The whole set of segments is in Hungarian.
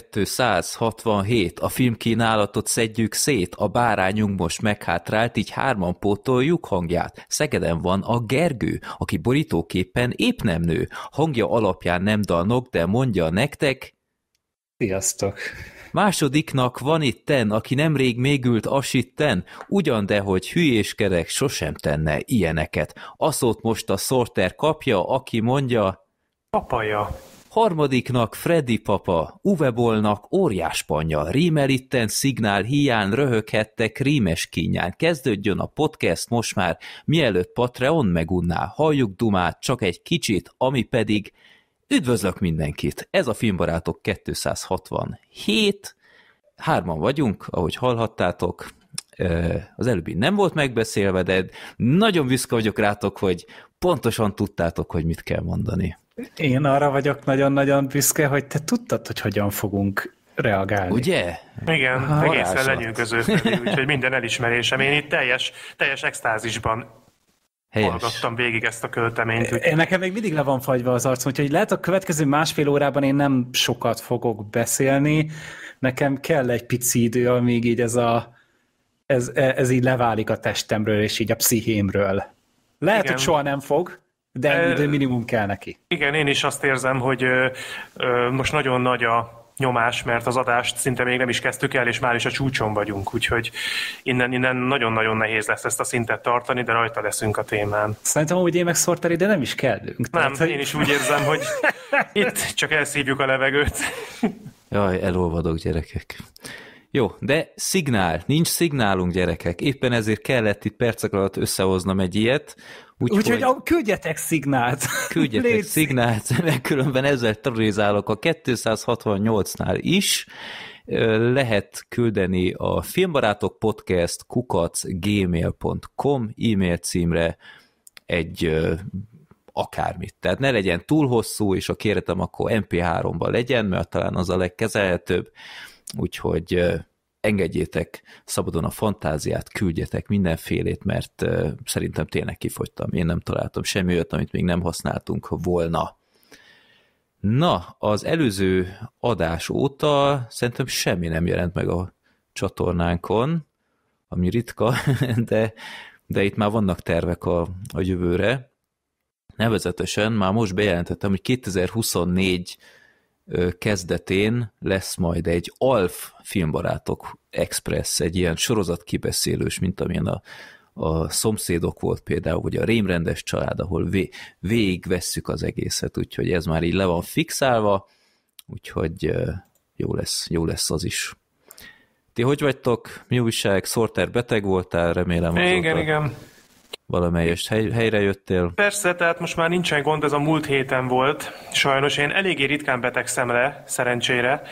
267. A filmkínálatot szedjük szét, a bárányunk most meghátrált, így hárman pótoljuk hangját. Szegeden van a Gergő, aki borítóképpen épp nem nő. Hangja alapján nem dalnok, de mondja nektek... Sziasztok! Másodiknak van itt ten, aki nemrég még ült asitten, ugyan de, hogy hülyéskedek, sosem tenne ilyeneket. Aszót most a Sorter kapja, aki mondja... Papaja. Harmadiknak Freddy papa, Uwe Bollnak óriás panya, rímel itten szignál hiány röhöghettek rímes kínján. Kezdődjön a podcast most már, mielőtt Patreon megunná. Halljuk dumát csak egy kicsit, ami pedig üdvözlök mindenkit. Ez a Filmbarátok 267. Hárman vagyunk, ahogy hallhattátok. Az előbbi nem volt megbeszélve, de nagyon büszke vagyok rátok, hogy pontosan tudtátok, hogy mit kell mondani. Én arra vagyok nagyon-nagyon büszke, hogy te tudtad, hogy hogyan fogunk reagálni. Ugye? Igen, ha, egészen lenyűgöző, úgyhogy minden elismerésem. Én itt teljes, teljes extázisban Helyes. hallgattam végig ezt a költeményt. Úgy... Nekem még mindig le van fagyva az arcom, úgyhogy lehet a következő másfél órában én nem sokat fogok beszélni. Nekem kell egy pici idő, amíg így ez a ez, ez így leválik a testemről, és így a pszichémről. Lehet, Igen. hogy soha nem fog, de, de minimum kell neki. Igen, én is azt érzem, hogy ö, ö, most nagyon nagy a nyomás, mert az adást szinte még nem is kezdtük el, és már is a csúcson vagyunk, úgyhogy innen, innen nagyon-nagyon nehéz lesz ezt a szintet tartani, de rajta leszünk a témán. Szerintem hogy én meg Sorteri, de nem is kellünk. Nem, tehát, én is úgy érzem, hogy itt csak elszívjuk a levegőt. Jaj, elolvadok gyerekek. Jó, de szignál, nincs szignálunk gyerekek, éppen ezért kellett itt percek alatt összehoznom egy ilyet, Úgyhogy úgy, küldjetek szignált. Küldjetek Légy szignált, mert különben ezzel terrorizálok a 268-nál is. Lehet küldeni a filmbarátok podcast kukacgmail.com e-mail címre egy akármit. Tehát ne legyen túl hosszú, és a kéretem akkor MP3-ban legyen, mert talán az a legkezelhetőbb. Úgyhogy engedjétek szabadon a fantáziát, küldjetek mindenfélét, mert szerintem tényleg kifogytam. Én nem találtam semmi olyat, amit még nem használtunk volna. Na, az előző adás óta szerintem semmi nem jelent meg a csatornánkon, ami ritka, de, de itt már vannak tervek a, a jövőre. Nevezetesen már most bejelentettem, hogy 2024 kezdetén lesz majd egy ALF filmbarátok Express, egy ilyen sorozat kibeszélős, mint amilyen a, a szomszédok volt például, vagy a rémrendes család, ahol vé, végigvesszük az egészet, úgyhogy ez már így le van fixálva, úgyhogy jó lesz, jó lesz az is. Ti hogy vagytok? Mi újság? Sorter beteg voltál, remélem azóta. Igen, igen valamelyest hely, helyre jöttél? Persze, tehát most már nincsen gond, ez a múlt héten volt. Sajnos én eléggé ritkán betegszem le, szerencsére.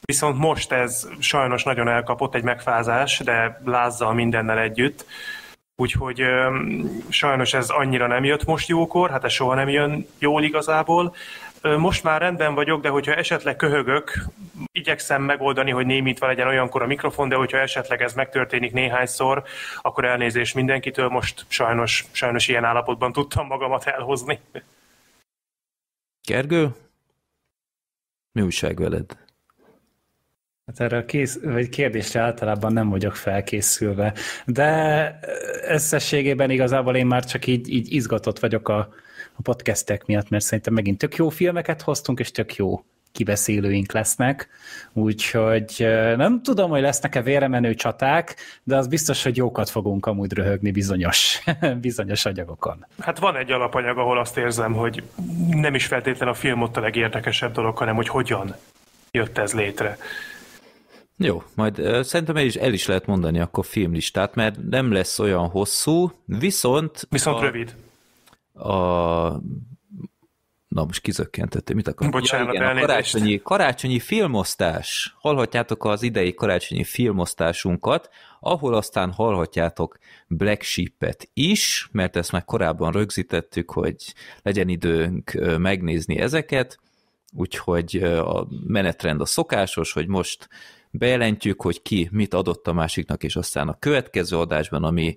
Viszont most ez sajnos nagyon elkapott egy megfázás, de lázzal mindennel együtt. Úgyhogy sajnos ez annyira nem jött most jókor, hát ez soha nem jön jól igazából. Most már rendben vagyok, de hogyha esetleg köhögök, igyekszem megoldani, hogy némítva legyen olyankor a mikrofon, de hogyha esetleg ez megtörténik néhányszor, akkor elnézés mindenkitől, most sajnos, sajnos ilyen állapotban tudtam magamat elhozni. Gergő? Mi újság veled? Hát erre a kész, vagy kérdésre általában nem vagyok felkészülve, de összességében igazából én már csak így, így izgatott vagyok a, a podcastek miatt, mert szerintem megint tök jó filmeket hoztunk, és tök jó kibeszélőink lesznek, úgyhogy nem tudom, hogy lesznek-e véremenő csaták, de az biztos, hogy jókat fogunk amúgy röhögni bizonyos, bizonyos anyagokon. Hát van egy alapanyag, ahol azt érzem, hogy nem is feltétlenül a film ott a legérdekesebb dolog, hanem hogy hogyan jött ez létre. Jó, majd uh, szerintem el is, el is lehet mondani akkor filmlistát, mert nem lesz olyan hosszú, viszont... Viszont a, rövid. A Na, most kizökkentettem, mit akarok? Bocsánat, ja, igen, a karácsonyi, karácsonyi filmosztás. Hallhatjátok az idei karácsonyi filmosztásunkat, ahol aztán hallhatjátok Black Sheep-et is, mert ezt már korábban rögzítettük, hogy legyen időnk megnézni ezeket, úgyhogy a menetrend a szokásos, hogy most bejelentjük, hogy ki mit adott a másiknak, és aztán a következő adásban, ami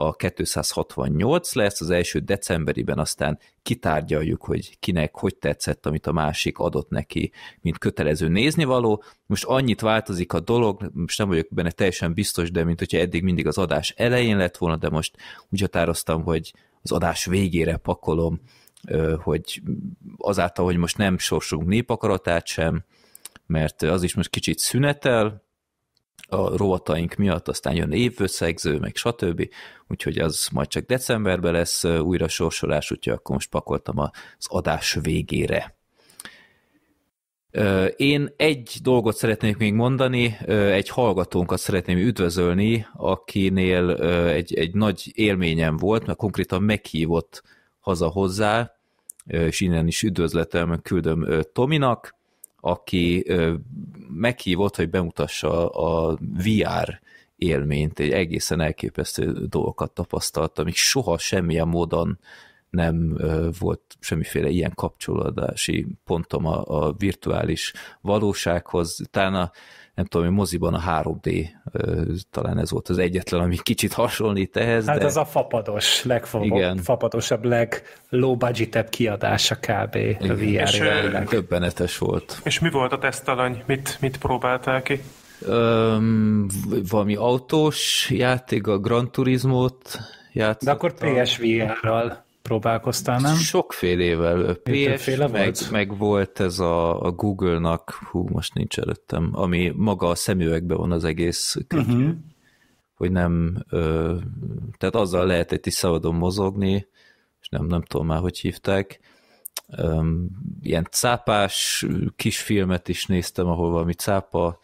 a 268 lesz, az első decemberiben aztán kitárgyaljuk, hogy kinek hogy tetszett, amit a másik adott neki, mint kötelező néznivaló. Most annyit változik a dolog, most nem vagyok benne teljesen biztos, de mint hogyha eddig mindig az adás elején lett volna, de most úgy határoztam, hogy az adás végére pakolom, hogy azáltal, hogy most nem sorsunk népakaratát sem, mert az is most kicsit szünetel, a rovataink miatt, aztán jön évösszegző, meg stb. Úgyhogy az majd csak decemberben lesz újra sorsolás, úgyhogy akkor most pakoltam az adás végére. Én egy dolgot szeretnék még mondani, egy hallgatónkat szeretném üdvözölni, akinél egy, egy nagy élményem volt, mert konkrétan meghívott haza hozzá, és innen is üdvözletem, küldöm Tominak, aki meghívott, hogy bemutassa a VR élményt, egy egészen elképesztő dolgokat tapasztalt, amik soha semmilyen módon nem volt semmiféle ilyen kapcsolódási pontom a, a virtuális valósághoz. Talán a, nem tudom, hogy moziban a 3D talán ez volt az egyetlen, ami kicsit hasonlít ehhez. Hát de... az a fapados, legfapadosabb, leg-low budgetebb kiadása kb. Igen. a VR Többenetes volt. És mi volt a tesztalany? Mit, mit próbáltál ki? Um, valami autós játék, a Gran Turismo-t játszottam. De akkor PSVR-ral próbálkoztál, nem? Sokfélével. PS, meg, volt? meg volt ez a, a Google-nak, hú, most nincs előttem, ami maga a szemüvegben van az egész könyv, uh-huh. hogy nem, ö, tehát azzal lehetett is szabadon mozogni, és nem, nem tudom már, hogy hívták. Um, ilyen cápás kisfilmet is néztem, ahol valami cápa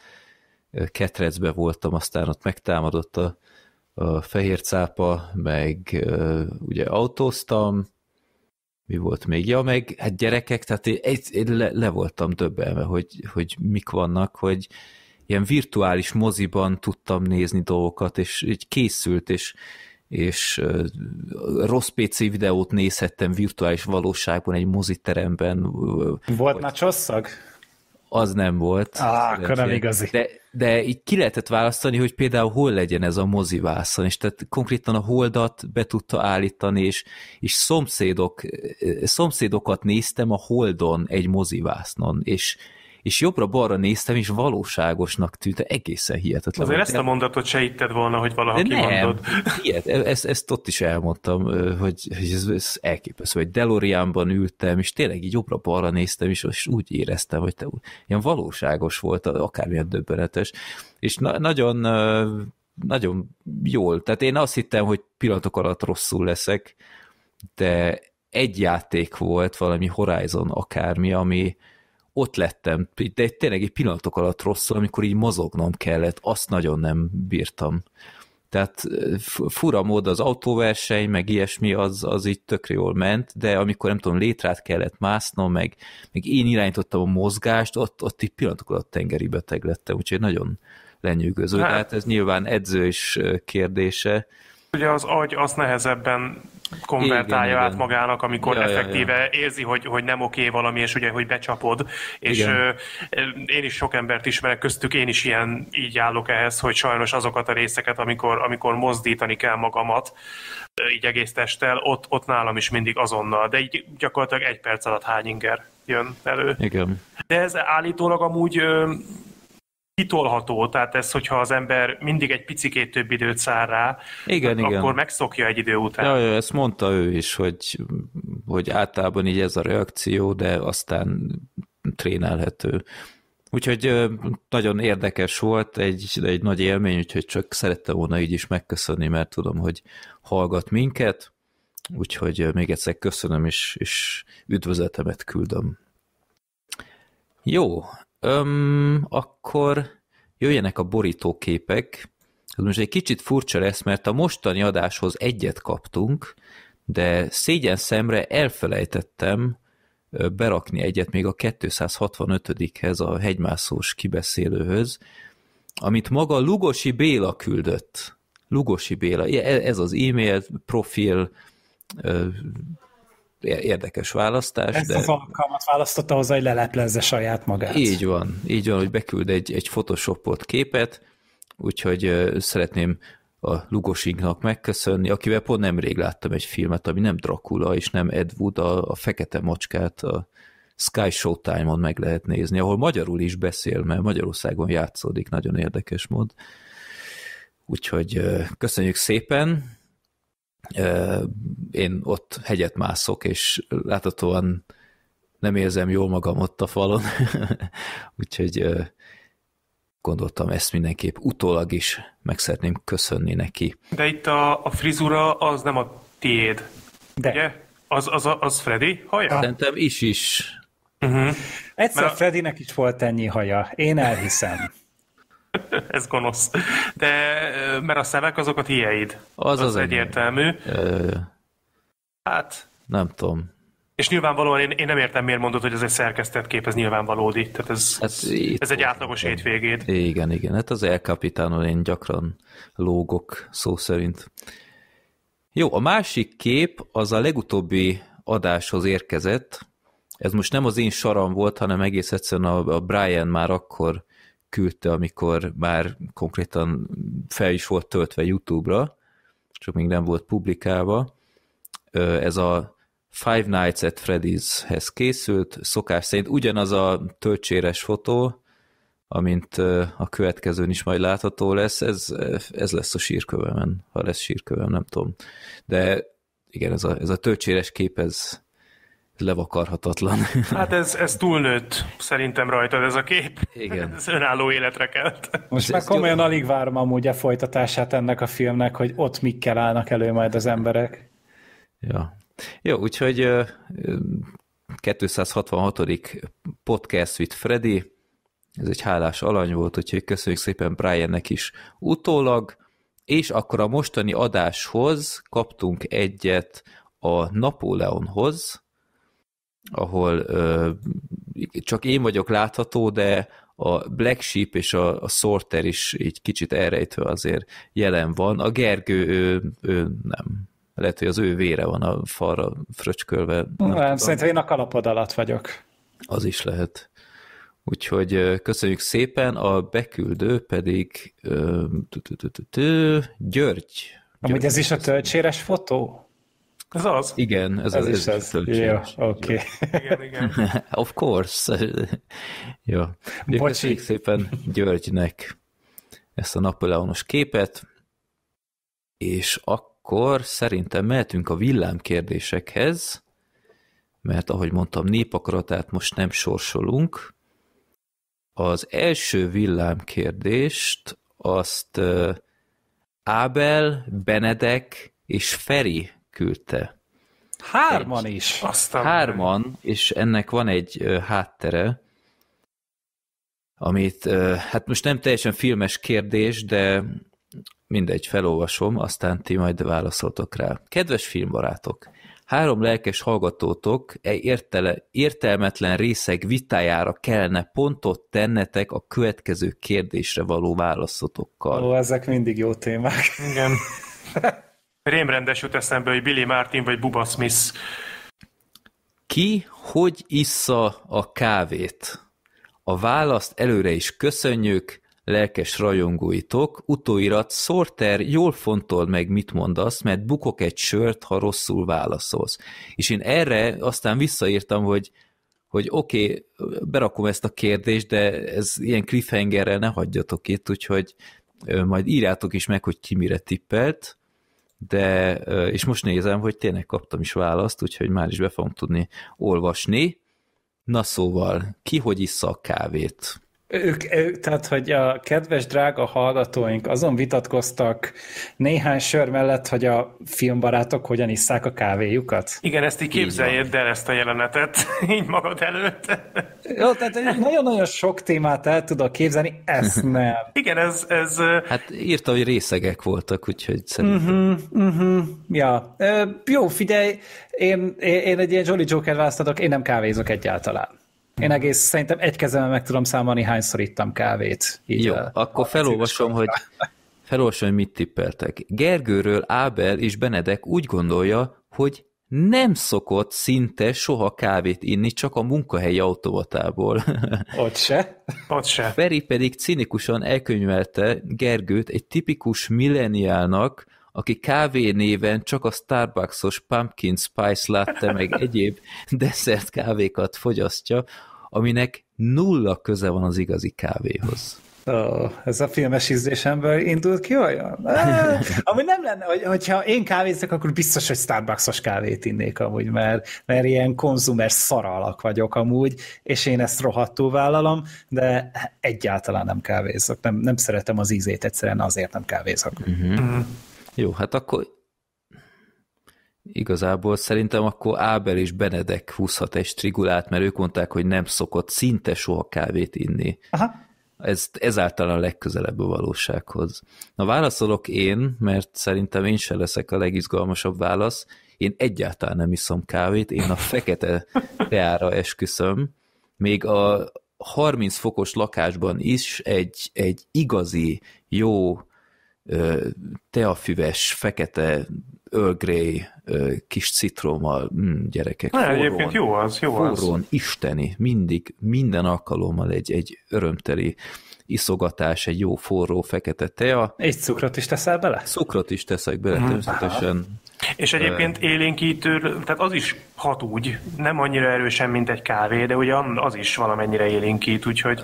ketrecbe voltam, aztán ott megtámadott a fehér cápa, meg ugye autóztam, mi volt még? Ja, meg hát gyerekek, tehát én, én le, le voltam döbbelve, hogy, hogy mik vannak, hogy ilyen virtuális moziban tudtam nézni dolgokat, és így készült, és, és rossz PC videót nézhettem virtuális valóságban egy moziteremben. Volt már csosszag? Az nem volt. Ah, akkor nem igazi. De, de így ki lehetett választani, hogy például hol legyen ez a mozivászon, és tehát konkrétan a holdat be tudta állítani, és, és szomszédok, szomszédokat néztem a holdon egy mozivásznon, és, és jobbra-balra néztem, és valóságosnak tűnt, egészen hihetetlen. Azért ezt a mondatot se hitted volna, hogy valaha De kimondod. Nem, ilyet, e- ezt, ezt ott is elmondtam, hogy, hogy ez, ez elképesztő, hogy Delorianban ültem, és tényleg így jobbra-balra néztem, és, és úgy éreztem, hogy te, ilyen valóságos volt, akármilyen döbbenetes, és na, nagyon nagyon jól, tehát én azt hittem, hogy pillanatok alatt rosszul leszek, de egy játék volt, valami Horizon akármi, ami, ott lettem, de tényleg egy pillanatok alatt rosszul, amikor így mozognom kellett, azt nagyon nem bírtam. Tehát fura mód az autóverseny, meg ilyesmi, az, az így tökre jól ment, de amikor nem tudom, létrát kellett másznom, meg, meg én irányítottam a mozgást, ott, ott így pillanatok alatt tengeri beteg lettem, úgyhogy nagyon lenyűgöző. Hát. Tehát ez nyilván edzős kérdése. Ugye az agy azt nehezebben konvertálja igen, át igen. magának, amikor ja, effektíve ja, ja. érzi, hogy, hogy nem oké valami, és ugye, hogy becsapod. És ö, én is sok embert ismerek, köztük én is ilyen így állok ehhez, hogy sajnos azokat a részeket, amikor, amikor mozdítani kell magamat, így egész testtel, ott, ott nálam is mindig azonnal. De így gyakorlatilag egy perc alatt hány inger jön elő. Igen. De ez állítólag amúgy kitolható, tehát ez, hogyha az ember mindig egy picikét több időt szár rá, igen, akkor igen. megszokja egy idő után. Ja, ja, ezt mondta ő is, hogy, hogy általában így ez a reakció, de aztán trénelhető. Úgyhogy nagyon érdekes volt, egy, egy nagy élmény, úgyhogy csak szerettem volna így is megköszönni, mert tudom, hogy hallgat minket, úgyhogy még egyszer köszönöm, és, és üdvözletemet küldöm. Jó, Öm, akkor jöjjenek a borítóképek. Ez most egy kicsit furcsa lesz, mert a mostani adáshoz egyet kaptunk, de szégyen szemre elfelejtettem berakni egyet még a 265-hez, a hegymászós kibeszélőhöz, amit maga Lugosi Béla küldött. Lugosi Béla, e-, ez az e-mail profil, érdekes választás. Ezt de... az alkalmat választotta hozzá, hogy leleplezze saját magát. Így van, így van, hogy beküld egy, egy photoshopolt képet, úgyhogy szeretném a Lugosinknak megköszönni, akivel pont nemrég láttam egy filmet, ami nem Dracula és nem Ed Wood, a, a Fekete Macskát a Sky Showtime-on meg lehet nézni, ahol magyarul is beszél, mert Magyarországon játszódik, nagyon érdekes mód. Úgyhogy köszönjük szépen, én ott hegyet mászok, és láthatóan nem érzem jól magam ott a falon, úgyhogy gondoltam ezt mindenképp utólag is meg szeretném köszönni neki. De itt a, a frizura az nem a tiéd, De. ugye? Az, az, az Freddy haja? Szerintem is is. Uh-huh. Egyszer Mert a- Fredinek is volt ennyi haja. Én elhiszem. Ez gonosz. De mert a szemek azok a tiéd. Az az az egyértelmű. Ö, Hát, nem tudom. és nyilvánvalóan én, én nem értem, miért mondod, hogy ez egy szerkesztett kép, ez nyilvánvalódi. Tehát ez, Hát ez egy átlagos hétvégéd. Igen, igen. Hát az El én gyakran lógok szó szerint. Jó, a másik kép az a legutóbbi adáshoz érkezett. Ez most nem az én saram volt, hanem egész egyszerűen a, a Brian már akkor küldte, amikor már konkrétan fel is volt töltve YouTube-ra, csak még nem volt publikálva. Ez a Five Nights at Freddy's-hez készült, szokás szerint ugyanaz a töltséres fotó, amint a következőn is majd látható lesz, ez, ez lesz a sírkövemen, ha lesz sírkövem, nem tudom. De igen, ez a, ez a töltséres kép, ez levakarhatatlan. Hát ez, ez túlnőtt szerintem rajtad ez a kép. Igen. Ez önálló életre kelt. Most már komolyan alig várom amúgy a folytatását ennek a filmnek, hogy ott mikkel állnak elő majd az emberek. Ja. Jó, úgyhogy ö, ö, 266. podcast with Freddy, ez egy hálás alany volt, úgyhogy köszönjük szépen Briannek is utólag, és akkor a mostani adáshoz kaptunk egyet a Napóleonhoz, ahol ö, csak én vagyok látható, de a Black Sheep és a, a Sorter is így kicsit elrejtve azért jelen van. A Gergő, ő, ő nem. Lehet, hogy az ő vére van a falra fröcskölve. Nem, Nem, tudom. szerintem én a kalapod alatt vagyok. Az is lehet. Úgyhogy köszönjük szépen, a beküldő pedig György. Amúgy ez is a töltséres fotó? Ez az? Igen, ez, Ez ez, is ez. Töltséres. oké. Igen, igen. Of course. Jó. Bocsi. Köszönjük szépen Györgynek ezt a Napoleonos képet, és akkor szerintem mehetünk a villámkérdésekhez, mert ahogy mondtam, népakaratát most nem sorsolunk. Az első villámkérdést azt Ábel, Benedek és Feri küldte. Hárman is. Aztán Hárman, és ennek van egy háttere, amit, hát most nem teljesen filmes kérdés, de mindegy, felolvasom, aztán ti majd válaszoltok rá. Kedves filmbarátok! Három lelkes hallgatótok egy értele, értelmetlen részeg vitájára kellene pontot tennetek a következő kérdésre való válaszotokkal. Ó, ezek mindig jó témák. Igen. Rémrendes jut eszembe, hogy Billy Martin vagy Bubba Smith. Ki hogy issza a kávét? A választ előre is köszönjük, lelkes rajongóitok. Utóirat, Sorter, jól fontol meg, mit mondasz, mert bukok egy sört, ha rosszul válaszolsz. És én erre aztán visszaírtam, hogy hogy oké, okay, berakom ezt a kérdést, de ez ilyen cliffhangerrel ne hagyjatok itt, úgyhogy majd írjátok is meg, hogy ki mire tippelt, de, és most nézem, hogy tényleg kaptam is választ, úgyhogy már is be fogom tudni olvasni. Na szóval, ki hogy issza a kávét? Ők, ők, tehát, hogy a kedves, drága hallgatóink azon vitatkoztak néhány sör mellett, hogy a filmbarátok hogyan isszák a kávéjukat. Igen, ezt így képzeljed el ezt a jelenetet, így magad előtt. Jó, tehát nagyon-nagyon sok témát el tudok képzelni, ezt nem. Igen, ez, ez Hát írta, hogy részegek voltak, úgyhogy szerintem... Uh-huh. Ja, Ö, jó, figyelj, én, én, én egy ilyen Jolly Joker választatok, én nem kávézok egyáltalán. Én egész szerintem egy kezemben meg tudom számolni, hányszor ittam kávét. Így Jó, a- akkor a felolvasom, hogy felolvasom, hogy mit tippeltek. Gergőről Ábel és Benedek úgy gondolja, hogy nem szokott szinte soha kávét inni, csak a munkahelyi automatából. Ott se. Ott se. Feri pedig cinikusan elkönyvelte Gergőt egy tipikus milleniálnak, aki kávé néven csak a Starbucksos Pumpkin Spice Latte meg egyéb desszert kávékat fogyasztja, aminek nulla köze van az igazi kávéhoz. Oh, ez a filmes ízlésemből indult ki olyan? Ah, ami nem lenne, hogy, hogyha én kávézok, akkor biztos, hogy Starbucksos kávét innék amúgy, mert, mert ilyen konzumer szaralak vagyok amúgy, és én ezt rohadtul vállalom, de egyáltalán nem kávézok. Nem, nem szeretem az ízét, egyszerűen azért nem kávézok. Uh-huh. Jó, hát akkor igazából szerintem akkor Ábel és Benedek húzhat egy strigulát, mert ők mondták, hogy nem szokott szinte soha kávét inni. Aha. Ez ezáltal a legközelebb a valósághoz. Na válaszolok én, mert szerintem én sem leszek a legizgalmasabb válasz. Én egyáltalán nem iszom kávét, én a fekete teára esküszöm. Még a 30 fokos lakásban is egy, egy igazi, jó teafüves, fekete Earl Grey kis citrommal, mm, gyerekek. Na, forrón, egyébként jó az, jó forrón, az. isteni, mindig, minden alkalommal egy, egy örömteli iszogatás, egy jó forró fekete tea. Egy cukrot is teszel bele? Cukrot is teszek bele, hmm. természetesen. És egyébként élénkítő, tehát az is hat úgy, nem annyira erősen, mint egy kávé, de ugye az is valamennyire élénkít, úgyhogy...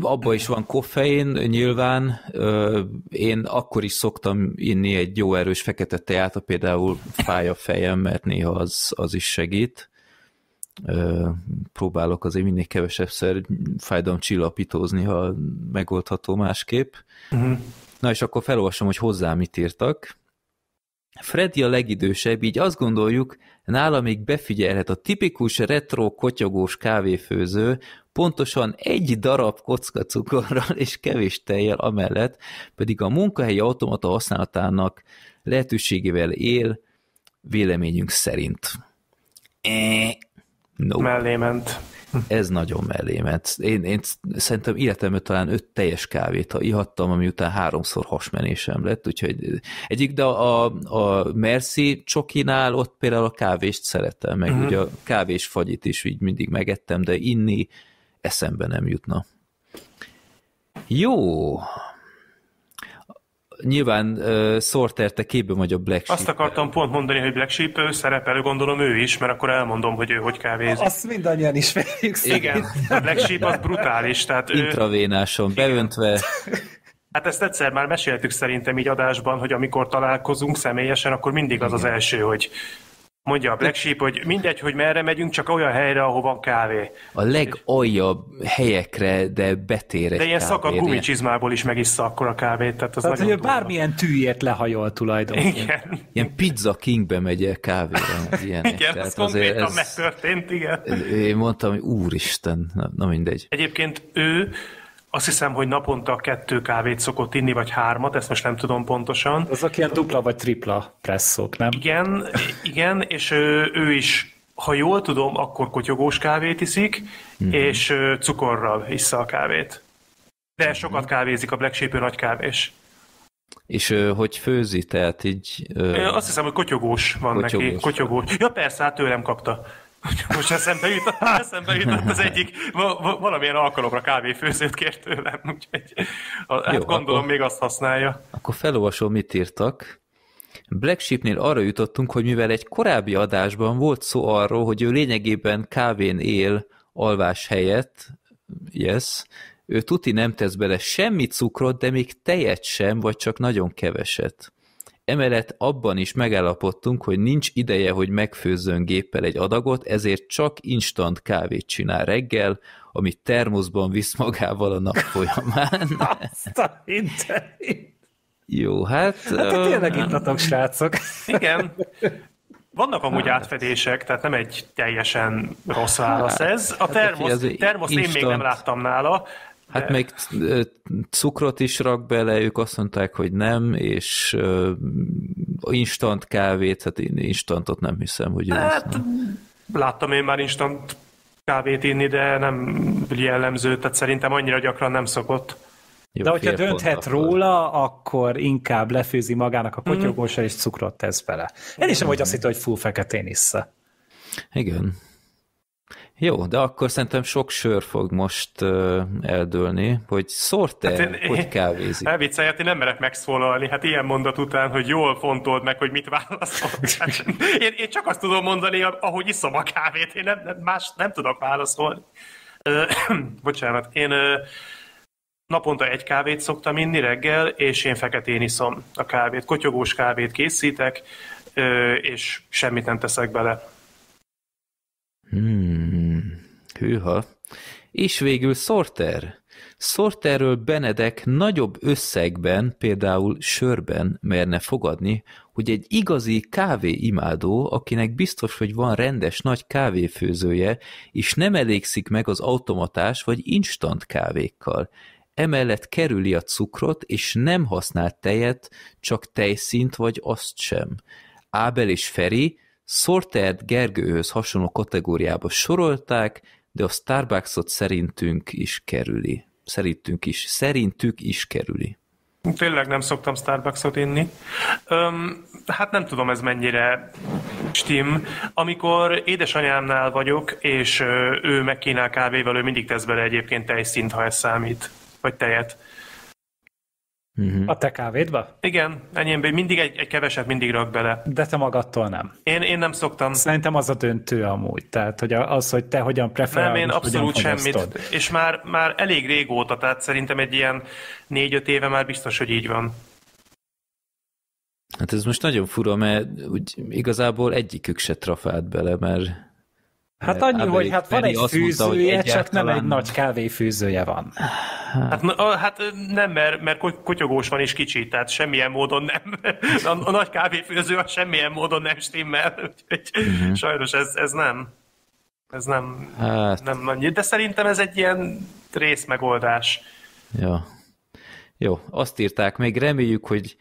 Abba is van koffein, nyilván. Én akkor is szoktam inni egy jó erős fekete teát, például fáj a fejem, mert néha az, az is segít. Próbálok azért mindig kevesebbszer fájdalomcsillapítózni, ha megoldható másképp. Uh-huh. Na és akkor felolvasom, hogy hozzá mit írtak. Freddy a legidősebb, így azt gondoljuk, nála még befigyelhet a tipikus retro kotyogós kávéfőző, pontosan egy darab kocka cukorral és kevés tejjel amellett, pedig a munkahelyi automata használatának lehetőségével él, véleményünk szerint. E, no. Mellé ment. Ez nagyon mellé ment. Én, én szerintem életemben talán öt teljes kávét ha ihattam, ami után háromszor hasmenésem lett, úgyhogy egyik, de a, a Merci csokinál ott például a kávést szeretem, meg uh-huh. ugye a kávés fagyit is így mindig megettem, de inni eszembe nem jutna. Jó, nyilván uh, Sorter, te képben vagy a Black Sheep. Azt akartam pont mondani, hogy Black Sheep ő szerepel, gondolom ő is, mert akkor elmondom, hogy ő hogy kávézik. Azt mindannyian ismerjük Igen, a Black Sheep az brutális. Tehát ő... Intravénáson beöntve. Hát ezt egyszer már meséltük szerintem így adásban, hogy amikor találkozunk személyesen, akkor mindig az az első, hogy Mondja a Black Sheep, hogy mindegy, hogy merre megyünk, csak olyan helyre, ahol van kávé. A legaljabb helyekre, de betér egy De ilyen kávé. szakadt gumicsizmából is megissza akkor a kávét. Tehát, az tehát hogy bármilyen tűért lehajol tulajdonképpen. Igen. Ilyen pizza kingbe megy el kávéra. Ilyenek. Igen, ez konkrétan ez... megtörtént, igen. Én mondtam, hogy úristen, na, na mindegy. Egyébként ő azt hiszem, hogy naponta kettő kávét szokott inni, vagy hármat, ezt most nem tudom pontosan. Azok ilyen dupla vagy tripla presszók, nem? Igen, igen, és ő, ő is, ha jól tudom, akkor kotyogós kávét iszik, mm-hmm. és cukorral issza a kávét. De mm-hmm. sokat kávézik a Black Sheep, nagy kávés. És hogy főzi, tehát így... Ö... Azt hiszem, hogy kotyogós van kotyogós. neki. Kotyogós. Ja persze, hát tőlem kapta. Most eszembe jutott, eszembe jutott az egyik, valamilyen alkalomra kávéfőzőt kért tőlem, úgyhogy hát Jó, gondolom akkor, még azt használja. Akkor felolvasom, mit írtak. Black Sheepnél arra jutottunk, hogy mivel egy korábbi adásban volt szó arról, hogy ő lényegében kávén él alvás helyett, yes, ő tuti nem tesz bele semmi cukrot, de még tejet sem, vagy csak nagyon keveset. Emellett abban is megállapodtunk, hogy nincs ideje, hogy megfőzzön géppel egy adagot, ezért csak instant kávét csinál reggel, amit termoszban visz magával a nap folyamán. Azt a Jó, hát... Hát tényleg ittatok, srácok. Igen. Vannak amúgy hát. átfedések, tehát nem egy teljesen rossz válasz hát, ez. A termosz, hát, termosz én még nem láttam nála, Hát még cukrot is rak bele, ők azt mondták, hogy nem, és instant kávét, hát én instantot nem hiszem, hogy hát, láttam én már instant kávét inni, de nem jellemző, tehát szerintem annyira gyakran nem szokott. Jó, De hogyha dönthet róla, akkor inkább lefőzi magának a mhm. kotyogósa, mm. és cukrot tesz bele. Én is hogy azt hitt, hogy full feketén issza. Igen. Jó, de akkor szerintem sok sör fog most uh, eldőlni, hogy szort hát én, hogy kávézik. Elviccelj, hát én nem merek megszólalni, hát ilyen mondat után, hogy jól fontold meg, hogy mit válaszol. Hát, én, én csak azt tudom mondani, ahogy iszom a kávét, én nem, nem, más nem tudok válaszolni. Uh, bocsánat, én uh, naponta egy kávét szoktam inni reggel, és én feketén iszom a kávét. Kotyogós kávét készítek, és semmit nem teszek bele. Hmm, hűha. És végül Sorter. Sorterről Benedek nagyobb összegben, például sörben merne fogadni, hogy egy igazi kávéimádó, akinek biztos, hogy van rendes nagy kávéfőzője, és nem elégszik meg az automatás vagy instant kávékkal. Emellett kerüli a cukrot, és nem használ tejet, csak tejszint vagy azt sem. Ábel és Feri Sortert Gergőhöz hasonló kategóriába sorolták, de a Starbucksot szerintünk is kerüli. Szerintünk is, szerintük is kerüli. Tényleg nem szoktam Starbucksot inni. Öm, hát nem tudom ez mennyire stim. Amikor édesanyámnál vagyok, és ő megkínál kávéval, ő mindig tesz bele egyébként tejszint, ha ez számít, vagy tejet. Uh-huh. A te kávédba? Igen, enyémben mindig egy, egy keveset mindig rak bele. De te magadtól nem. Én, én nem szoktam. Szerintem az a döntő amúgy, tehát hogy az, hogy te hogyan preferálod. Nem, én abszolút semmit. És már, már elég régóta, tehát szerintem egy ilyen négy-öt éve már biztos, hogy így van. Hát ez most nagyon fura, mert úgy igazából egyikük se trafált bele, mert Hát annyi, hogy hát van egy fűzője, mondta, csak nem egy nagy kávéfűzője van. Hát, hát nem, mert, mert kotyogós van is kicsi, tehát semmilyen módon nem. A, a nagy kávéfőző a semmilyen módon nem stimmel, úgyhogy uh-huh. sajnos ez, ez nem. Ez nem, hát. nem annyi. De szerintem ez egy ilyen részmegoldás. Ja. Jó, azt írták még, reméljük, hogy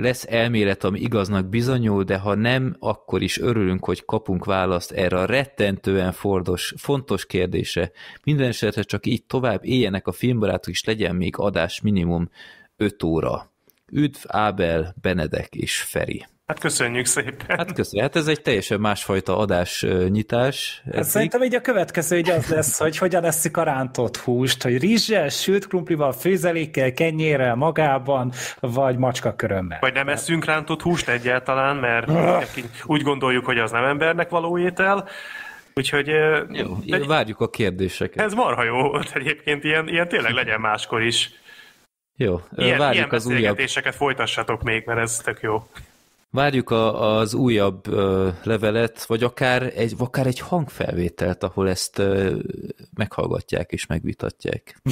lesz elmélet, ami igaznak bizonyul, de ha nem, akkor is örülünk, hogy kapunk választ erre a rettentően fordos, fontos kérdése. Minden esetre csak így tovább éljenek a filmbarátok, és legyen még adás minimum 5 óra. Üdv Ábel, Benedek és Feri. Hát köszönjük szépen. Hát köszönjük. Hát ez egy teljesen másfajta adás nyitás. Hát szerintem így a következő így az lesz, hogy hogyan eszik a rántott húst, hogy rizssel, sült krumplival, főzelékkel, kenyérrel, magában, vagy macska körömmel. Vagy nem eszünk rántott húst egyáltalán, mert úgy gondoljuk, hogy az nem embernek való étel. Úgyhogy... Jó, de várjuk a kérdéseket. Ez marha jó volt egyébként, ilyen, ilyen tényleg legyen máskor is. Jó, ilyen, várjuk ilyen az újabb... folytassatok még, mert ez tök jó. Várjuk a, az újabb uh, levelet, vagy akár egy, akár egy hangfelvételt, ahol ezt uh, meghallgatják és megvitatják.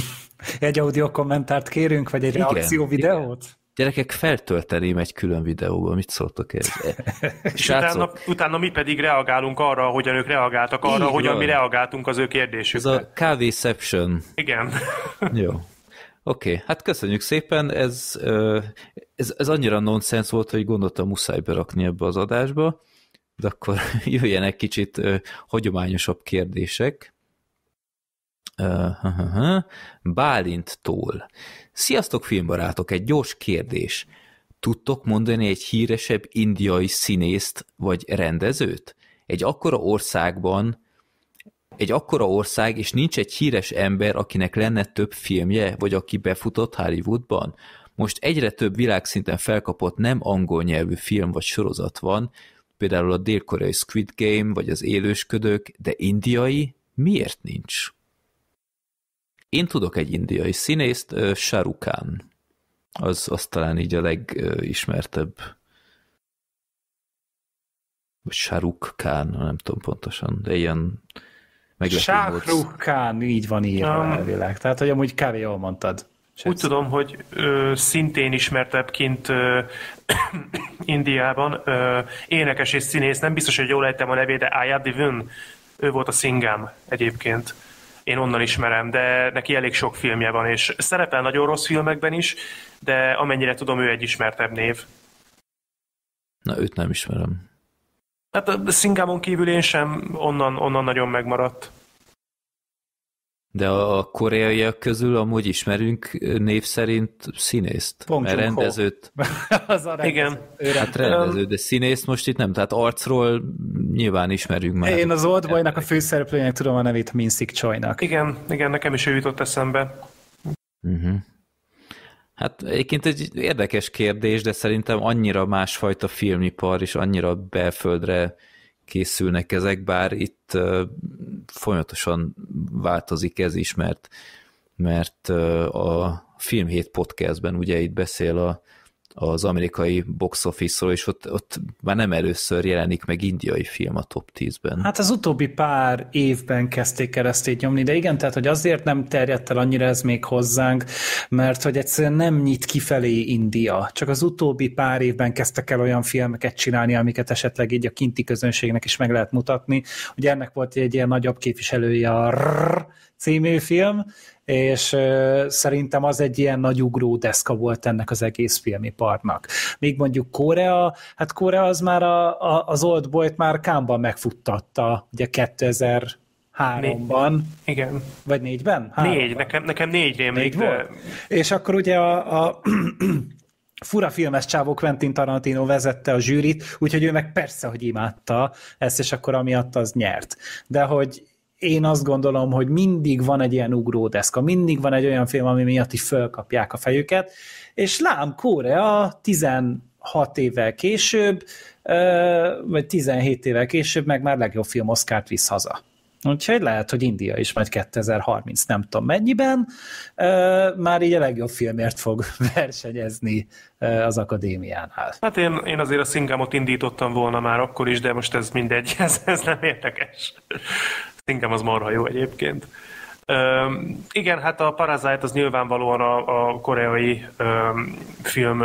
egy audio kommentárt kérünk, vagy egy igen, reakció videót? Igen. Gyerekek, feltölteném egy külön videóba, mit szóltok és utána, utána mi pedig reagálunk arra, hogyan ők reagáltak arra, Így hogyan van. mi reagáltunk az ő kérdésükre. Ez a kávéception. Igen. Jó. Oké, okay, hát köszönjük szépen, ez, ez, ez annyira nonsens volt, hogy gondoltam muszáj berakni ebbe az adásba, de akkor jöjjenek kicsit hagyományosabb kérdések. Bálinttól. Sziasztok filmbarátok, egy gyors kérdés. Tudtok mondani egy híresebb indiai színészt vagy rendezőt? Egy akkora országban egy akkora ország, és nincs egy híres ember, akinek lenne több filmje, vagy aki befutott Hollywoodban. Most egyre több világszinten felkapott nem angol nyelvű film vagy sorozat van, például a dél-koreai Squid Game, vagy az élősködők, de indiai miért nincs? Én tudok egy indiai színészt, Sarukán. Az, az talán így a legismertebb. Vagy Sharuk Khan, nem tudom pontosan, de ilyen Shahrukh Khan, így van írva um, elvileg. Tehát, hogy amúgy kávé jól mondtad. Úgy Úgy tudom, hogy ö, szintén ismertebb kint ö, Indiában ö, énekes és színész, nem biztos, hogy jól ejtem a nevét, de Ayad Divin, ő volt a szingám egyébként. Én onnan ismerem, de neki elég sok filmje van, és szerepel nagyon rossz filmekben is, de amennyire tudom, ő egy ismertebb név. Na, őt nem ismerem. Hát a Szingámon kívül én sem onnan, onnan nagyon megmaradt. De a koreaiak közül amúgy ismerünk név szerint színészt. Bong mert rendezőt, az a Igen. rendező. hát rendező, de színészt most itt nem, tehát arcról nyilván ismerünk már. Én az Oldboynak a főszereplőjének tudom a nevét Minsik Choi-nak. Igen, igen, nekem is ő jutott eszembe. Uh-huh. Hát egyébként egy érdekes kérdés, de szerintem annyira másfajta filmipar és annyira belföldre készülnek ezek, bár itt folyamatosan változik ez is, mert, mert a Filmhét podcastben ugye itt beszél a, az amerikai box office-ról, és ott, ott már nem először jelenik meg indiai film a top 10-ben. Hát az utóbbi pár évben kezdték el nyomni, de igen, tehát hogy azért nem terjedt el annyira ez még hozzánk, mert hogy egyszerűen nem nyit kifelé India. Csak az utóbbi pár évben kezdtek el olyan filmeket csinálni, amiket esetleg így a kinti közönségnek is meg lehet mutatni. Ugye ennek volt egy ilyen nagyobb képviselője a című film, és szerintem az egy ilyen nagy ugró deszka volt ennek az egész filmiparnak. Még mondjuk Korea, hát Korea az már a, a, az Old Boy-t már Kámban megfuttatta, ugye 2003-ban, Igen. vagy négyben? Négy, nekem, nekem négy Négy de volt? És akkor ugye a, a fura filmes csávó Quentin Tarantino vezette a zsűrit, úgyhogy ő meg persze, hogy imádta ezt, és akkor amiatt az nyert. De hogy én azt gondolom, hogy mindig van egy ilyen ugródeszka, mindig van egy olyan film, ami miatt is fölkapják a fejüket, és lám, Korea 16 évvel később, vagy 17 évvel később meg már legjobb film Oscar-t visz haza. Úgyhogy lehet, hogy India is majd 2030 nem tudom mennyiben, már így a legjobb filmért fog versenyezni az akadémiánál. hát én, én azért a Szingámot indítottam volna már akkor is, de most ez mindegy, ez, ez nem érdekes. Szingám az marha jó egyébként. Üm, igen, hát a Parasite az nyilvánvalóan a, a koreai üm, film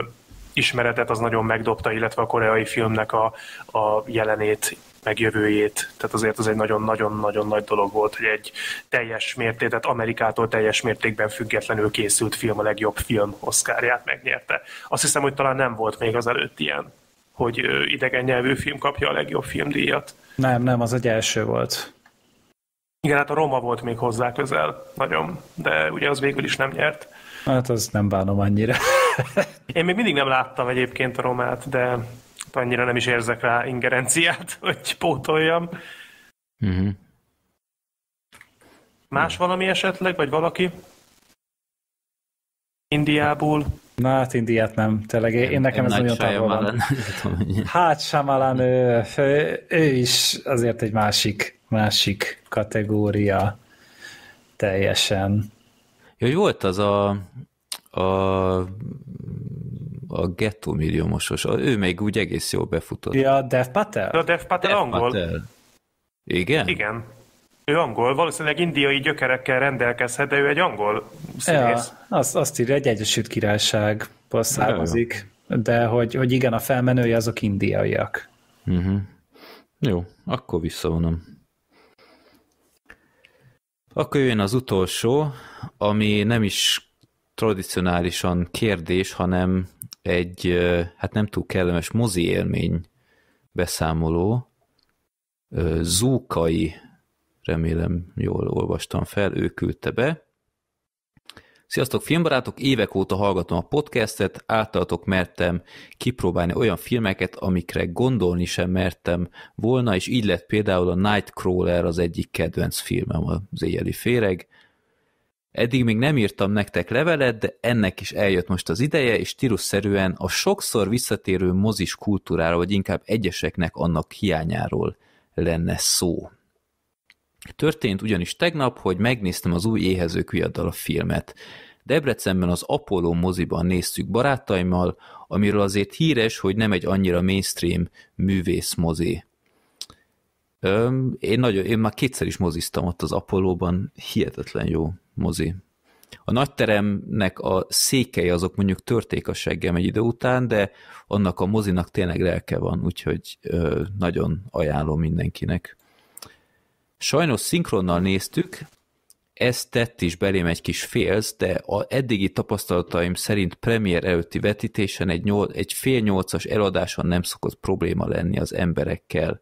ismeretet az nagyon megdobta, illetve a koreai filmnek a, a jelenét, meg jövőjét. Tehát azért az egy nagyon-nagyon-nagyon nagy dolog volt, hogy egy teljes mérték, tehát Amerikától teljes mértékben függetlenül készült film a legjobb film Oscarját megnyerte. Azt hiszem, hogy talán nem volt még az előtt ilyen, hogy idegen nyelvű film kapja a legjobb filmdíjat. Nem, nem, az egy első volt. Igen, hát a Roma volt még hozzá közel, nagyon, de ugye az végül is nem nyert. Hát az nem bánom annyira. Én még mindig nem láttam egyébként a Romát, de annyira nem is érzek rá ingerenciát, hogy pótoljam. Uh-huh. Más valami esetleg, vagy valaki? Indiából? Na hát Indiát nem, tényleg én nekem ez Nagy nagyon távol van. Hát Shyamalan, ő, ő, ő is azért egy másik, másik kategória teljesen. Ja, hogy volt az a, a, a gettó milliómosos, ő még úgy egész jól befutott. Ja, Dev De Patel? a Dev Patel Dev angol? Patel. Igen? Igen. Ő angol, valószínűleg indiai gyökerekkel rendelkezhet, de ő egy angol Ja, színész. azt, azt írja, egy Egyesült Királyságból származik, de hogy, hogy igen, a felmenői azok indiaiak. Uh-huh. Jó, akkor visszavonom. Akkor jön az utolsó, ami nem is tradicionálisan kérdés, hanem egy, hát nem túl kellemes mozi élmény beszámoló. Zúkai, remélem jól olvastam fel, ő küldte be. Sziasztok, filmbarátok! Évek óta hallgatom a podcastet, általatok mertem kipróbálni olyan filmeket, amikre gondolni sem mertem volna, és így lett például a Nightcrawler az egyik kedvenc filmem, az éjjeli féreg. Eddig még nem írtam nektek levelet, de ennek is eljött most az ideje, és stílusszerűen a sokszor visszatérő mozis kultúrára, vagy inkább egyeseknek annak hiányáról lenne szó. Történt ugyanis tegnap, hogy megnéztem az új éhezők viaddal a filmet. Debrecenben az Apollo moziban néztük barátaimmal, amiről azért híres, hogy nem egy annyira mainstream művész mozi. Én, nagyon, én már kétszer is moziztam ott az Apollóban, hihetetlen jó mozi. A nagyteremnek a székei azok mondjuk törték a seggem egy idő után, de annak a mozinak tényleg lelke van, úgyhogy nagyon ajánlom mindenkinek. Sajnos szinkronnal néztük, ez tett is belém egy kis félsz, de a eddigi tapasztalataim szerint premier előtti vetítésen egy, nyol, egy fél nyolcas eladáson nem szokott probléma lenni az emberekkel.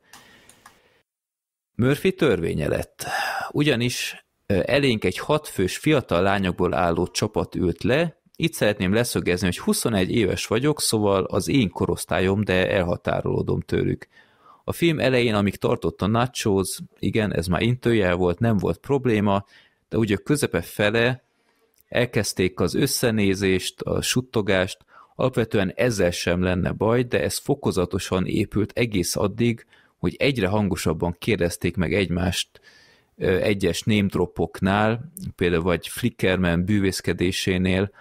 Murphy törvénye lett, ugyanis elénk egy hatfős fiatal lányokból álló csapat ült le, itt szeretném leszögezni, hogy 21 éves vagyok, szóval az én korosztályom, de elhatárolódom tőlük. A film elején, amíg tartott a nachos, igen, ez már intőjel volt, nem volt probléma, de ugye közepe fele elkezdték az összenézést, a suttogást, alapvetően ezzel sem lenne baj, de ez fokozatosan épült egész addig, hogy egyre hangosabban kérdezték meg egymást egyes name dropoknál, például vagy Flickerman bűvészkedésénél,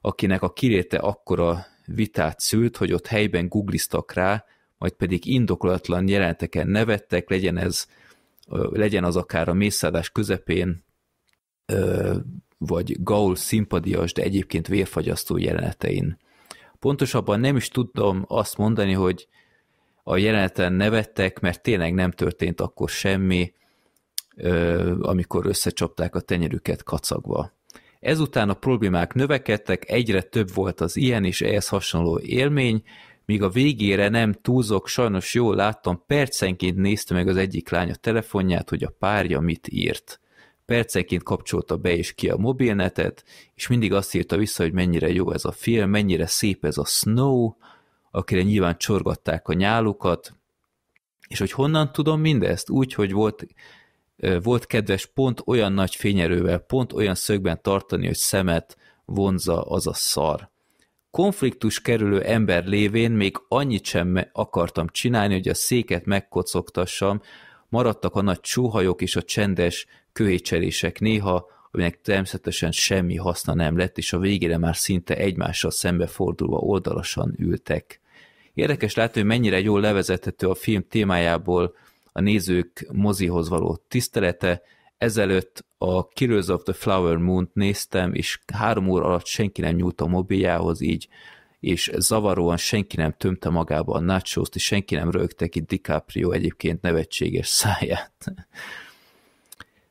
akinek a kiréte akkora vitát szült, hogy ott helyben googliztak rá, majd pedig indokolatlan jeleneteken nevettek, legyen ez legyen az akár a mészárlás közepén, vagy Gaul szimpadias, de egyébként vérfagyasztó jelenetein. Pontosabban nem is tudom azt mondani, hogy a jeleneten nevettek, mert tényleg nem történt akkor semmi, amikor összecsapták a tenyerüket kacagva. Ezután a problémák növekedtek, egyre több volt az ilyen és ehhez hasonló élmény, míg a végére nem túlzok, sajnos jól láttam, percenként nézte meg az egyik lány a telefonját, hogy a párja mit írt. Percenként kapcsolta be és ki a mobilnetet, és mindig azt írta vissza, hogy mennyire jó ez a film, mennyire szép ez a Snow, akire nyilván csorgatták a nyálukat, és hogy honnan tudom mindezt? Úgy, hogy volt, volt kedves pont olyan nagy fényerővel, pont olyan szögben tartani, hogy szemet vonza az a szar. Konfliktus kerülő ember lévén még annyit sem akartam csinálni, hogy a széket megkocogtassam, maradtak a nagy csóhajok és a csendes köhécserések néha, aminek természetesen semmi haszna nem lett, és a végére már szinte egymással szembefordulva oldalasan ültek. Érdekes látni, hogy mennyire jól levezethető a film témájából a nézők mozihoz való tisztelete. Ezelőtt a Killers of the Flower Moon-t néztem, és három óra alatt senki nem nyúlt a mobiljához így, és zavaróan senki nem tömte magába a nachos és senki nem rögte ki DiCaprio egyébként nevetséges száját.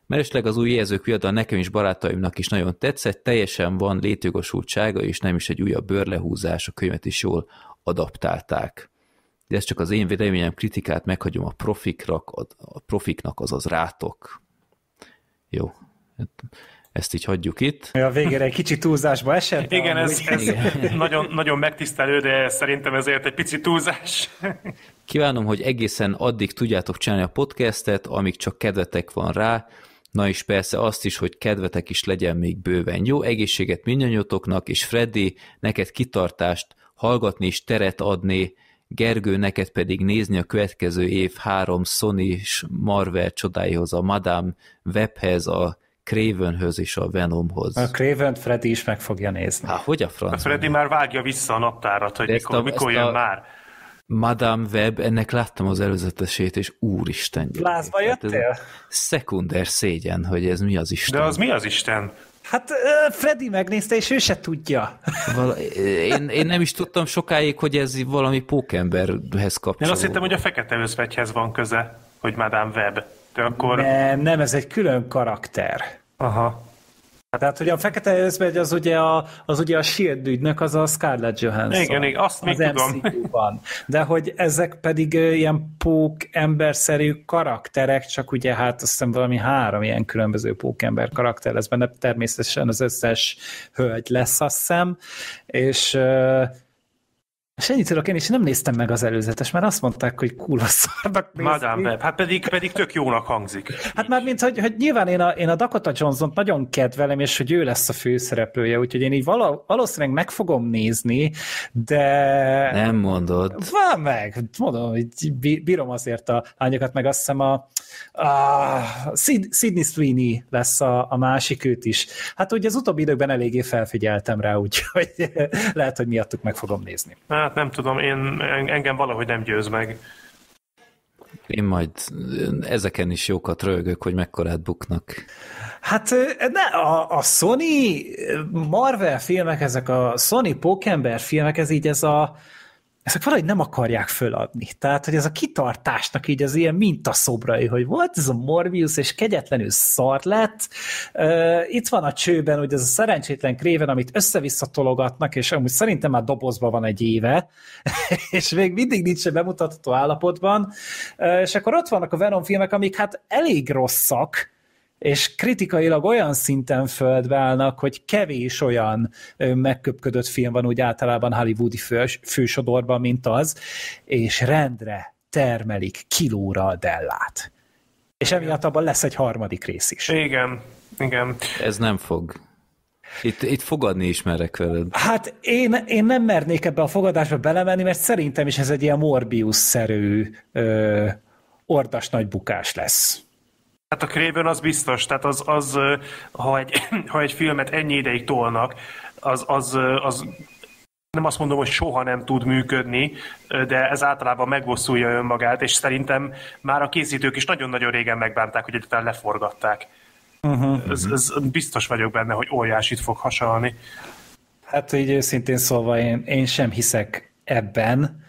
Meresleg az új jelzők viadal nekem is barátaimnak is nagyon tetszett, teljesen van létjogosultsága, és nem is egy újabb bőrlehúzás, a könyvet is jól adaptálták. De ez csak az én véleményem, kritikát meghagyom a profiknak, a profiknak azaz rátok. Jó, ezt így hagyjuk itt. A végére egy kicsit túlzásba esett? Igen, ez, ez nagyon, nagyon megtisztelő, de szerintem ezért egy picit túlzás. Kívánom, hogy egészen addig tudjátok csinálni a podcastet, amíg csak kedvetek van rá, na és persze azt is, hogy kedvetek is legyen még bőven. Jó egészséget mindannyiatoknak, és Freddy, neked kitartást, hallgatni és teret adni, Gergő, neked pedig nézni a következő év három Sony és Marvel csodáihoz, a Madame Webhez, a Cravenhöz és a Venomhoz. A Craven Freddy is meg fogja nézni. Há, hogy a franc? A Freddy már vágja vissza a naptárat, hogy mikor, a, mikor jön a már. Madame Web, ennek láttam az előzetesét, és úristen. Lázba jöttél? Szekunder szégyen, hogy ez mi az Isten. De az mi az Isten? Hát Freddy megnézte, és ő se tudja. Val- én, én nem is tudtam sokáig, hogy ez valami pókemberhez kapcsolódó. Én azt hittem, hogy a fekete özvegyhez van köze, hogy Madame Web. De akkor... Nem, nem, ez egy külön karakter. Aha. Tehát, hogy a fekete özvegy az ugye a, az ugye a Shield ügynök, az a Scarlett Johansson. Igen, igen azt még tudom. MCU-ban. De hogy ezek pedig ilyen pók emberszerű karakterek, csak ugye hát azt hiszem valami három ilyen különböző pókember karakter lesz benne, természetesen az összes hölgy lesz, azt hiszem, és és ennyit tudok én, és nem néztem meg az előzetes, mert azt mondták, hogy kurva szarnak Madame Web, hát pedig, pedig tök jónak hangzik. Hát már mint, hogy, hogy nyilván én a, én a Dakota johnson nagyon kedvelem, és hogy ő lesz a főszereplője, úgyhogy én így vala, valószínűleg meg fogom nézni, de... Nem mondod. Van meg, mondom, hogy bírom azért a lányokat, meg azt hiszem a, a Sydney Sweeney lesz a, a másik őt is. Hát ugye az utóbbi időkben eléggé felfigyeltem rá, úgyhogy lehet, hogy miattuk meg fogom nézni. Hát nem tudom, én, engem valahogy nem győz meg. Én majd ezeken is jókat rögök, hogy mekkorát buknak. Hát ne, a, a Sony Marvel filmek, ezek a Sony Pókember filmek, ez így ez a ezek valahogy nem akarják föladni. Tehát, hogy ez a kitartásnak így az ilyen mintaszobrai, hogy volt ez a Morbius, és kegyetlenül szar lett. Uh, itt van a csőben, hogy ez a szerencsétlen kréven, amit össze-vissza tologatnak, és amúgy szerintem már dobozban van egy éve, és még mindig nincs bemutatható állapotban. Uh, és akkor ott vannak a Venom filmek, amik hát elég rosszak, és kritikailag olyan szinten földbe állnak, hogy kevés olyan megköpködött film van úgy általában hollywoodi fős, fősodorban, mint az, és rendre termelik kilóra a Dellát. És emiatt abban lesz egy harmadik rész is. Igen, igen. Ez nem fog. Itt, itt fogadni is merek veled. Hát én, én nem mernék ebbe a fogadásba belemenni, mert szerintem is ez egy ilyen Morbius-szerű ö, ordas nagy bukás lesz. Hát a Craven az biztos, tehát az, az ha, egy, ha egy filmet ennyi ideig tolnak, az, az, az nem azt mondom, hogy soha nem tud működni, de ez általában megbosszulja önmagát, és szerintem már a készítők is nagyon-nagyon régen megbánták, hogy egyáltalán leforgatták. Uh-huh. Ez, ez biztos vagyok benne, hogy óriásit fog hasalni. Hát így őszintén szólva én, én sem hiszek ebben,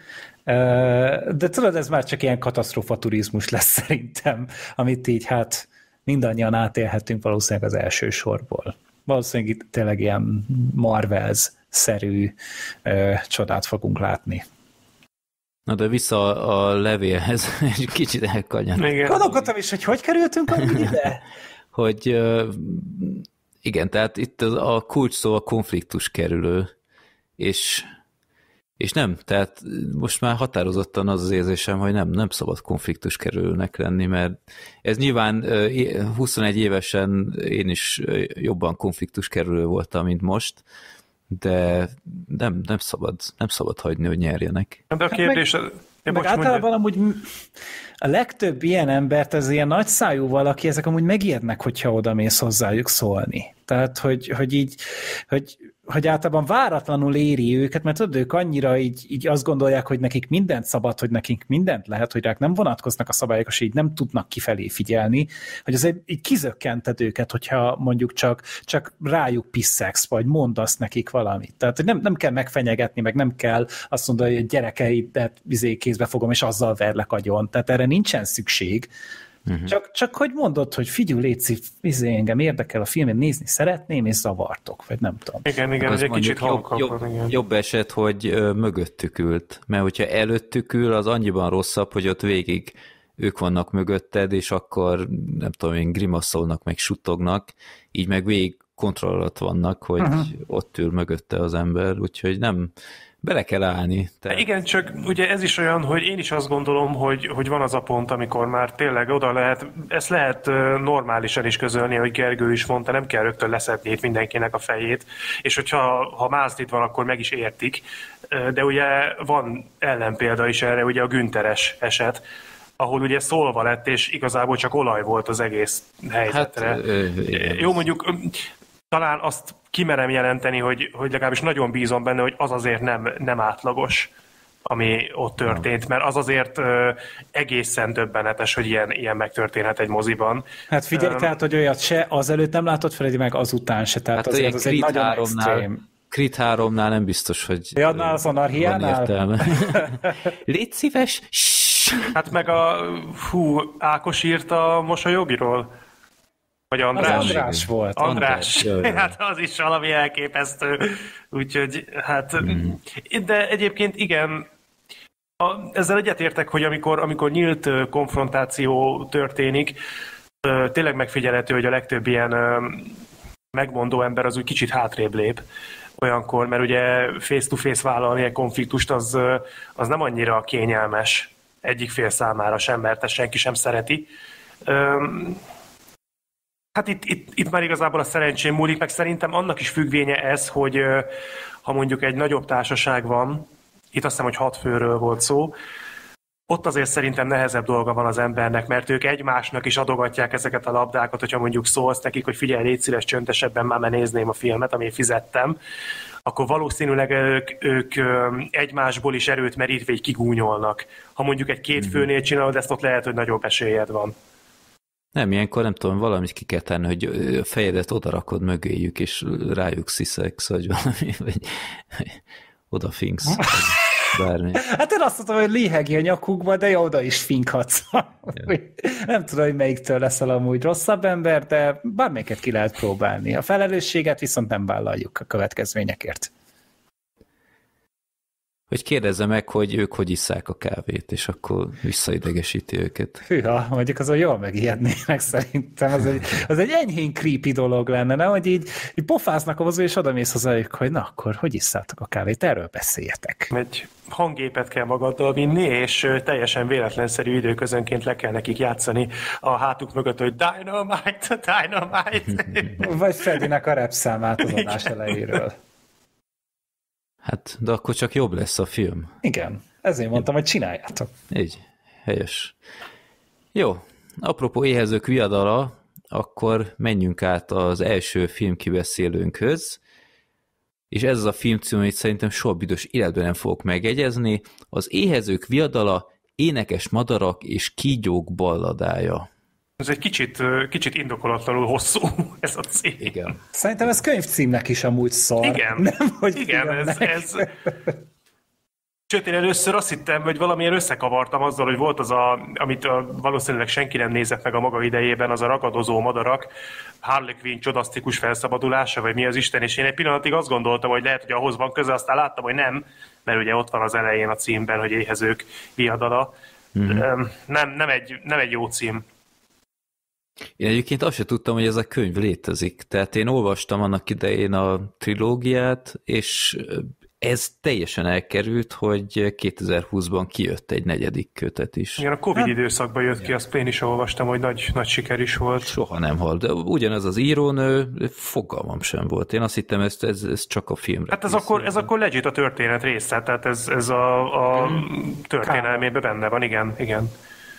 de tudod, ez már csak ilyen katasztrófa turizmus lesz szerintem, amit így hát mindannyian átélhetünk valószínűleg az első sorból. Valószínűleg itt tényleg ilyen Marvels-szerű csodát fogunk látni. Na de vissza a levélhez, egy kicsit elkanyarodtam. Gondolkodtam is, hogy hogy kerültünk ide? hogy igen, tehát itt a kulcs szó a konfliktus kerülő, és, és nem, tehát most már határozottan az az érzésem, hogy nem, nem szabad konfliktus kerülőnek lenni, mert ez nyilván 21 évesen én is jobban konfliktus kerülő voltam, mint most, de nem, nem, szabad, nem szabad hagyni, hogy nyerjenek. De a kérdés... Hát meg, meg általában mondja. amúgy a legtöbb ilyen embert, az ilyen nagy szájú valaki, ezek amúgy megijednek, hogyha oda mész hozzájuk szólni. Tehát, hogy, hogy így, hogy hogy általában váratlanul éri őket, mert tudod, ők annyira így, így azt gondolják, hogy nekik mindent szabad, hogy nekik mindent lehet, hogy rák nem vonatkoznak a szabályok, és így nem tudnak kifelé figyelni, hogy azért így kizökkented őket, hogyha mondjuk csak, csak rájuk pisszegsz, vagy mondasz nekik valamit. Tehát, hogy nem, nem kell megfenyegetni, meg nem kell azt mondani, hogy gyerekeidet vizé kézbe fogom, és azzal verlek agyon. Tehát erre nincsen szükség, Uh-huh. Csak, csak hogy mondod, hogy figyelj, Léci, izé, engem érdekel a filmet, nézni szeretném, és zavartok, vagy nem tudom. Igen, igen, ez egy kicsit jobb, jobb, igen. jobb eset, hogy ö, mögöttük ült, mert hogyha előttük ül, az annyiban rosszabb, hogy ott végig ők vannak mögötted, és akkor nem tudom én, grimaszolnak, meg suttognak, így meg végig kontroll alatt vannak, hogy uh-huh. ott ül mögötte az ember, úgyhogy nem, bele kell állni. Tehát... Igen, csak ugye ez is olyan, hogy én is azt gondolom, hogy, hogy van az a pont, amikor már tényleg oda lehet, ezt lehet normálisan is közölni, hogy Gergő is mondta, nem kell rögtön leszedni itt mindenkinek a fejét, és hogyha ha mázlit van, akkor meg is értik, de ugye van ellenpélda is erre, ugye a Günteres eset, ahol ugye szólva lett, és igazából csak olaj volt az egész helyzetre. Hát, Jó, mondjuk talán azt kimerem jelenteni, hogy, hogy legalábbis nagyon bízom benne, hogy az azért nem, nem átlagos, ami ott történt, mert az azért ö, egészen döbbenetes, hogy ilyen, ilyen megtörténhet egy moziban. Hát figyelj, um, tehát, hogy olyat se azelőtt nem látott Freddy, meg azután se, tehát hát azért az egy nagyon extrém. Crit 3-nál nem biztos, hogy ja, annál az anarhiánál? Légy szíves! Hát meg a hú, Ákos írt a mosolyogiról. Vagy András? Az András volt. András. András. hát az is valami elképesztő. Úgyhogy hát... Mm. De egyébként igen, a, ezzel egyetértek, hogy amikor, amikor nyílt konfrontáció történik, tényleg megfigyelhető, hogy a legtöbb ilyen megmondó ember az úgy kicsit hátrébb lép olyankor, mert ugye face-to-face vállalni egy konfliktust az, az nem annyira kényelmes egyik fél számára sem, mert ezt senki sem szereti. Hát itt, itt, itt már igazából a szerencsém múlik, meg szerintem annak is függvénye ez, hogy ha mondjuk egy nagyobb társaság van, itt azt hiszem, hogy hat főről volt szó, ott azért szerintem nehezebb dolga van az embernek, mert ők egymásnak is adogatják ezeket a labdákat, hogyha mondjuk szólsz nekik, hogy figyelj, légy szíves, csöntesebben már nézném a filmet, amit fizettem, akkor valószínűleg ők, ők egymásból is erőt merítve így kigúnyolnak. Ha mondjuk egy két mhm. főnél csinálod ezt, ott lehet, hogy nagyobb esélyed van. Nem, ilyenkor nem tudom, valamit ki kell tenni, hogy a fejedet odarakod mögéjük, és rájuk sziszeksz, vagy valami, vagy oda finksz. Bármi. Hát én azt mondtam, hogy léhegi a nyakukba, de jó, oda is finkhatsz. Ja. Nem tudom, hogy melyiktől leszel amúgy rosszabb ember, de bármelyiket ki lehet próbálni. A felelősséget viszont nem vállaljuk a következményekért. Vagy kérdezze meg, hogy ők hogy isszák a kávét, és akkor visszaidegesíti őket. Hűha, mondjuk azon jól megijednének szerintem. Az egy, az egy enyhén creepy dolog lenne, nem? Hogy így, így pofáznak ahhoz, és odamész hozzájuk, hogy na akkor, hogy isszátok a kávét, erről beszéljetek. Egy hangépet kell magaddal vinni, és teljesen véletlenszerű időközönként le kell nekik játszani a hátuk mögött, hogy Dynamite, Dynamite. Vagy Fedinek a repszámát az adás elejéről. Hát, de akkor csak jobb lesz a film. Igen, ezért mondtam, hogy csináljátok. Így, helyes. Jó, apropó éhezők viadala, akkor menjünk át az első filmkibeszélőnkhöz, és ez az a film cím, amit szerintem soha büdös életben nem fogok megegyezni, az éhezők viadala, énekes madarak és kígyók balladája. Ez egy kicsit, kicsit indokolatlanul hosszú, ez a cím. Igen. Szerintem ez könyvcímnek is amúgy szar. Igen, Nem, hogy igen ez, ez, Sőt, én először azt hittem, hogy valamilyen összekavartam azzal, hogy volt az a, amit a, valószínűleg senki nem nézett meg a maga idejében, az a ragadozó madarak, Harley Quinn csodasztikus felszabadulása, vagy mi az Isten, és én egy pillanatig azt gondoltam, hogy lehet, hogy ahhoz van köze, aztán láttam, hogy nem, mert ugye ott van az elején a címben, hogy éhezők viadala. Mm-hmm. Nem, nem, egy, nem egy jó cím. Én egyébként azt sem tudtam, hogy ez a könyv létezik. Tehát én olvastam annak idején a trilógiát, és ez teljesen elkerült, hogy 2020-ban kijött egy negyedik kötet is. Igen, a Covid hát, időszakban jött ki, azt én is olvastam, hogy nagy, nagy siker is volt. Soha nem halt, de ugyanez az írónő, fogalmam sem volt. Én azt hittem, ez, ez, ez csak a filmre. Hát ez akkor, ez akkor legit a történet része, tehát ez, ez a, a történelmében benne van, igen, igen.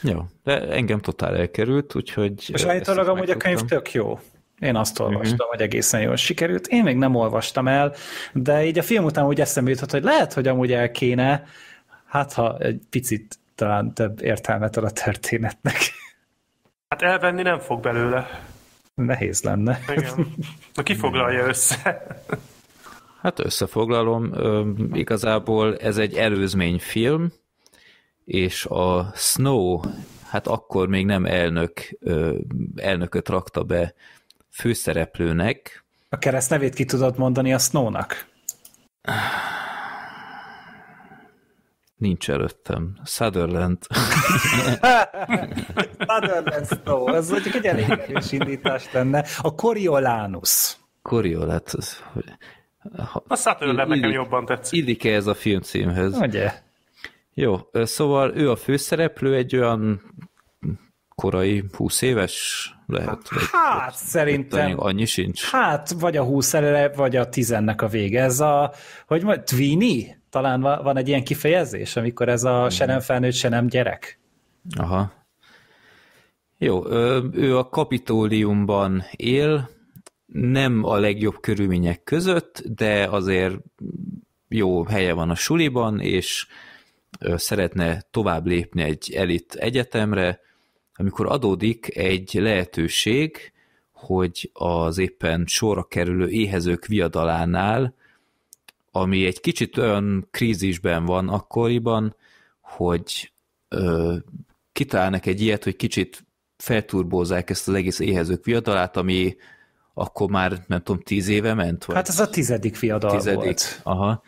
Jó, de engem totál elkerült, úgyhogy... És állítólag amúgy a könyv tök jó. Én azt olvastam, uh-huh. hogy egészen jól sikerült. Én még nem olvastam el, de így a film után úgy eszembe jutott, hogy lehet, hogy amúgy el kéne, hát ha egy picit talán több értelmet ad a történetnek. Hát elvenni nem fog belőle. Nehéz lenne. Igen. Na ki foglalja össze? Hát összefoglalom, igazából ez egy előzményfilm, és a Snow, hát akkor még nem elnök, elnököt rakta be főszereplőnek. A kereszt nevét ki tudod mondani a Snownak? Nincs előttem. Sutherland. Sutherland Snow, ez mondjuk egy elég erős indítás lenne. A Coriolanus. Coriolanus. A Sutherland nekem jobban tetszik. Illik-e ez a filmcímhez? Ugye? Jó, szóval ő a főszereplő, egy olyan korai 20 éves lehet? Vagy, hát vagy, szerintem. Annyi sincs. Hát, vagy a 20 elele, vagy a 10-nek a vége. Ez a, hogy majd, Twini? Talán van egy ilyen kifejezés, amikor ez a se nem felnőtt, se nem gyerek. Aha. Jó, ő a kapitóliumban él, nem a legjobb körülmények között, de azért jó helye van a suliban, és szeretne tovább lépni egy elit egyetemre, amikor adódik egy lehetőség, hogy az éppen sorra kerülő éhezők viadalánál, ami egy kicsit olyan krízisben van akkoriban, hogy ö, kitalálnak egy ilyet, hogy kicsit felturbózzák ezt az egész éhezők viadalát, ami akkor már, nem tudom, tíz éve ment? Vagy? Hát ez a tizedik viadal tizedik, volt. Aha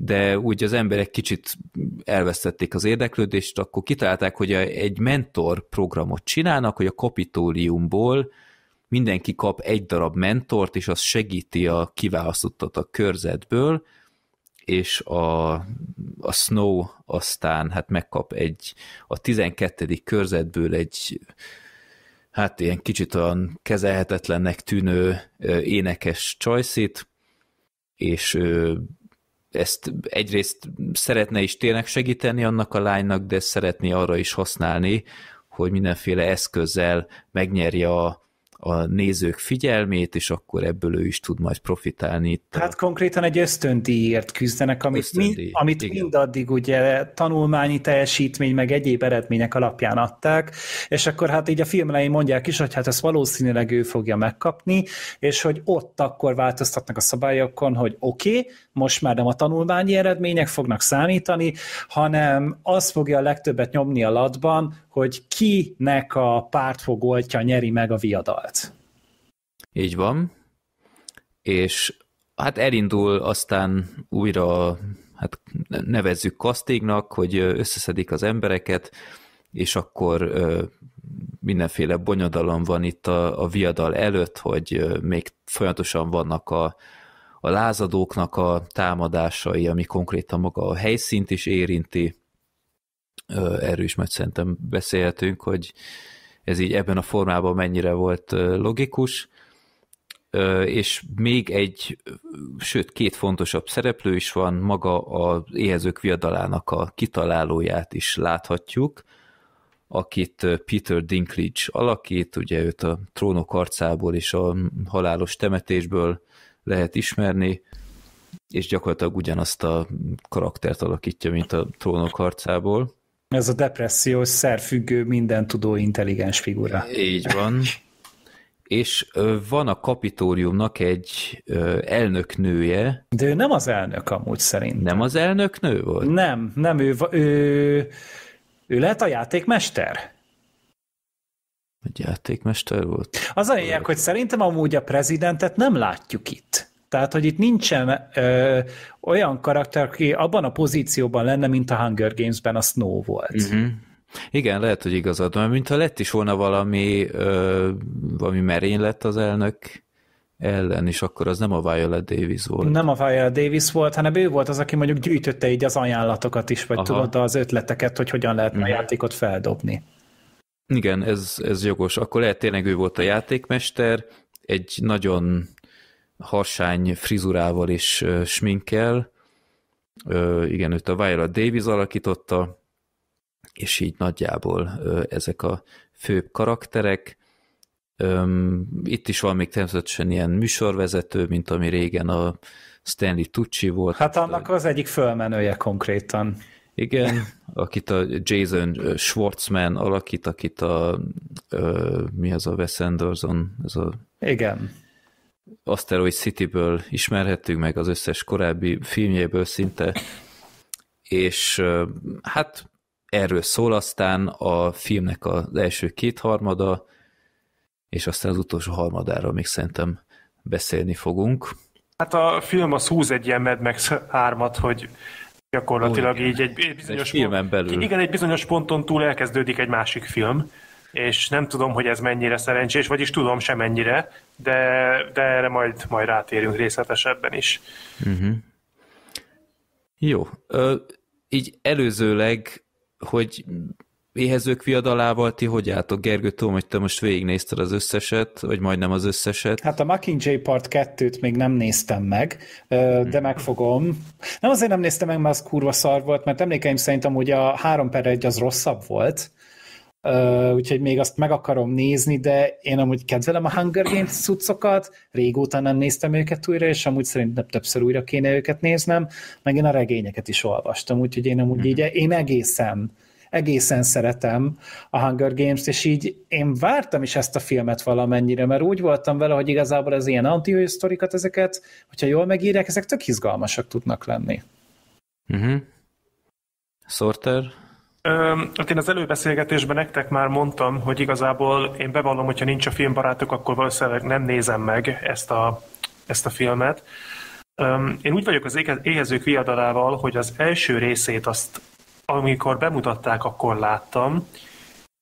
de úgy az emberek kicsit elvesztették az érdeklődést, akkor kitalálták, hogy egy mentor programot csinálnak, hogy a kapitóliumból mindenki kap egy darab mentort, és az segíti a kiválasztottat a körzetből, és a, a Snow aztán hát megkap egy a 12. körzetből egy hát ilyen kicsit olyan kezelhetetlennek tűnő énekes csajszit, és ezt egyrészt szeretne is tényleg segíteni annak a lánynak, de szeretné arra is használni, hogy mindenféle eszközzel megnyerje a, a nézők figyelmét, és akkor ebből ő is tud majd profitálni. Itt hát a... konkrétan egy ösztöndíjért küzdenek, amit, Ösztöndíj, mind, amit mindaddig ugye tanulmányi teljesítmény, meg egyéb eredmények alapján adták, és akkor hát így a film elején mondják is, hogy hát ezt valószínűleg ő fogja megkapni, és hogy ott akkor változtatnak a szabályokon, hogy oké, okay, most már nem a tanulmányi eredmények fognak számítani, hanem az fogja a legtöbbet nyomni a latban, hogy kinek a pártfogoltja nyeri meg a viadalt. Így van. És hát elindul aztán újra hát nevezzük kasztégnak, hogy összeszedik az embereket, és akkor mindenféle bonyodalom van itt a, a viadal előtt, hogy még folyamatosan vannak a, a lázadóknak a támadásai, ami konkrétan maga a helyszínt is érinti. Erről is majd szerintem beszélhetünk, hogy ez így ebben a formában mennyire volt logikus. És még egy, sőt két fontosabb szereplő is van, maga az éhezők viadalának a kitalálóját is láthatjuk, akit Peter Dinklage alakít, ugye őt a trónok arcából és a halálos temetésből lehet ismerni, és gyakorlatilag ugyanazt a karaktert alakítja, mint a trónok harcából. Ez a depressziós, szerfüggő, minden tudó intelligens figura. Így van. És van a kapitóriumnak egy elnöknője. De ő nem az elnök amúgy szerint. Nem az elnöknő volt? Nem, nem, ő, ő, ő lehet a játékmester? Egy játékmester volt? Az a lényeg, hogy szerintem amúgy a prezidentet nem látjuk itt. Tehát, hogy itt nincsen ö, olyan karakter, aki abban a pozícióban lenne, mint a Hunger Games-ben a Snow volt. Uh-huh. Igen, lehet, hogy igazad van, mintha lett is volna valami, ö, valami merény lett az elnök ellen, és akkor az nem a Viola Davis volt. Nem a Viola Davis volt, hanem ő volt az, aki mondjuk gyűjtötte így az ajánlatokat is, vagy Aha. tudod az ötleteket, hogy hogyan lehetne a játékot feldobni. Igen, ez, ez jogos. Akkor lehet tényleg ő volt a játékmester, egy nagyon harsány frizurával és sminkkel. Igen, őt a Viola Davis alakította, és így nagyjából ezek a főbb karakterek. Itt is van még természetesen ilyen műsorvezető, mint ami régen a Stanley Tucci volt. Hát annak az egyik fölmenője konkrétan. Igen, akit a Jason Schwartzman alakít, akit a mi az a Wes Anderson, ez a Igen. Asteroid City-ből ismerhettük meg az összes korábbi filmjéből szinte, és hát erről szól aztán a filmnek az első kétharmada, és aztán az utolsó harmadáról még szerintem beszélni fogunk. Hát a film az húz egy ilyen Mad Max 3 hogy gyakorlatilag oh, így egy, egy bizonyos egy filmen pont, belül. Igen, egy bizonyos ponton túl elkezdődik egy másik film, és nem tudom, hogy ez mennyire szerencsés, vagyis tudom semennyire, de, de erre majd, majd rátérünk részletesebben is. Uh-huh. Jó. Ö, így előzőleg, hogy éhezők viadalával ti hogy álltok? Gergő, tudom, hogy te most végignézted az összeset, vagy majdnem az összeset. Hát a Mockingjay Part 2-t még nem néztem meg, de megfogom. Nem azért nem néztem meg, mert az kurva szar volt, mert emlékeim szerint amúgy a 3 per 1 az rosszabb volt, Uh, úgyhogy még azt meg akarom nézni, de én amúgy kedvelem a Hunger Games cuccokat, régóta nem néztem őket újra, és amúgy szerintem többször újra kéne őket néznem, meg én a regényeket is olvastam, úgyhogy én amúgy így, én egészen egészen szeretem a Hunger Games-t, és így én vártam is ezt a filmet valamennyire, mert úgy voltam vele, hogy igazából az ilyen anti sztorikat, ezeket, hogyha jól megírják, ezek tök izgalmasak tudnak lenni. Uh-huh. Sorter? Hát én az előbeszélgetésben nektek már mondtam, hogy igazából én bevallom, hogyha nincs a filmbarátok, akkor valószínűleg nem nézem meg ezt a, ezt a filmet. Én úgy vagyok az éhezők viadalával, hogy az első részét azt amikor bemutatták, akkor láttam,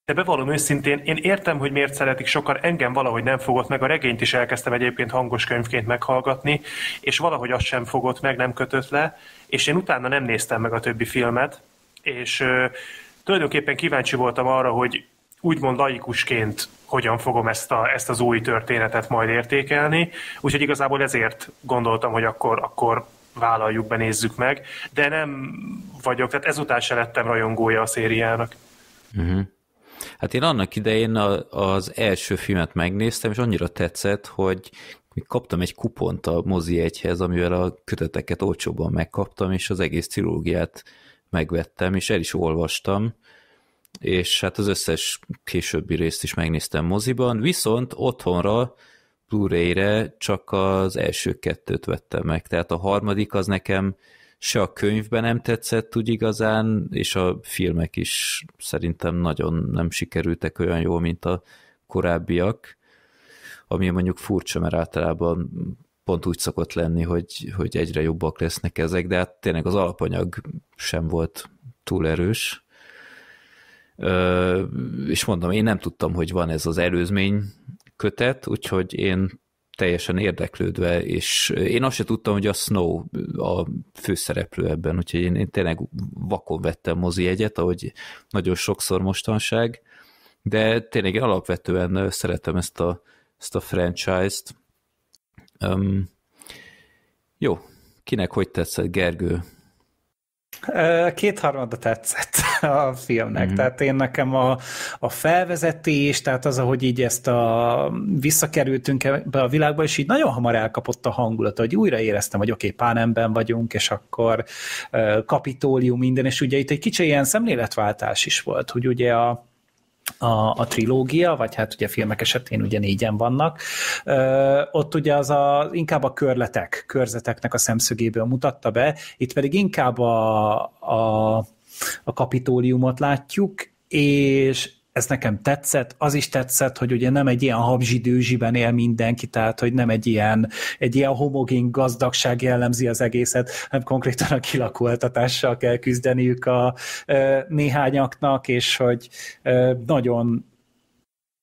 de bevallom őszintén, én értem, hogy miért szeretik sokan, engem valahogy nem fogott meg, a regényt is elkezdtem egyébként hangos könyvként meghallgatni, és valahogy azt sem fogott meg, nem kötött le, és én utána nem néztem meg a többi filmet, és tulajdonképpen kíváncsi voltam arra, hogy úgymond laikusként hogyan fogom ezt, a, ezt az új történetet majd értékelni, úgyhogy igazából ezért gondoltam, hogy akkor, akkor vállaljuk be, nézzük meg, de nem vagyok, tehát ezután se lettem rajongója a szériának. Uh-huh. Hát én annak idején az első filmet megnéztem, és annyira tetszett, hogy kaptam egy kupont a mozi egyhez, amivel a köteteket olcsóban megkaptam, és az egész trilógiát megvettem, és el is olvastam, és hát az összes későbbi részt is megnéztem moziban, viszont otthonra Blu-ray-re csak az első kettőt vettem meg, tehát a harmadik az nekem se a könyvben nem tetszett úgy igazán, és a filmek is szerintem nagyon nem sikerültek olyan jól, mint a korábbiak, ami mondjuk furcsa, mert általában pont úgy szokott lenni, hogy, hogy egyre jobbak lesznek ezek, de hát tényleg az alapanyag sem volt túl erős. Ö, és mondom, én nem tudtam, hogy van ez az előzmény kötet, úgyhogy én teljesen érdeklődve, és én azt se tudtam, hogy a Snow a főszereplő ebben, úgyhogy én, én tényleg vakon vettem mozi egyet, ahogy nagyon sokszor mostanság, de tényleg én alapvetően szeretem ezt a, ezt a franchise-t. Um, jó, kinek hogy tetszett, Gergő? Kétharmada tetszett a filmnek, mm-hmm. tehát én nekem a, a felvezetés, tehát az, ahogy így ezt a visszakerültünk be a világba, és így nagyon hamar elkapott a hangulat, hogy újra éreztem, hogy oké, okay, pánemben vagyunk, és akkor uh, kapitólium minden, és ugye itt egy kicsi ilyen szemléletváltás is volt, hogy ugye a a, a trilógia, vagy hát ugye filmek esetén ugye négyen vannak, ö, ott ugye az a, inkább a körletek, körzeteknek a szemszögéből mutatta be, itt pedig inkább a, a, a kapitóliumot látjuk, és ez nekem tetszett, az is tetszett, hogy ugye nem egy ilyen habzsidőzsiben él mindenki, tehát hogy nem egy ilyen, egy ilyen homogén gazdagság jellemzi az egészet, hanem konkrétan a kilakoltatással kell küzdeniük a néhányaknak, és hogy nagyon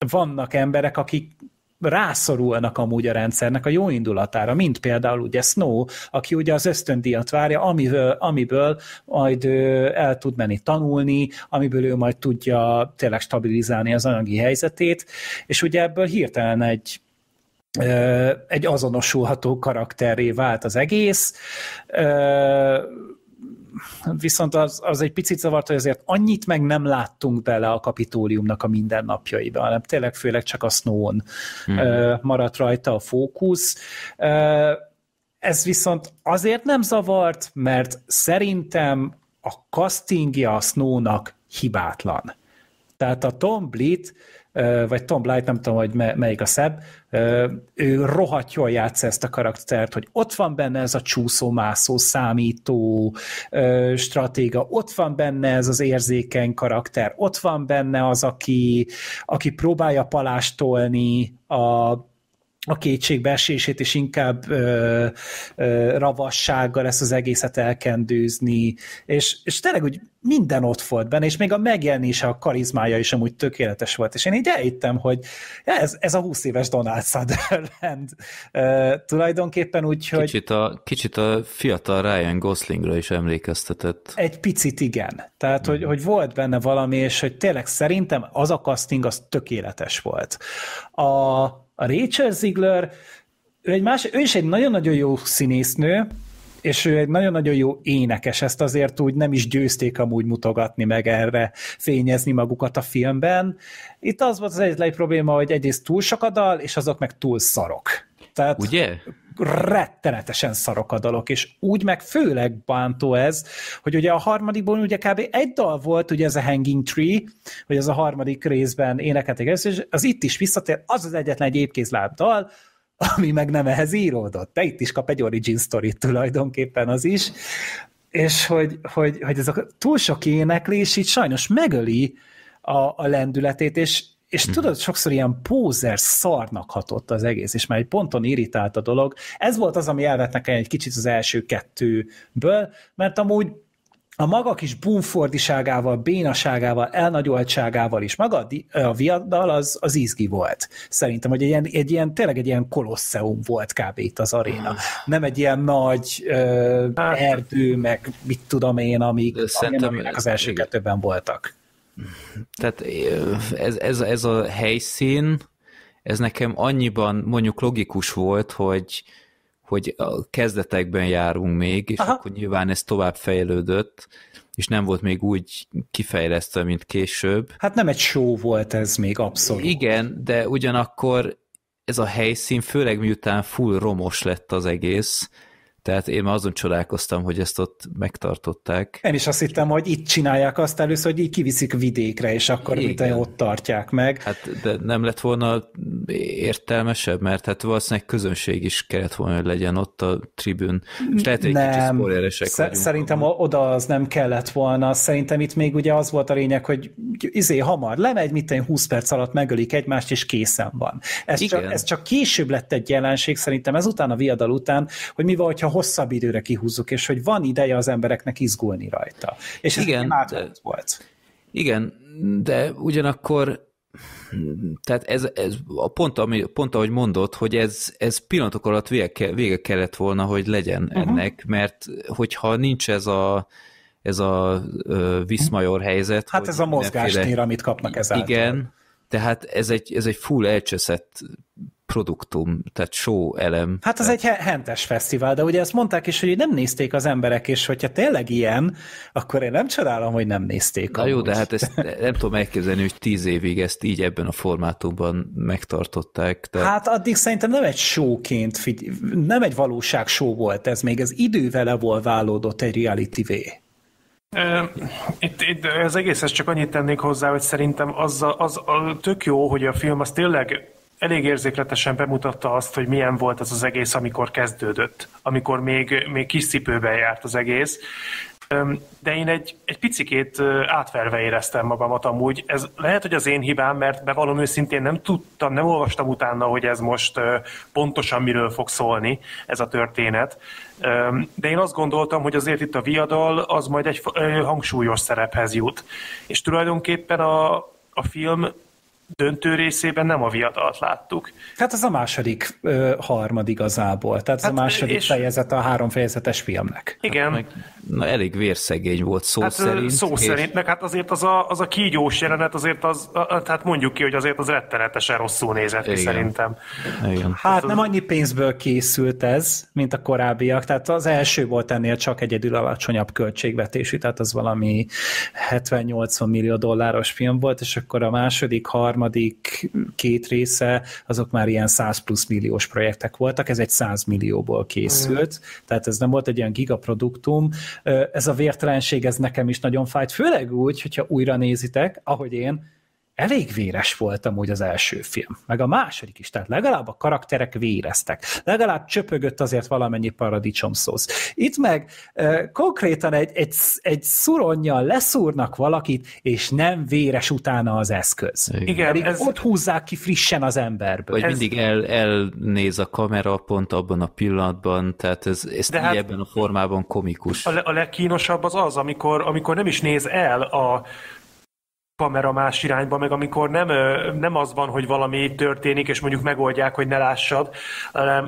vannak emberek, akik rászorulnak amúgy a rendszernek a jó indulatára, mint például ugye Snow, aki ugye az ösztöndíjat várja, amiből, amiből majd el tud menni tanulni, amiből ő majd tudja tényleg stabilizálni az anyagi helyzetét, és ugye ebből hirtelen egy egy azonosulható karakterré vált az egész viszont az, az egy picit zavart, hogy azért annyit meg nem láttunk bele a kapitóliumnak a mindennapjaiba, hanem tényleg főleg csak a Snow-on hmm. maradt rajta a fókusz. Ez viszont azért nem zavart, mert szerintem a castingja a Snow-nak hibátlan. Tehát a Tom Blit vagy Tom Blight, nem tudom, hogy melyik a szebb, ő rohadt jól játsza ezt a karaktert, hogy ott van benne ez a csúszó-mászó, számító stratéga, ott van benne ez az érzékeny karakter, ott van benne az, aki, aki próbálja palástolni a a kétségbeesését, és inkább ö, ö, ravassággal ezt az egészet elkendőzni, és, és tényleg úgy minden ott volt benne, és még a megjelenése, a karizmája is amúgy tökéletes volt, és én így elhittem, hogy ez, ez a 20 éves Donald Sutherland ö, tulajdonképpen úgy, hogy... Kicsit a, kicsit a fiatal Ryan Goslingra is emlékeztetett. Egy picit igen, tehát hogy, hogy volt benne valami, és hogy tényleg szerintem az a casting az tökéletes volt. A, a Rachel Ziegler, ő, egy más, ő is egy nagyon-nagyon jó színésznő, és ő egy nagyon-nagyon jó énekes, ezt azért úgy nem is győzték amúgy mutogatni, meg erre fényezni magukat a filmben. Itt az volt az egyetlen probléma, hogy egyrészt túl sok a dal, és azok meg túl szarok. Tehát Ugye? Rettenetesen szarok a dalok, és úgy meg főleg bántó ez, hogy ugye a harmadikból ugye kb. egy dal volt, ugye ez a Hanging Tree, hogy ez a harmadik részben énekelték és az itt is visszatér, az az egyetlen egy épkézláb dal, ami meg nem ehhez íródott. De itt is kap egy origin story tulajdonképpen az is, és hogy, hogy, hogy ez a túl sok éneklés így sajnos megöli a, a lendületét, és és hmm. tudod, sokszor ilyen pózer szarnak hatott az egész, és már egy ponton irritált a dolog. Ez volt az, ami elvett nekem egy kicsit az első kettőből, mert amúgy a maga kis bumfordiságával, bénaságával, elnagyoltságával is, maga a viadal az, az izgi volt. Szerintem, hogy egy ilyen, egy ilyen, tényleg egy ilyen kolosseum volt kb. itt az aréna. Hmm. Nem egy ilyen nagy ö, hát- erdő, meg mit tudom én, amik, amik az első kettőben voltak. Tehát ez, ez, ez a helyszín, ez nekem annyiban mondjuk logikus volt, hogy, hogy a kezdetekben járunk még, és Aha. akkor nyilván ez tovább fejlődött, és nem volt még úgy kifejlesztve, mint később. Hát nem egy show volt ez még abszolút. Igen, de ugyanakkor ez a helyszín, főleg miután full romos lett az egész, Tehát én már azon csodálkoztam, hogy ezt ott megtartották. Én is azt hittem, hogy itt csinálják azt először, hogy így kiviszik vidékre, és akkor mit ott tartják meg. Hát de nem lett volna értelmesebb, mert hát valószínűleg közönség is kellett volna, hogy legyen ott a tribün. És lehet, hogy nem. kicsit Sz- Szerintem oda az nem kellett volna. Szerintem itt még ugye az volt a lényeg, hogy izé hamar lemegy, mit 20 perc alatt megölik egymást, és készen van. Ez, csak, ez csak később lett egy jelenség, szerintem ezután a viadal után, hogy mi van, hogyha hosszabb időre kihúzzuk, és hogy van ideje az embereknek izgulni rajta. És ez igen, de, volt. Igen, de ugyanakkor tehát ez, ez a pont, ami, pont ahogy mondott, hogy ez, ez pillanatok alatt vége, vége kellett volna, hogy legyen uh-huh. ennek, mert hogyha nincs ez a ez a uh, viszmajor helyzet. Hát ez a mozgástér, amit kapnak ezáltal. Igen, tehát ez egy, ez egy full elcseszett produktum, tehát show elem. Hát az egy hentes fesztivál, de ugye ezt mondták is, hogy nem nézték az emberek, és hogyha tényleg ilyen, akkor én nem csodálom, hogy nem nézték. Na jó, de hát ezt nem tudom elképzelni, hogy tíz évig ezt így ebben a formátumban megtartották. De... Hát addig szerintem nem egy showként, nem egy valóság show volt ez, még az idővel evolválódott egy reality-vé. Itt, itt az egészhez csak annyit tennék hozzá, hogy szerintem az, az, az tök jó, hogy a film az tényleg elég érzékletesen bemutatta azt, hogy milyen volt ez az egész, amikor kezdődött, amikor még, még kis cipőben járt az egész. De én egy, egy picikét átverve éreztem magamat amúgy. Ez lehet, hogy az én hibám, mert bevallom őszintén nem tudtam, nem olvastam utána, hogy ez most pontosan miről fog szólni, ez a történet. De én azt gondoltam, hogy azért itt a viadal az majd egy hangsúlyos szerephez jut. És tulajdonképpen a, a film döntő részében nem a viadalt láttuk. Hát ez a második ö, harmad igazából, tehát ez hát, a második és... fejezet a három fejezetes filmnek. Igen. Hát meg, na, elég vérszegény volt szó hát, szerint. Szó és... szerint, meg hát azért az a, az a kígyós jelenet, azért az, a, tehát mondjuk ki, hogy azért az rettenetesen rosszul nézett ki szerintem. Igen. Hát nem annyi pénzből készült ez, mint a korábbiak, tehát az első volt ennél csak egyedül alacsonyabb költségvetésű, tehát az valami 70-80 millió dolláros film volt, és akkor a második, harmadik harmadik két része, azok már ilyen 100 plusz milliós projektek voltak, ez egy 100 millióból készült, mm. tehát ez nem volt egy olyan gigaproduktum. Ez a vértelenség, ez nekem is nagyon fájt, főleg úgy, hogyha újra nézitek, ahogy én, elég véres volt amúgy az első film, meg a második is, tehát legalább a karakterek véreztek, legalább csöpögött azért valamennyi paradicsomszósz. Itt meg e, konkrétan egy, egy, egy szuronnyal leszúrnak valakit, és nem véres utána az eszköz. Igen, Pedig ez... ott húzzák ki frissen az emberből. Vagy ez... mindig el, elnéz a kamera pont abban a pillanatban, tehát ez, ez De hát ebben a formában komikus. A, le, a legkínosabb az az, amikor, amikor nem is néz el a kamera más irányba, meg amikor nem, nem az van, hogy valami történik, és mondjuk megoldják, hogy ne lássad.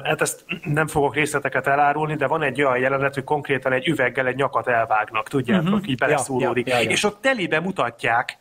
Hát ezt nem fogok részleteket elárulni, de van egy olyan jelenet, hogy konkrétan egy üveggel egy nyakat elvágnak, tudjátok, uh-huh. így beleszúródik. Ja, ja, ja, ja. És ott telibe mutatják,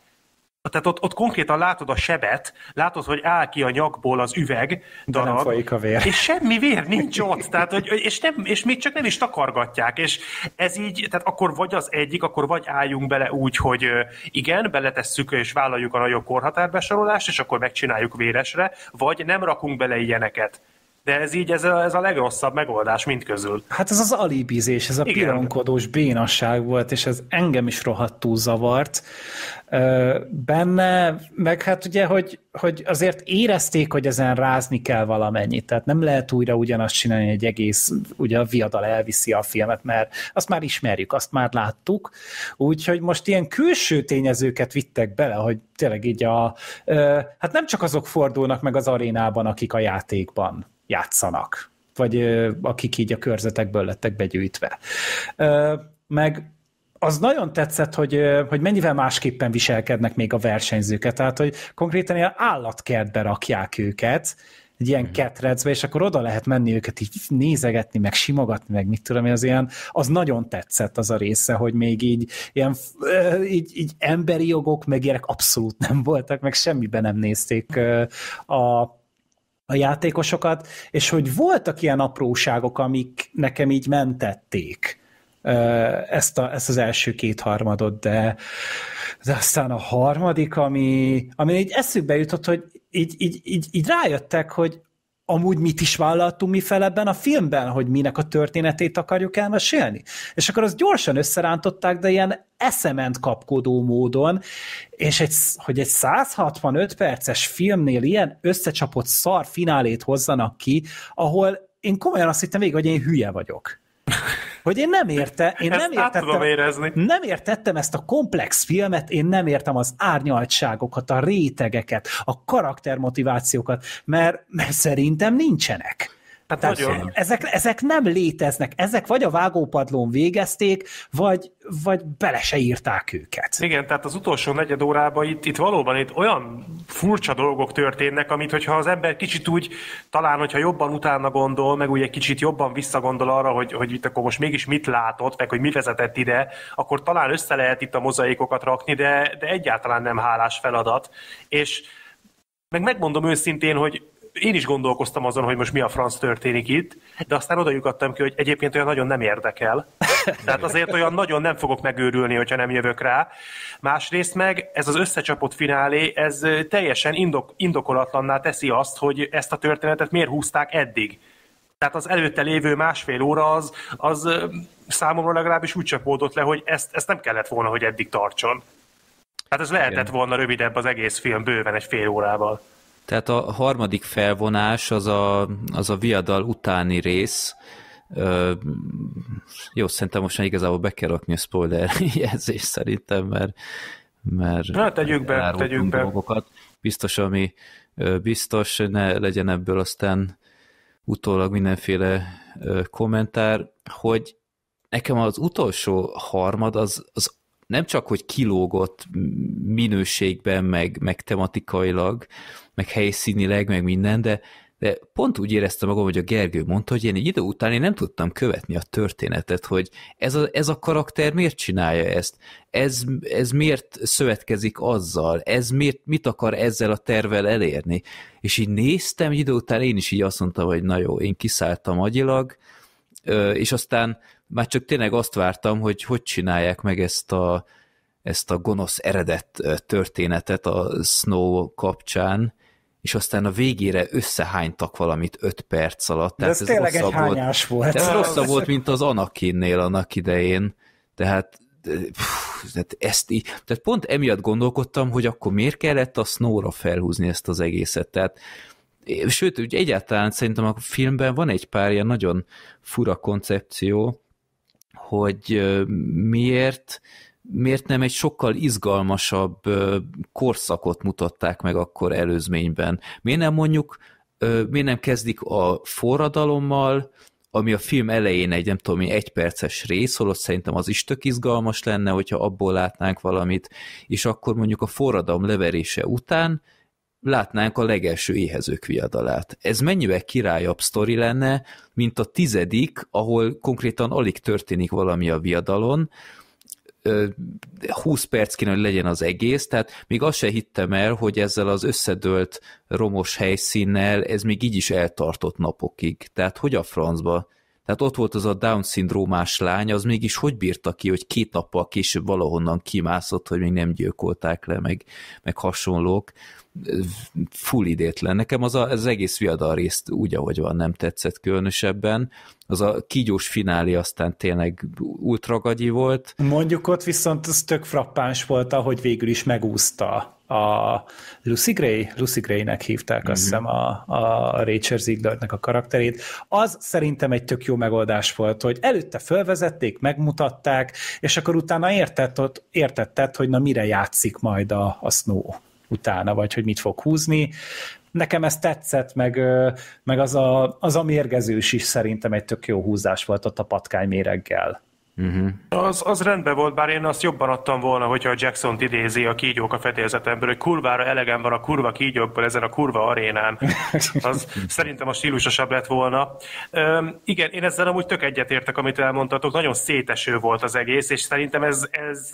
tehát ott, ott konkrétan látod a sebet, látod, hogy áll ki a nyakból az üveg darab, folyik a vér. és semmi vér nincs ott, tehát, hogy, és, nem, és még csak nem is takargatják, és ez így, tehát akkor vagy az egyik, akkor vagy álljunk bele úgy, hogy igen, beletesszük és vállaljuk a nagyobb korhatárbesorolást, és akkor megcsináljuk véresre, vagy nem rakunk bele ilyeneket. De ez így, ez a, ez a legrosszabb megoldás mind közül. Hát ez az alibizés, ez a pironkodós bénasság volt, és ez engem is rohadtul zavart. Benne, meg hát ugye, hogy, hogy azért érezték, hogy ezen rázni kell valamennyit, tehát nem lehet újra ugyanazt csinálni, egy egész, ugye a viadal elviszi a filmet, mert azt már ismerjük, azt már láttuk, úgyhogy most ilyen külső tényezőket vittek bele, hogy tényleg így a, hát nem csak azok fordulnak meg az arénában, akik a játékban játszanak, vagy akik így a körzetekből lettek begyűjtve. Meg az nagyon tetszett, hogy, hogy mennyivel másképpen viselkednek még a versenyzőket, tehát hogy konkrétan ilyen állatkertbe rakják őket, egy ilyen mhm. ketrecbe, és akkor oda lehet menni őket így nézegetni, meg simogatni, meg mit tudom, az ilyen, az nagyon tetszett az a része, hogy még így ilyen így, így emberi jogok, meg ilyenek abszolút nem voltak, meg semmiben nem nézték a, a játékosokat, és hogy voltak ilyen apróságok, amik nekem így mentették ezt, a, ezt az első kétharmadot, de, de aztán a harmadik, ami, ami így eszükbe jutott, hogy így, így, így, így rájöttek, hogy amúgy mit is vállaltunk mi fel ebben a filmben, hogy minek a történetét akarjuk elmesélni. És akkor azt gyorsan összerántották, de ilyen eszement kapkodó módon, és egy, hogy egy 165 perces filmnél ilyen összecsapott szar finálét hozzanak ki, ahol én komolyan azt hittem végig, hogy én hülye vagyok. Hogy én nem érte, én nem értettem, érezni. nem értettem ezt a komplex filmet, én nem értem az árnyaltságokat, a rétegeket, a karaktermotivációkat, mert, mert szerintem nincsenek. Hát Tehát nagyon. Ezek, ezek nem léteznek, ezek vagy a vágópadlón végezték, vagy, vagy bele se írták őket. Igen, tehát az utolsó negyed órában itt, itt valóban itt olyan furcsa dolgok történnek, amit hogyha az ember kicsit úgy, talán hogyha jobban utána gondol, meg úgy egy kicsit jobban visszagondol arra, hogy, hogy itt akkor most mégis mit látott, meg hogy mi vezetett ide, akkor talán össze lehet itt a mozaikokat rakni, de, de egyáltalán nem hálás feladat. És meg megmondom őszintén, hogy én is gondolkoztam azon, hogy most mi a franc történik itt, de aztán oda jutottam ki, hogy egyébként olyan nagyon nem érdekel. Tehát azért olyan nagyon nem fogok megőrülni, hogyha nem jövök rá. Másrészt meg ez az összecsapott finálé, ez teljesen indok, indokolatlanná teszi azt, hogy ezt a történetet miért húzták eddig. Tehát az előtte lévő másfél óra az, az számomra legalábbis úgy csapódott le, hogy ezt, ezt nem kellett volna, hogy eddig tartson. Hát ez lehetett volna rövidebb az egész film bőven egy fél órával. Tehát a harmadik felvonás az a, az a viadal utáni rész. Ö, jó, szerintem most már igazából be kell rakni a spoiler jelzés szerintem, mert, mert Na, tegyük be, tegyük be. Dolgokat. Biztos, ami biztos, ne legyen ebből aztán utólag mindenféle kommentár, hogy nekem az utolsó harmad az, az nem csak, hogy kilógott minőségben, meg, meg tematikailag, meg helyszínileg, meg minden, de, de pont úgy éreztem magam, hogy a Gergő mondta, hogy én egy idő után én nem tudtam követni a történetet, hogy ez a, ez a karakter miért csinálja ezt, ez, ez miért szövetkezik azzal, ez miért, mit akar ezzel a tervel elérni. És így néztem, egy idő után én is így azt mondtam, hogy na jó, én kiszálltam agyilag, és aztán már csak tényleg azt vártam, hogy hogy csinálják meg ezt a, ezt a gonosz eredet történetet a Snow kapcsán, és aztán a végére összehánytak valamit öt perc alatt. Tehát ez, ez tényleg egy hányás volt. volt. Ez rosszabb volt, mint az Anakinnél annak idején. Tehát tehát ezt így, tehát pont emiatt gondolkodtam, hogy akkor miért kellett a Snow-ra felhúzni ezt az egészet. Tehát sőt, úgy egyáltalán szerintem a filmben van egy pár ilyen nagyon fura koncepció, hogy miért miért nem egy sokkal izgalmasabb korszakot mutatták meg akkor előzményben? Miért nem mondjuk, miért nem kezdik a forradalommal, ami a film elején egy, nem tudom, egy perces rész, holott szerintem az is tök izgalmas lenne, hogyha abból látnánk valamit, és akkor mondjuk a forradalom leverése után látnánk a legelső éhezők viadalát. Ez mennyivel királyabb sztori lenne, mint a tizedik, ahol konkrétan alig történik valami a viadalon, 20 perc kéne, hogy legyen az egész, tehát még azt se hittem el, hogy ezzel az összedőlt romos helyszínnel ez még így is eltartott napokig. Tehát hogy a francba? Tehát ott volt az a Down-szindrómás lány, az mégis hogy bírta ki, hogy két nappal később valahonnan kimászott, hogy még nem gyilkolták le, meg, meg hasonlók full idétlen. Nekem az, a, az egész viadal részt úgy, ahogy van, nem tetszett különösebben. Az a kígyós finálé aztán tényleg ultragagyi volt. Mondjuk ott viszont az tök frappáns volt, ahogy végül is megúszta a Lucy Gray, Lucy Gray-nek hívták mm-hmm. azt hiszem a, a Rachel Zieglernek a karakterét. Az szerintem egy tök jó megoldás volt, hogy előtte fölvezették, megmutatták, és akkor utána értett, értetted, hogy na mire játszik majd a, a Snow utána, vagy hogy mit fog húzni. Nekem ez tetszett, meg, meg az, a, az a mérgezős is szerintem egy tök jó húzás volt ott a patkány méreggel. Uh-huh. Az, az rendben volt, bár én azt jobban adtam volna, hogyha a Jackson-t idézi a kígyók a fedélzetemből, hogy kurvára elegem van a kurva kígyókból ezen a kurva arénán. Az szerintem a stílusosabb lett volna. Üm, igen, én ezzel amúgy tök egyetértek, amit elmondtatok, nagyon széteső volt az egész, és szerintem ez, ez,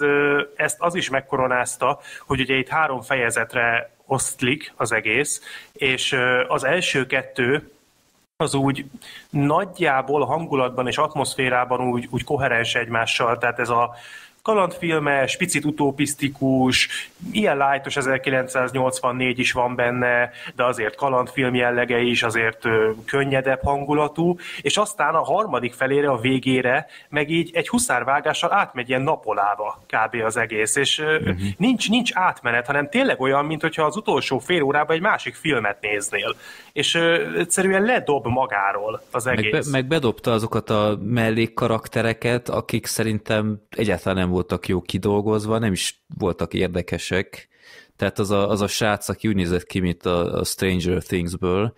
ezt az is megkoronázta, hogy ugye itt három fejezetre osztlik az egész, és az első kettő, az úgy nagyjából hangulatban és atmoszférában úgy, úgy koherens egymással, tehát ez a kalandfilmes, picit utopisztikus, ilyen lájtos 1984 is van benne, de azért kalandfilm jellege is, azért könnyedebb hangulatú, és aztán a harmadik felére, a végére meg így egy huszárvágással átmegy ilyen napolába kb. az egész, és uh-huh. nincs, nincs átmenet, hanem tényleg olyan, mint hogyha az utolsó fél órában egy másik filmet néznél, és egyszerűen ledob magáról az egész. Meg, be, meg bedobta azokat a mellékkaraktereket, akik szerintem egyáltalán nem voltak jó kidolgozva, nem is voltak érdekesek. Tehát az a, az a srác, aki úgy nézett ki, mint a, a Stranger Things-ből,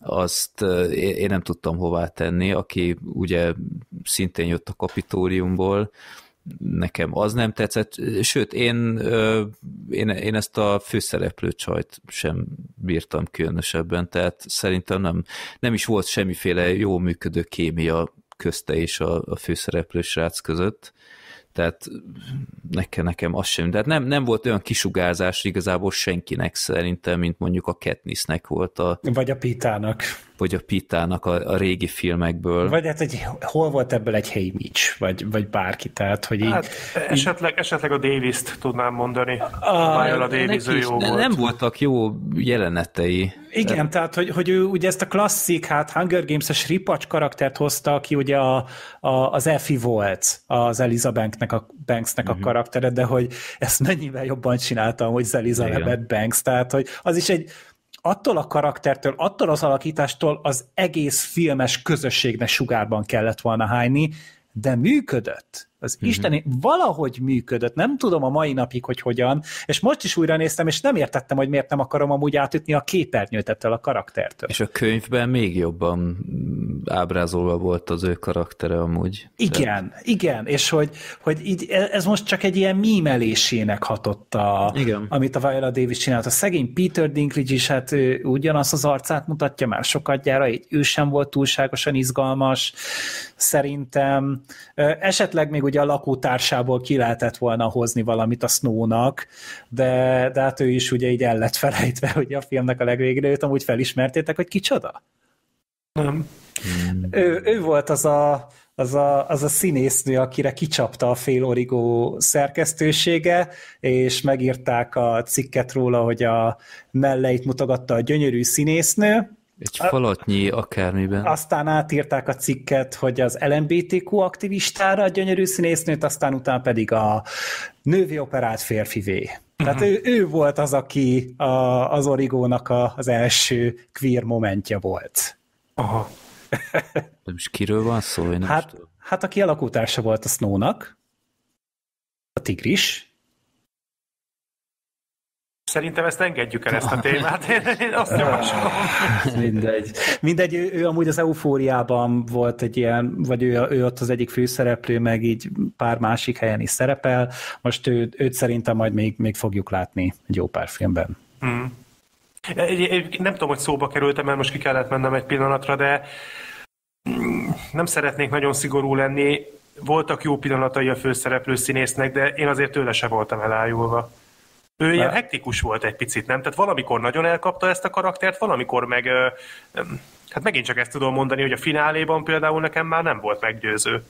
azt én nem tudtam hová tenni, aki ugye szintén jött a kapitóriumból, nekem az nem tetszett, sőt, én, én, én ezt a főszereplő csajt sem bírtam különösebben, tehát szerintem nem, nem is volt semmiféle jó működő kémia közte és a, a főszereplő srác között, tehát nekem, nekem az sem. Tehát nem, nem volt olyan kisugárzás igazából senkinek szerintem, mint mondjuk a Katnissnek volt a... Vagy a Pitának vagy a Pitának a, a régi filmekből. Vagy hát, hogy hol volt ebből egy Hey Mitch, vagy, vagy bárki, tehát, hogy így... Hát, esetleg, így... esetleg a Davis-t tudnám mondani. A, a Davis jó volt. Nem voltak jó jelenetei. Igen, tehát, tehát hogy, hogy ő ugye ezt a klasszik, hát Hunger Games-es ripacs karaktert hozta, aki ugye a, a, az Effie volt, az Elizabeth a, Banksnek uh-huh. a mhm. karaktere, de hogy ezt mennyivel jobban csináltam, hogy az Elizabeth Banks, tehát hogy az is egy attól a karaktertől, attól az alakítástól az egész filmes közösségnek sugárban kellett volna hányni, de működött. Az uh-huh. isteni valahogy működött, nem tudom a mai napig, hogy hogyan, és most is újra néztem, és nem értettem, hogy miért nem akarom amúgy átütni a képernyőt ettől a karaktertől. És a könyvben még jobban ábrázolva volt az ő karaktere amúgy. Igen, de... igen, és hogy, hogy így, e- ez most csak egy ilyen mímelésének hatott, a, igen. amit a Viola Davis csinált. A szegény Peter Dinklage is hát ugyanazt az arcát mutatja már sokat gyára, így ő sem volt túlságosan izgalmas, szerintem. Esetleg még ugye a lakótársából ki lehetett volna hozni valamit a Snownak, de, de hát ő is ugye így el lett felejtve, hogy a filmnek a legvégére őt amúgy felismertétek, hogy kicsoda? Nem. Ő, ő volt az a, az a, az a színésznő, akire kicsapta a fél origó szerkesztősége, és megírták a cikket róla, hogy a melleit mutogatta a gyönyörű színésznő, egy falatnyi akármiben. Aztán átírták a cikket, hogy az LMBTQ aktivistára a gyönyörű színésznőt, aztán utána pedig a nővi operált férfivé. Tehát ő, ő volt az, aki a, az Origónak a, az első queer momentja volt. Aha. Nem is kiről van szó? Én hát, hát aki alakútársa volt a Snownak, a tigris, Szerintem ezt engedjük el, ezt a témát. Én, én azt javaslom. Mindegy. Mindegy, ő, ő amúgy az eufóriában volt egy ilyen, vagy ő, ő ott az egyik főszereplő, meg így pár másik helyen is szerepel. Most ő, őt szerintem majd még, még fogjuk látni egy jó pár filmben. Hmm. Nem tudom, hogy szóba kerültem, mert most ki kellett mennem egy pillanatra, de nem szeretnék nagyon szigorú lenni. Voltak jó pillanatai a főszereplő színésznek, de én azért tőle se voltam elájulva. Ő ilyen hektikus volt egy picit, nem? Tehát valamikor nagyon elkapta ezt a karaktert, valamikor meg, hát megint csak ezt tudom mondani, hogy a fináléban például nekem már nem volt meggyőző.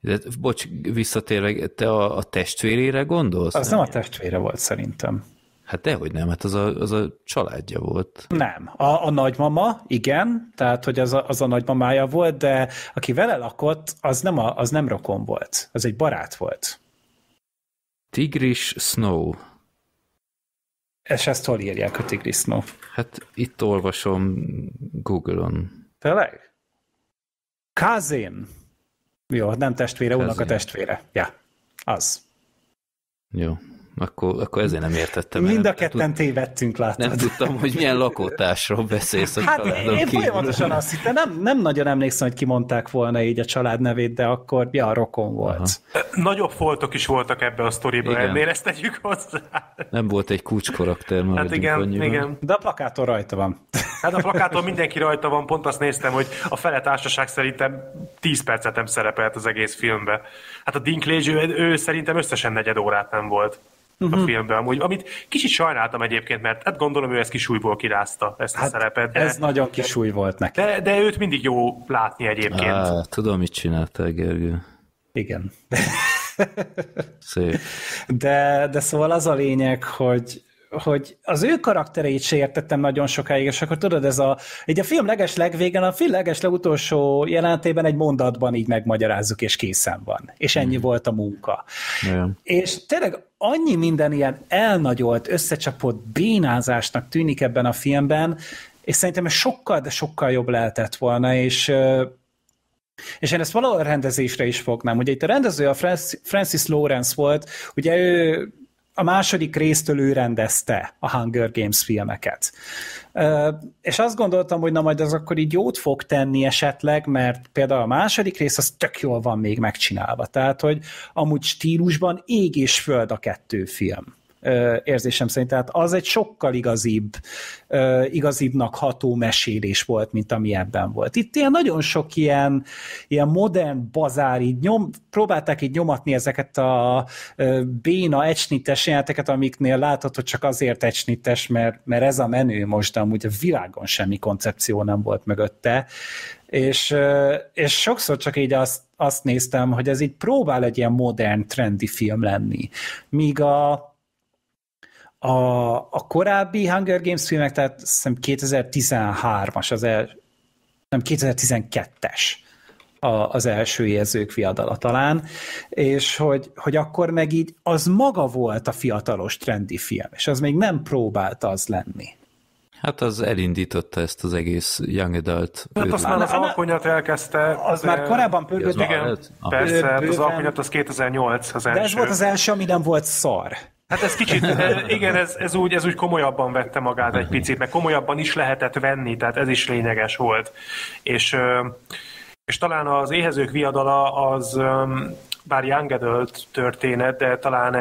De, bocs, visszatérve, te a, a testvérére gondolsz? Az nem, nem a testvére volt szerintem. Hát dehogy nem, hát az a, az a családja volt. Nem. A, a nagymama, igen, tehát hogy az a, az a nagymamája volt, de aki vele lakott, az nem, a, az nem rokon volt, az egy barát volt. Tigris Snow. És ezt hol írják a tigrisznó? Hát itt olvasom Google-on. Tényleg? Kazin. Jó, nem testvére, unok a testvére. Ja, az. Jó, akkor, akkor ezért nem értettem. Mind a ketten tévedtünk, látod. Nem tudtam, hogy milyen lakótásról beszélsz a Hát én kívül. folyamatosan azt hittem, nem, nem nagyon emlékszem, hogy kimondták volna így a család nevét, de akkor ja, rokon volt. Aha. Nagyobb foltok is voltak ebbe a sztoriba, ennél ezt tegyük hozzá. Nem volt egy kulcskarakter. Hát igen, annyiban. igen. De a plakáton rajta van. Hát a plakáton mindenki rajta van, pont azt néztem, hogy a fele társaság szerintem 10 percet nem szerepelt az egész filmbe. Hát a Dinklage, ő, ő szerintem összesen negyed órát nem volt uh-huh. a mhm. filmben amúgy, amit kicsit sajnáltam egyébként, mert hát gondolom ő ezt kisújból kirázta, ezt hát a szerepet. De, ez nagyon kisúly volt neki. De, de őt mindig jó látni egyébként. Á, tudom, mit csinálta Gergő. Igen. Szép. De, de szóval az a lényeg, hogy, hogy az ő karaktereit se értettem nagyon sokáig, és akkor tudod, ez a, így a film leges legvégen, a film leges legutolsó jelentében egy mondatban így megmagyarázzuk, és készen van. És ennyi mm. volt a munka. Igen. És tényleg annyi minden ilyen elnagyolt, összecsapott bénázásnak tűnik ebben a filmben, és szerintem ez sokkal, de sokkal jobb lehetett volna, és és én ezt valahol rendezésre is fognám. Ugye itt a rendező a Francis Lawrence volt, ugye ő a második résztől ő rendezte a Hunger Games filmeket. És azt gondoltam, hogy na majd az akkor így jót fog tenni esetleg, mert például a második rész az tök jól van még megcsinálva. Tehát, hogy amúgy stílusban ég és föld a kettő film érzésem szerint. Tehát az egy sokkal igazibb, igazibbnak ható mesélés volt, mint ami ebben volt. Itt ilyen nagyon sok ilyen, ilyen modern bazár, így nyom, próbálták így nyomatni ezeket a béna ecsnites jelenteket, amiknél hogy csak azért ecsnites, mert, mert ez a menő most, de amúgy a világon semmi koncepció nem volt mögötte. És, és sokszor csak így azt, azt néztem, hogy ez így próbál egy ilyen modern, trendy film lenni. Míg a, a, a korábbi Hunger Games filmek, tehát hiszem 2013-as az el, nem 2012-es a, az első érzők viadala talán, és hogy, hogy akkor meg így az maga volt a fiatalos trendi film, és az még nem próbált az lenni. Hát az elindította ezt az egész Young Adult. Hát azt már az alkonyat elkezdte. Az már korábban pörgött. Igen, persze, hát az alkonyat az 2008 az első. De ez volt az első, ami nem volt szar. Hát ez kicsit, igen, ez, ez, úgy, ez úgy komolyabban vette magát egy picit, meg komolyabban is lehetett venni, tehát ez is lényeges volt. És, és talán az éhezők viadala az bár young adult történet, de talán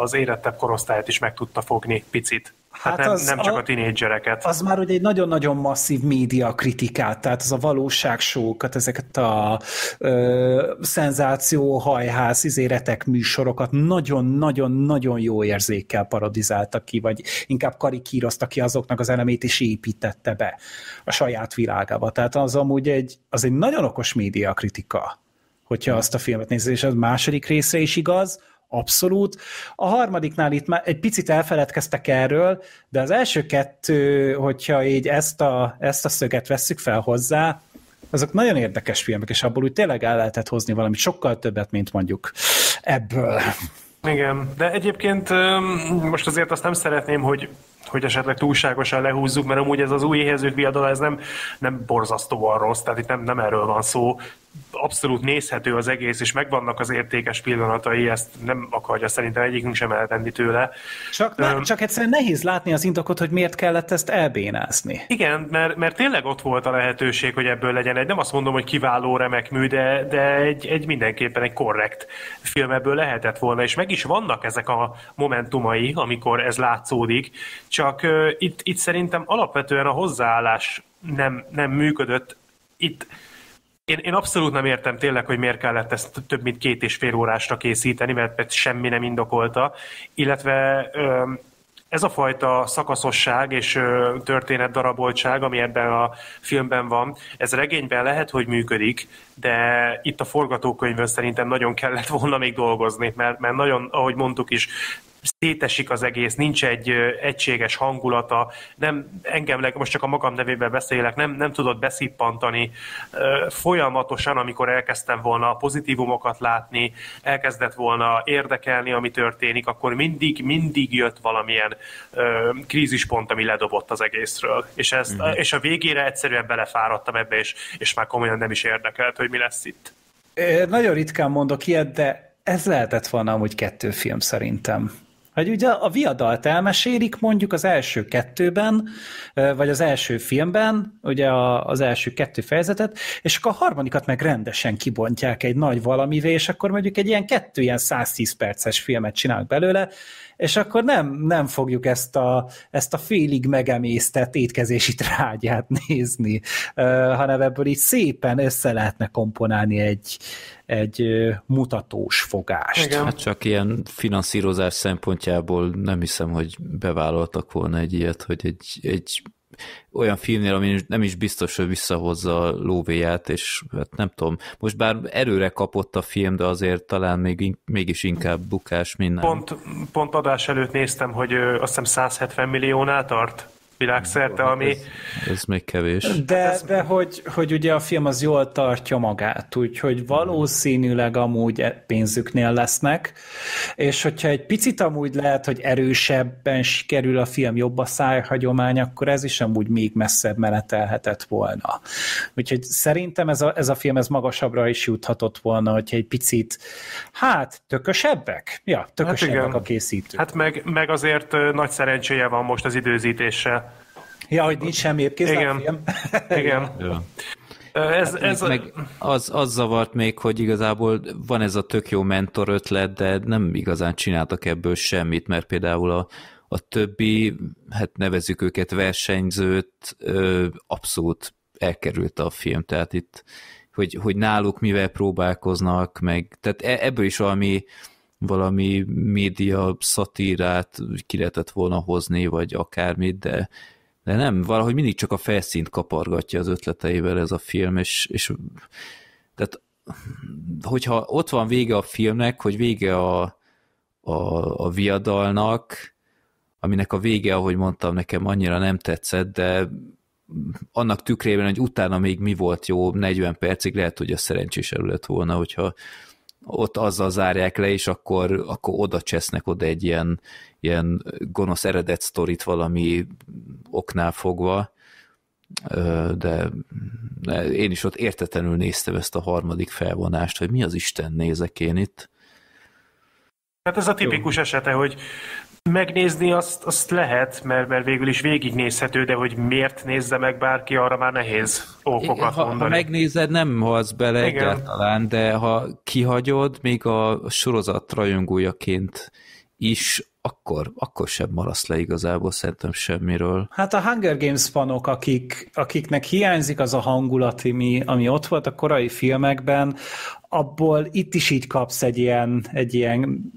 az érettebb korosztályt is meg tudta fogni picit. Hát, hát nem, az nem csak a, a tinédzsereket. Az már ugye egy nagyon-nagyon masszív média kritikát, tehát az a valóságsókat, ezeket a ö, szenzáció, hajház, izéretek műsorokat nagyon-nagyon-nagyon jó érzékkel parodizáltak ki, vagy inkább karikírozta ki azoknak az elemét, és építette be a saját világába. Tehát az amúgy egy, az egy nagyon okos média kritika hogyha azt a filmet nézed, és az második része is igaz, abszolút. A harmadiknál itt már egy picit elfeledkeztek erről, de az első kettő, hogyha így ezt a, ezt a szöget vesszük fel hozzá, azok nagyon érdekes filmek, és abból úgy tényleg el lehetett hozni valamit sokkal többet, mint mondjuk ebből. Igen, de egyébként most azért azt nem szeretném, hogy hogy esetleg túlságosan lehúzzuk, mert amúgy ez az új éhezők viadala, ez nem, nem borzasztóan rossz, tehát itt nem, nem erről van szó. Abszolút nézhető az egész, és megvannak az értékes pillanatai, ezt nem akarja szerintem egyikünk sem eltenni tőle. Csak, ne, um, csak egyszerűen nehéz látni az indokot, hogy miért kellett ezt elbénázni. Igen, mert, mert tényleg ott volt a lehetőség, hogy ebből legyen egy, nem azt mondom, hogy kiváló, remek mű, de, de egy, egy mindenképpen egy korrekt film ebből lehetett volna, és meg is vannak ezek a momentumai, amikor ez látszódik, csak uh, itt, itt szerintem alapvetően a hozzáállás nem, nem működött. Itt én, én abszolút nem értem tényleg, hogy miért kellett ezt több mint két és fél órásra készíteni, mert, semmi nem indokolta, illetve ez a fajta szakaszosság és történet daraboltság, ami ebben a filmben van, ez regényben lehet, hogy működik, de itt a forgatókönyvön szerintem nagyon kellett volna még dolgozni, mert, mert nagyon, ahogy mondtuk is, szétesik az egész, nincs egy egységes hangulata, nem, engem, most csak a magam nevében beszélek, nem, nem tudod beszippantani. Folyamatosan, amikor elkezdtem volna a pozitívumokat látni, elkezdett volna érdekelni, ami történik, akkor mindig, mindig jött valamilyen krízispont, ami ledobott az egészről. És, ezt, mm-hmm. és a végére egyszerűen belefáradtam ebbe, és, és már komolyan nem is érdekelt, hogy mi lesz itt. Nagyon ritkán mondok ilyet, de ez lehetett volna amúgy kettő film szerintem. Hogy ugye a viadalt elmesélik mondjuk az első kettőben, vagy az első filmben, ugye az első kettő fejezetet, és akkor a harmadikat meg rendesen kibontják egy nagy valamivé, és akkor mondjuk egy ilyen kettő ilyen 110 perces filmet csinálnak belőle, és akkor nem, nem fogjuk ezt a, ezt a félig megemésztett étkezési trágyát nézni, hanem ebből így szépen össze lehetne komponálni egy, egy mutatós fogást. Igen. Hát csak ilyen finanszírozás szempontjából nem hiszem, hogy bevállaltak volna egy ilyet, hogy egy, egy olyan filmnél, ami nem is biztos, hogy visszahozza a lóvéját, és hát nem tudom, most bár erőre kapott a film, de azért talán még, mégis inkább bukás, mint nem. Pont, pont adás előtt néztem, hogy ö, azt hiszem 170 milliónál tart világszerte, ami... Ez, ez még kevés. De, ez... de hogy, hogy ugye a film az jól tartja magát, úgyhogy valószínűleg amúgy e- pénzüknél lesznek, és hogyha egy picit amúgy lehet, hogy erősebben sikerül a film jobb a szájhagyomány, akkor ez is amúgy még messzebb menetelhetett volna. Úgyhogy szerintem ez a, ez a film ez magasabbra is juthatott volna, hogyha egy picit, hát tökösebbek? Ja, tökösebbek hát a készítők. Hát meg, meg azért nagy szerencséje van most az időzítéssel Ja, hogy nincs semmi Igen. film. Igen. ja. Ez, hát ez meg, meg az, az zavart még, hogy igazából van ez a tök jó mentor ötlet, de nem igazán csináltak ebből semmit, mert például a, a többi, hát nevezük őket versenyzőt, ö, abszolút elkerült a film, tehát itt, hogy, hogy náluk mivel próbálkoznak, meg, tehát e, ebből is valami, valami média szatírát ki lehetett volna hozni, vagy akármit, de de nem, valahogy mindig csak a felszínt kapargatja az ötleteivel ez a film, és, és tehát hogyha ott van vége a filmnek, hogy vége a, a, a viadalnak, aminek a vége, ahogy mondtam, nekem annyira nem tetszett, de annak tükrében, hogy utána még mi volt jó 40 percig, lehet, hogy a szerencsés lett volna, hogyha ott azzal zárják le, és akkor, akkor oda csesznek oda egy ilyen, ilyen gonosz eredet sztorit valami oknál fogva, de, de én is ott értetlenül néztem ezt a harmadik felvonást, hogy mi az Isten nézek én itt. Hát ez a tipikus Jó. esete, hogy megnézni azt, azt lehet, mert, mert végül is végignézhető, de hogy miért nézze meg bárki, arra már nehéz okokat ha, mondani. Ha megnézed, nem halsz bele Igen. egyáltalán, de ha kihagyod, még a sorozat rajongójaként is, akkor, akkor sem marasz le igazából szerintem semmiről. Hát a Hunger Games fanok, akik, akiknek hiányzik az a hangulat, ami, ami ott volt a korai filmekben, abból itt is így kapsz egy ilyen, egy ilyen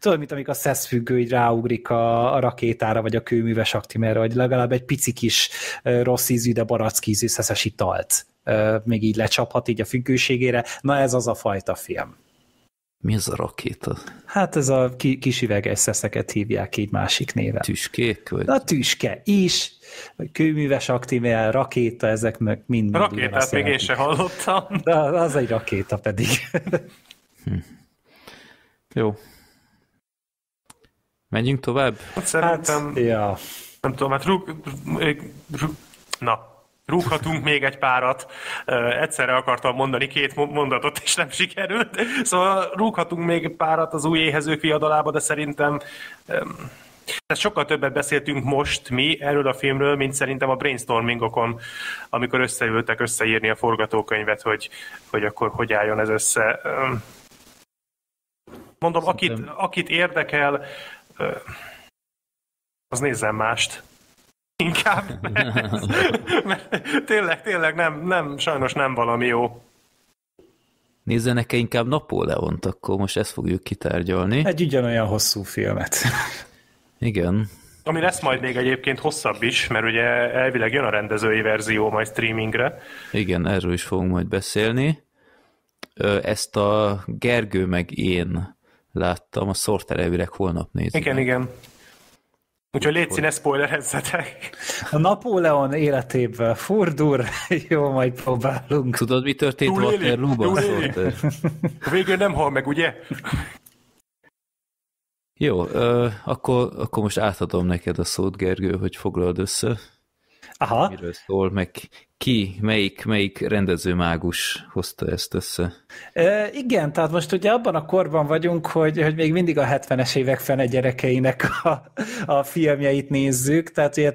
tudod, mint amikor a szeszfüggő így ráugrik a, a rakétára, vagy a kőműves aktimerre, vagy legalább egy pici kis rossz ízű, de barack ízű szeszes italt még így lecsaphat így a függőségére. Na ez az a fajta film. Mi az a rakéta? Hát ez a ki, kis üveges szeszeket hívják így másik néven. Tüskék? Vagy? A tüske is, kőműves aktimel, rakéta, ezeknek mind. Rakétát még én sem hallottam. De az egy rakéta pedig. hm. Jó. Menjünk tovább? Hát szerintem... Hát, ja. Nem tudom, hát rúg, rúg, na, rúghatunk még egy párat. Egyszerre akartam mondani két mondatot, és nem sikerült. Szóval rúghatunk még párat az új éhezők viadalába, de szerintem tehát sokkal többet beszéltünk most mi erről a filmről, mint szerintem a brainstormingokon, amikor összeültek összeírni a forgatókönyvet, hogy, hogy akkor hogy álljon ez össze. Mondom, akit, akit érdekel, az nézzen mást inkább. Mert, mert tényleg, tényleg nem, nem, sajnos nem valami jó. Nézzenek-e inkább Napóleont, akkor most ezt fogjuk kitárgyalni. Egy ugyanolyan hosszú filmet. Igen. Ami lesz majd még egyébként hosszabb is, mert ugye elvileg jön a rendezői verzió majd streamingre. Igen, erről is fogunk majd beszélni. Ezt a Gergő meg én láttam, a Sorter elvileg holnap nézni. Igen, igen. Úgyhogy légy ne spoilerezzetek. A Napóleon életéből fordul, jó, majd próbálunk. Tudod, mi történt Waterloo-ban? A végén nem hal meg, ugye? Jó, ö, akkor, akkor most átadom neked a szót, Gergő, hogy foglald össze. Aha. Miről szól, meg ki, melyik, melyik rendező mágus hozta ezt össze? E, igen, tehát most ugye abban a korban vagyunk, hogy, hogy még mindig a 70-es évek fene gyerekeinek a, a filmjeit nézzük, tehát ugye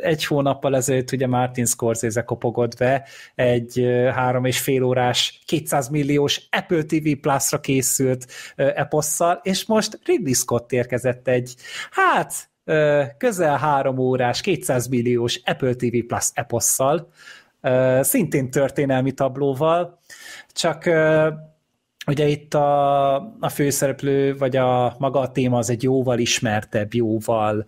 egy hónappal ezelőtt ugye Martin Scorsese kopogott be egy három és fél órás, 200 milliós Apple TV Plus-ra készült eposszal, és most Ridley Scott érkezett egy, hát közel három órás, 200 milliós Apple TV Plus eposszal, szintén történelmi tablóval, csak Ugye itt a, a főszereplő, vagy a maga a téma az egy jóval ismertebb, jóval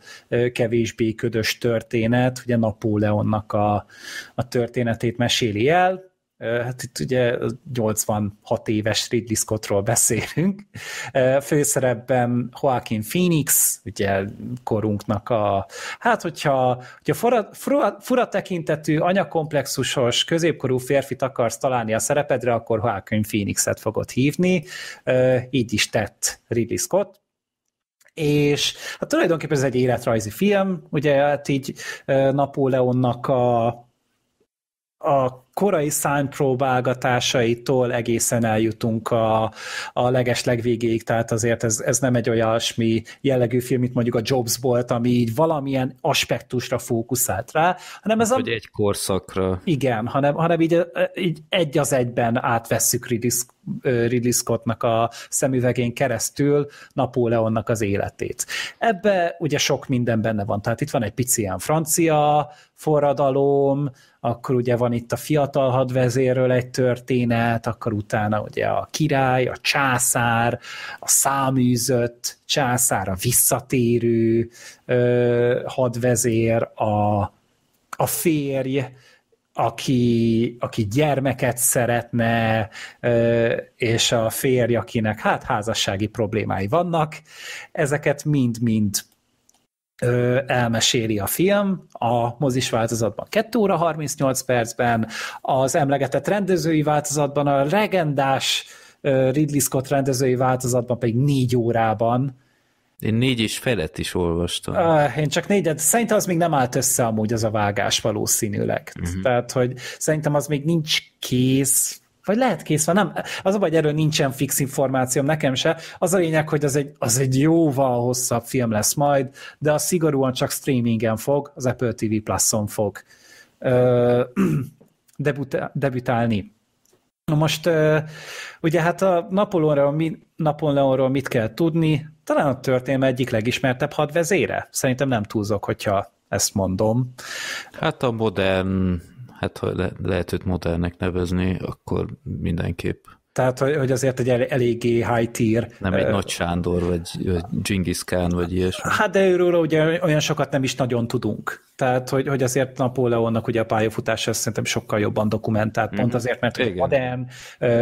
kevésbé ködös történet, ugye Napóleonnak a, a történetét meséli el, Hát itt ugye 86 éves Ridley Scottról beszélünk. Főszerepben Joaquin Phoenix, ugye korunknak a, hát hogyha, hogyha fura, fura, fura tekintetű, anyakomplexusos, középkorú férfit akarsz találni a szerepedre, akkor Joaquin Phoenixet fogod hívni. Így is tett Ridley Scott, és hát tulajdonképpen ez egy életrajzi film, ugye hát így Napóleonnak a, a korai szánypróbálgatásaitól egészen eljutunk a, a leges legvégéig, tehát azért ez, ez nem egy olyasmi jellegű film, mint mondjuk a Jobs volt, ami így valamilyen aspektusra fókuszált rá, hanem ez Hogy a... egy korszakra. Igen, hanem, hanem így, így egy az egyben átvesszük Ridley, Ridley Scottnak a szemüvegén keresztül Napóleonnak az életét. Ebbe ugye sok minden benne van, tehát itt van egy pici ilyen francia forradalom, akkor ugye van itt a fiatal hadvezérről egy történet, akkor utána ugye a király, a császár, a száműzött császár, a visszatérő ö, hadvezér, a, a férj, aki, aki gyermeket szeretne, és a férj, akinek hát házassági problémái vannak, ezeket mind-mind elmeséli a film, a mozis változatban 2 óra 38 percben, az emlegetett rendezői változatban, a legendás Ridley Scott rendezői változatban pedig 4 órában. Én négy és felett is olvastam. Én csak négyet. Szerintem az még nem állt össze amúgy az a vágás valószínűleg. Uh-huh. Tehát, hogy szerintem az még nincs kész, vagy lehet kész van, nem. Az a baj, erről nincsen fix információm, nekem se. Az a lényeg, hogy az egy, az egy jóval hosszabb film lesz majd, de az szigorúan csak streamingen fog, az Apple TV Plus-on fog ö, debütál, debütálni. Na most ugye hát a Napóleonról, mi, Napóleonról mit kell tudni? Talán a történelem egyik legismertebb hadvezére. Szerintem nem túlzok, hogyha ezt mondom. Hát a modern hát ha le, lehet őt modernnek nevezni, akkor mindenképp. Tehát, hogy azért egy eléggé high tier. Nem egy uh, Nagy Sándor, vagy, vagy Genghis Khan, vagy ilyesmi. Hát de őről ugye olyan sokat nem is nagyon tudunk. Tehát, hogy, hogy azért Napóleonnak ugye a pályafutása szerintem sokkal jobban dokumentált, pont mm-hmm. azért, mert Igen. modern,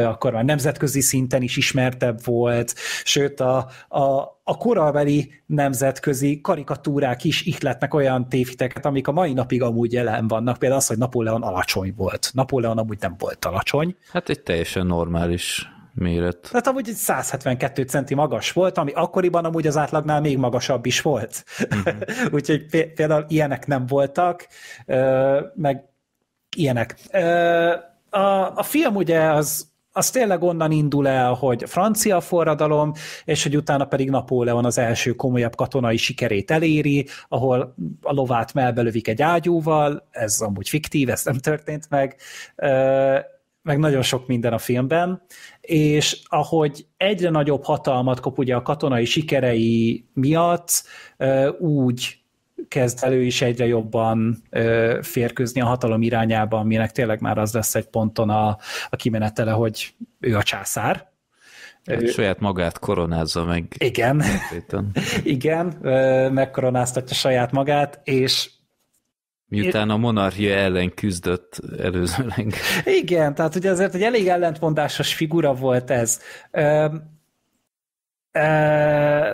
akkor már nemzetközi szinten is ismertebb volt, sőt a, a, a korabeli nemzetközi karikatúrák is ihletnek olyan tévhiteket, amik a mai napig amúgy jelen vannak. Például az, hogy Napóleon alacsony volt. Napóleon amúgy nem volt alacsony. Hát egy teljesen normális méret. Tehát amúgy egy 172 centi magas volt, ami akkoriban amúgy az átlagnál még magasabb is volt. Uh-huh. Úgyhogy például ilyenek nem voltak, meg ilyenek. A, a film ugye az, az tényleg onnan indul el, hogy francia forradalom, és hogy utána pedig Napóleon az első komolyabb katonai sikerét eléri, ahol a lovát melbelövik egy ágyúval, ez amúgy fiktív, ez nem történt meg, meg nagyon sok minden a filmben, és ahogy egyre nagyobb hatalmat kap ugye a katonai sikerei miatt, úgy kezd elő is egyre jobban férkőzni a hatalom irányába, aminek tényleg már az lesz egy ponton a, a kimenetele, hogy ő a császár. Hát ő, saját magát koronázza meg. Igen, igen, megkoronáztatja saját magát, és Miután a monarchia ellen küzdött előzőleg. Igen, tehát ugye azért egy elég ellentmondásos figura volt ez.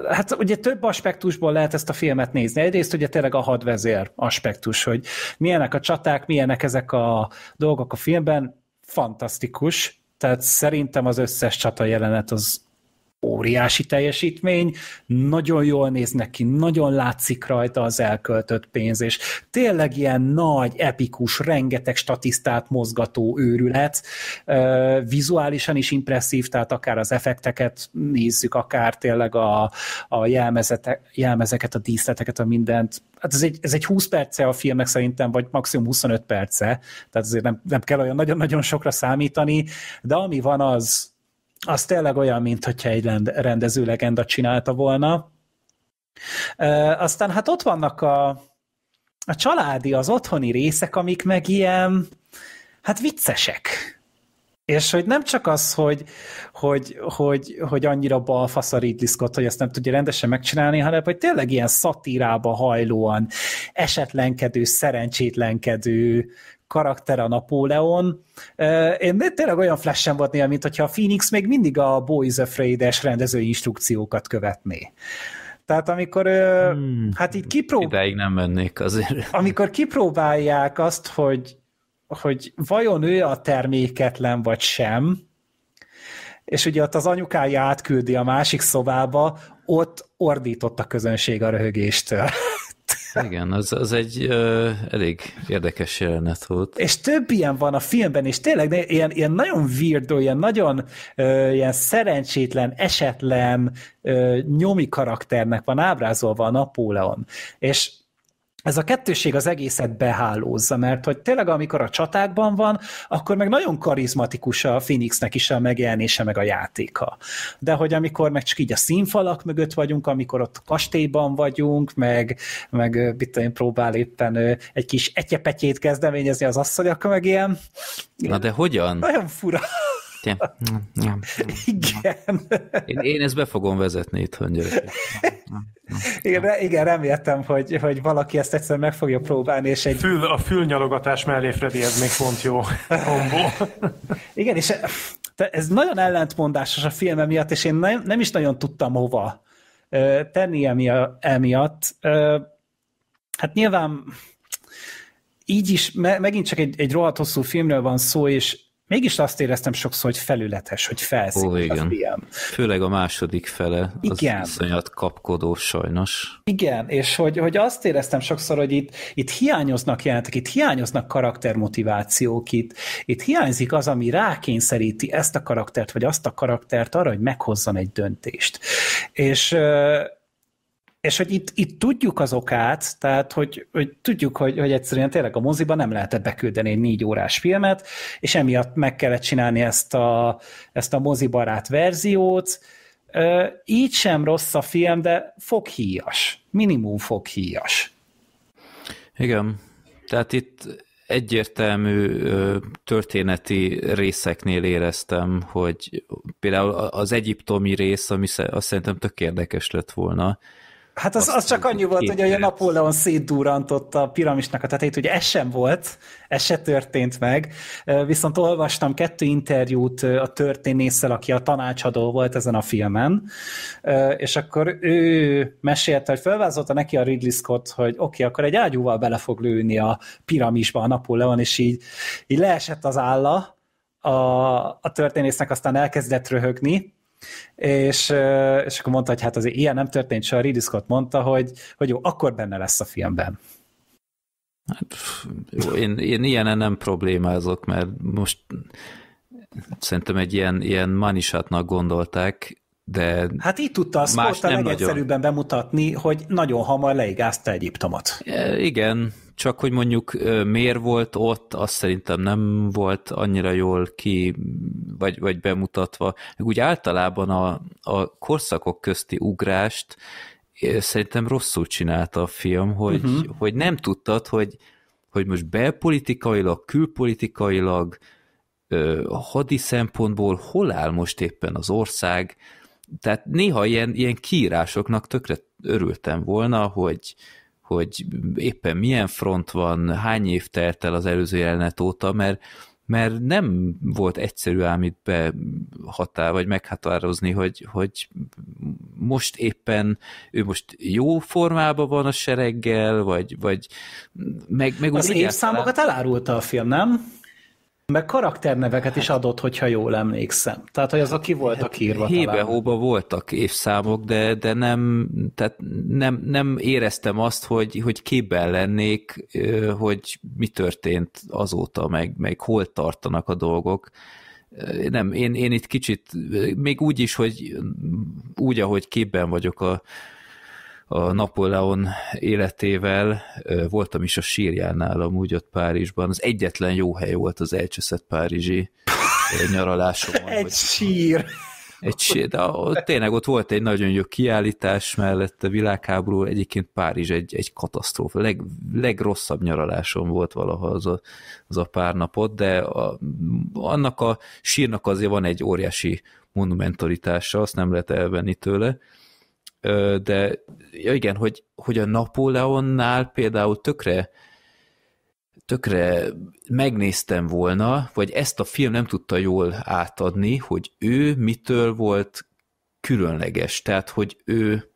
Hát ugye több aspektusból lehet ezt a filmet nézni. Egyrészt ugye tényleg a hadvezér aspektus, hogy milyenek a csaták, milyenek ezek a dolgok a filmben, fantasztikus. Tehát szerintem az összes csata jelenet az óriási teljesítmény, nagyon jól néz neki, nagyon látszik rajta az elköltött pénz, és tényleg ilyen nagy, epikus, rengeteg statisztát mozgató őrület, vizuálisan is impresszív, tehát akár az effekteket nézzük, akár tényleg a, a jelmezeket, a díszleteket, a mindent. Hát ez egy, ez egy 20 perce a filmnek szerintem, vagy maximum 25 perce, tehát azért nem, nem kell olyan nagyon-nagyon sokra számítani, de ami van, az, az tényleg olyan, mint hogyha egy rendező legenda csinálta volna. Aztán hát ott vannak a, a családi, az otthoni részek, amik meg ilyen, hát viccesek. És hogy nem csak az, hogy, hogy, hogy, hogy annyira balfasz a Ridley Scott, hogy ezt nem tudja rendesen megcsinálni, hanem hogy tényleg ilyen szatírába hajlóan, esetlenkedő, szerencsétlenkedő karakter a Napóleon. Én tényleg olyan flashem volt néha, mint hogyha a Phoenix még mindig a Boys Afraid-es rendezői instrukciókat követné. Tehát amikor, hmm. hát így kipróbálják... Ideig nem mennék azért. Amikor kipróbálják azt, hogy, hogy vajon ő a terméketlen vagy sem, és ugye ott az anyukája átküldi a másik szobába, ott ordított a közönség a röhögéstől. Igen, az, az egy ö, elég érdekes jelenet volt. És több ilyen van a filmben, és tényleg ilyen, ilyen nagyon weirdo, ilyen nagyon ö, ilyen szerencsétlen, esetlen ö, nyomi karakternek van ábrázolva a Napóleon. És ez a kettőség az egészet behálózza, mert hogy tényleg amikor a csatákban van, akkor meg nagyon karizmatikus a Phoenixnek is a megjelenése, meg a játéka. De hogy amikor meg csak így a színfalak mögött vagyunk, amikor ott kastélyban vagyunk, meg, meg mit tudom, próbál éppen egy kis etyepetyét kezdeményezni az asszony, akkor meg ilyen... Na de hogyan? Nagyon fura. Igen. Én, én ezt be fogom vezetni itthon, gyerekek. Igen, igen, reméltem, hogy, hogy valaki ezt egyszer meg fogja próbálni, és egy... Fül, a fülnyalogatás mellé, Freddy, ez még pont jó kombó. igen, és ez nagyon ellentmondásos a film miatt, és én nem, nem is nagyon tudtam hova tenni emiatt. Hát nyilván így is, megint csak egy, egy rohadt hosszú filmről van szó, és mégis azt éreztem sokszor, hogy felületes, hogy felszínes Ó, igen. a film. Főleg a második fele, igen. az iszonyat kapkodó sajnos. Igen, és hogy, hogy azt éreztem sokszor, hogy itt, itt hiányoznak jelentek, itt hiányoznak karaktermotivációk, itt, itt hiányzik az, ami rákényszeríti ezt a karaktert, vagy azt a karaktert arra, hogy meghozzon egy döntést. És és hogy itt, itt tudjuk az okát, tehát hogy, hogy tudjuk, hogy, hogy egyszerűen tényleg a moziban nem lehetett beküldeni egy négy órás filmet, és emiatt meg kellett csinálni ezt a, ezt a mozibarát verziót. Így sem rossz a film, de foghíjas. Minimum foghíjas. Igen. Tehát itt egyértelmű történeti részeknél éreztem, hogy például az egyiptomi rész, ami azt szerintem tök érdekes lett volna, Hát az, az csak annyi volt, hogy a Napóleon szétdúrantotta a piramisnak a tetejét, ugye ez sem volt, ez se történt meg, viszont olvastam kettő interjút a történésszel, aki a tanácsadó volt ezen a filmen, és akkor ő mesélte, hogy felvázolta neki a Ridley Scott, hogy oké, okay, akkor egy ágyúval bele fog lőni a piramisba a Napóleon, és így, így leesett az álla, a, a történésznek aztán elkezdett röhögni, és, és akkor mondta, hogy hát azért ilyen nem történt, se a Ridley Scott mondta, hogy, hogy jó, akkor benne lesz a filmben. Hát, jó, én, én ilyenen nem problémázok, mert most szerintem egy ilyen, ilyen manisátnak gondolták, de Hát így tudta a Scott a legegyszerűbben nagyon. bemutatni, hogy nagyon hamar leigázta Egyiptomot. Igen, csak hogy mondjuk miért volt ott, azt szerintem nem volt annyira jól ki, vagy, vagy bemutatva. Úgy általában a, a korszakok közti ugrást szerintem rosszul csinálta a film, hogy, uh-huh. hogy nem tudtad, hogy, hogy most belpolitikailag, külpolitikailag, hadi szempontból hol áll most éppen az ország, tehát néha ilyen, ilyen kiírásoknak tökre örültem volna, hogy, hogy éppen milyen front van, hány év telt el az előző jelenet óta, mert, mert nem volt egyszerű ám itt behatár, vagy meghatározni, hogy, hogy most éppen ő most jó formában van a sereggel, vagy, vagy meg, meg az évszámokat elárulta a film, nem? Meg karakterneveket is adott, hogyha jól emlékszem. Tehát, hogy az a ki voltak írva Hébe-hóba voltak évszámok, de, de nem, tehát nem, nem éreztem azt, hogy, hogy képben lennék, hogy mi történt azóta, meg, meg hol tartanak a dolgok. Nem, én, én itt kicsit, még úgy is, hogy úgy, ahogy képben vagyok a, a Napóleon életével, voltam is a sírjánál amúgy ott Párizsban, az egyetlen jó hely volt az elcseszett párizsi nyaralásomon. Egy hogy, sír! Egy, de ott, tényleg ott volt egy nagyon jó kiállítás mellett a világháború, egyébként Párizs egy, egy katasztrófa. Leg, legrosszabb nyaralásom volt valaha az a, az a pár napot, de a, annak a sírnak azért van egy óriási monumentalitása, azt nem lehet elvenni tőle. De ja igen, hogy, hogy a Napóleonnál például tökre tökre megnéztem volna, vagy ezt a film nem tudta jól átadni, hogy ő mitől volt különleges. Tehát, hogy ő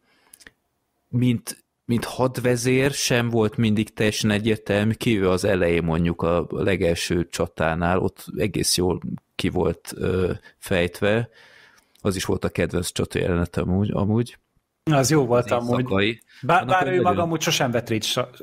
mint, mint hadvezér sem volt mindig teljesen egyértelmű, kívül az elején mondjuk a legelső csatánál, ott egész jól ki volt ö, fejtve, az is volt a kedvenc csata jelenet amúgy, amúgy. Az jó volt az amúgy. Szakai. Bár, bár ő maga amúgy sosem vett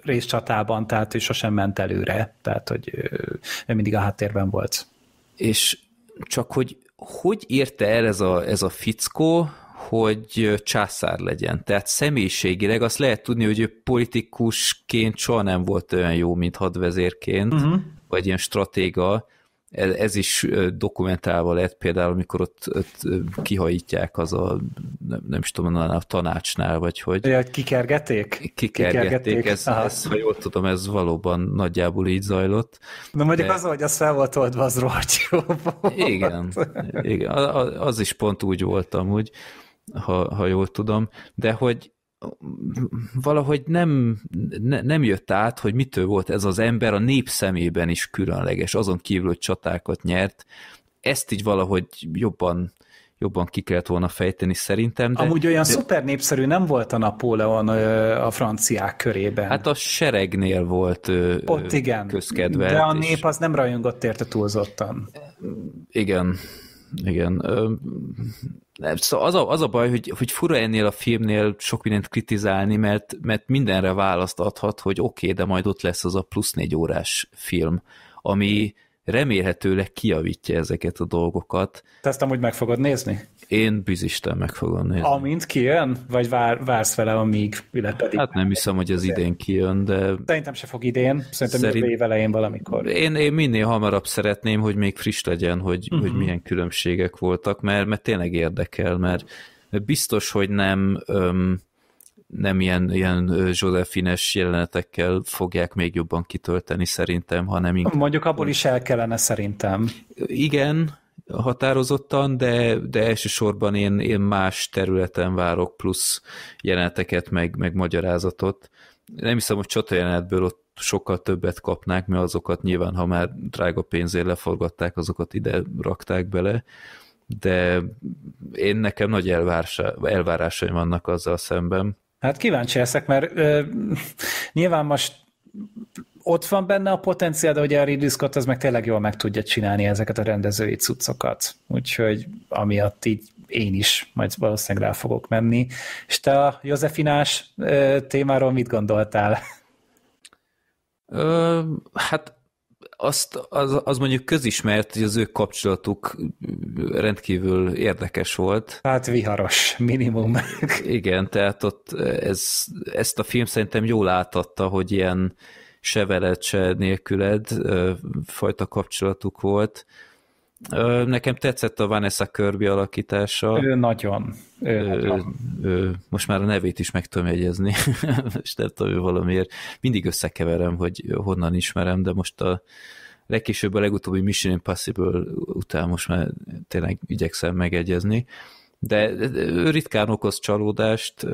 részt csatában, tehát ő sosem ment előre, tehát hogy ő mindig a háttérben volt. És csak hogy hogy érte el ez a, ez a fickó, hogy császár legyen. Tehát személyiségileg azt lehet tudni, hogy ő politikusként soha nem volt olyan jó, mint hadvezérként, uh-huh. vagy ilyen stratéga, ez, ez is dokumentálva lett például, amikor ott, ott kihajítják az a, nem, nem is tudom, a tanácsnál, vagy hogy. Ja, kikergették? Kikergették, kikergették. Ez, ez, ha jól tudom, ez valóban nagyjából így zajlott. Na mondjuk de... az, hogy az fel volt oldva, az rohadt jó volt. Igen, igen, az is pont úgy volt amúgy, ha, ha jól tudom, de hogy valahogy nem, ne, nem jött át, hogy mitől volt ez az ember a nép szemében is különleges, azon kívül, hogy csatákat nyert. Ezt így valahogy jobban jobban ki kellett volna fejteni szerintem. De, Amúgy olyan de... szuper népszerű nem volt a Napóleon a franciák körében. Hát a seregnél volt Ott igen, közkedvelt. De a nép és... az nem rajongott érte túlzottan. Igen, igen. Szóval az a, az a baj, hogy, hogy fura ennél a filmnél sok mindent kritizálni, mert, mert mindenre választ adhat, hogy oké, okay, de majd ott lesz az a plusz négy órás film, ami remélhetőleg kiavítja ezeket a dolgokat. Te ezt amúgy meg fogod nézni? Én bizisten meg fogom nézni. Amint kijön? Vagy vár, vársz vele, amíg pedig? Hát nem hiszem, hogy az idén kijön, de... Szerintem se fog idén, szerintem Szerint... év elején valamikor. Én, én minél hamarabb szeretném, hogy még friss legyen, hogy, uh-huh. hogy milyen különbségek voltak, mert, mert tényleg érdekel, mert biztos, hogy nem... Öm, nem ilyen, ilyen Josephines jelenetekkel fogják még jobban kitölteni szerintem, hanem inkább... Mondjuk abból is el kellene szerintem. Igen, határozottan, de, de elsősorban én, én más területen várok plusz jeleneteket, meg, meg magyarázatot. Nem hiszem, hogy csata jelenetből ott sokkal többet kapnák, mert azokat nyilván, ha már drága pénzért leforgatták, azokat ide rakták bele, de én nekem nagy elvárása, elvárásaim vannak azzal szemben. Hát kíváncsi leszek, mert ö, nyilván most ott van benne a potenciál, de ugye a Ridley Scott az meg tényleg jól meg tudja csinálni ezeket a rendezői cuccokat. Úgyhogy amiatt így én is majd valószínűleg rá fogok menni. És te a Józefinás témáról mit gondoltál? Ö, hát azt, az, az mondjuk közismert, hogy az ő kapcsolatuk rendkívül érdekes volt. Hát viharos, minimum. Igen, tehát ott ez, ezt a film szerintem jól átadta, hogy ilyen se veled, se nélküled fajta kapcsolatuk volt. Nekem tetszett a Vanessa Kirby alakítása. Ő nagyon. Ő, ő, nagyon. Ő, most már a nevét is meg tudom jegyezni, és nem tudom, ő valamiért. Mindig összekeverem, hogy honnan ismerem, de most a legkésőbb a legutóbbi Mission Impossible után most már tényleg igyekszem megegyezni. De ő ritkán okoz csalódást,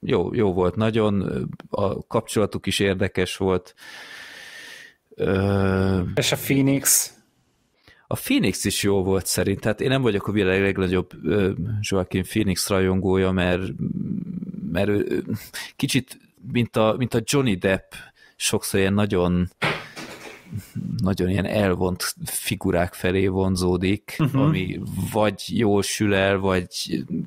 jó, jó volt nagyon, a kapcsolatuk is érdekes volt. És a Phoenix? A Phoenix is jó volt szerint, tehát én nem vagyok a világ legnagyobb Joaquin Phoenix rajongója, mert, mert ő, kicsit, mint a, mint a Johnny Depp, sokszor ilyen nagyon nagyon ilyen elvont figurák felé vonzódik, uh-huh. ami vagy jól sül el, vagy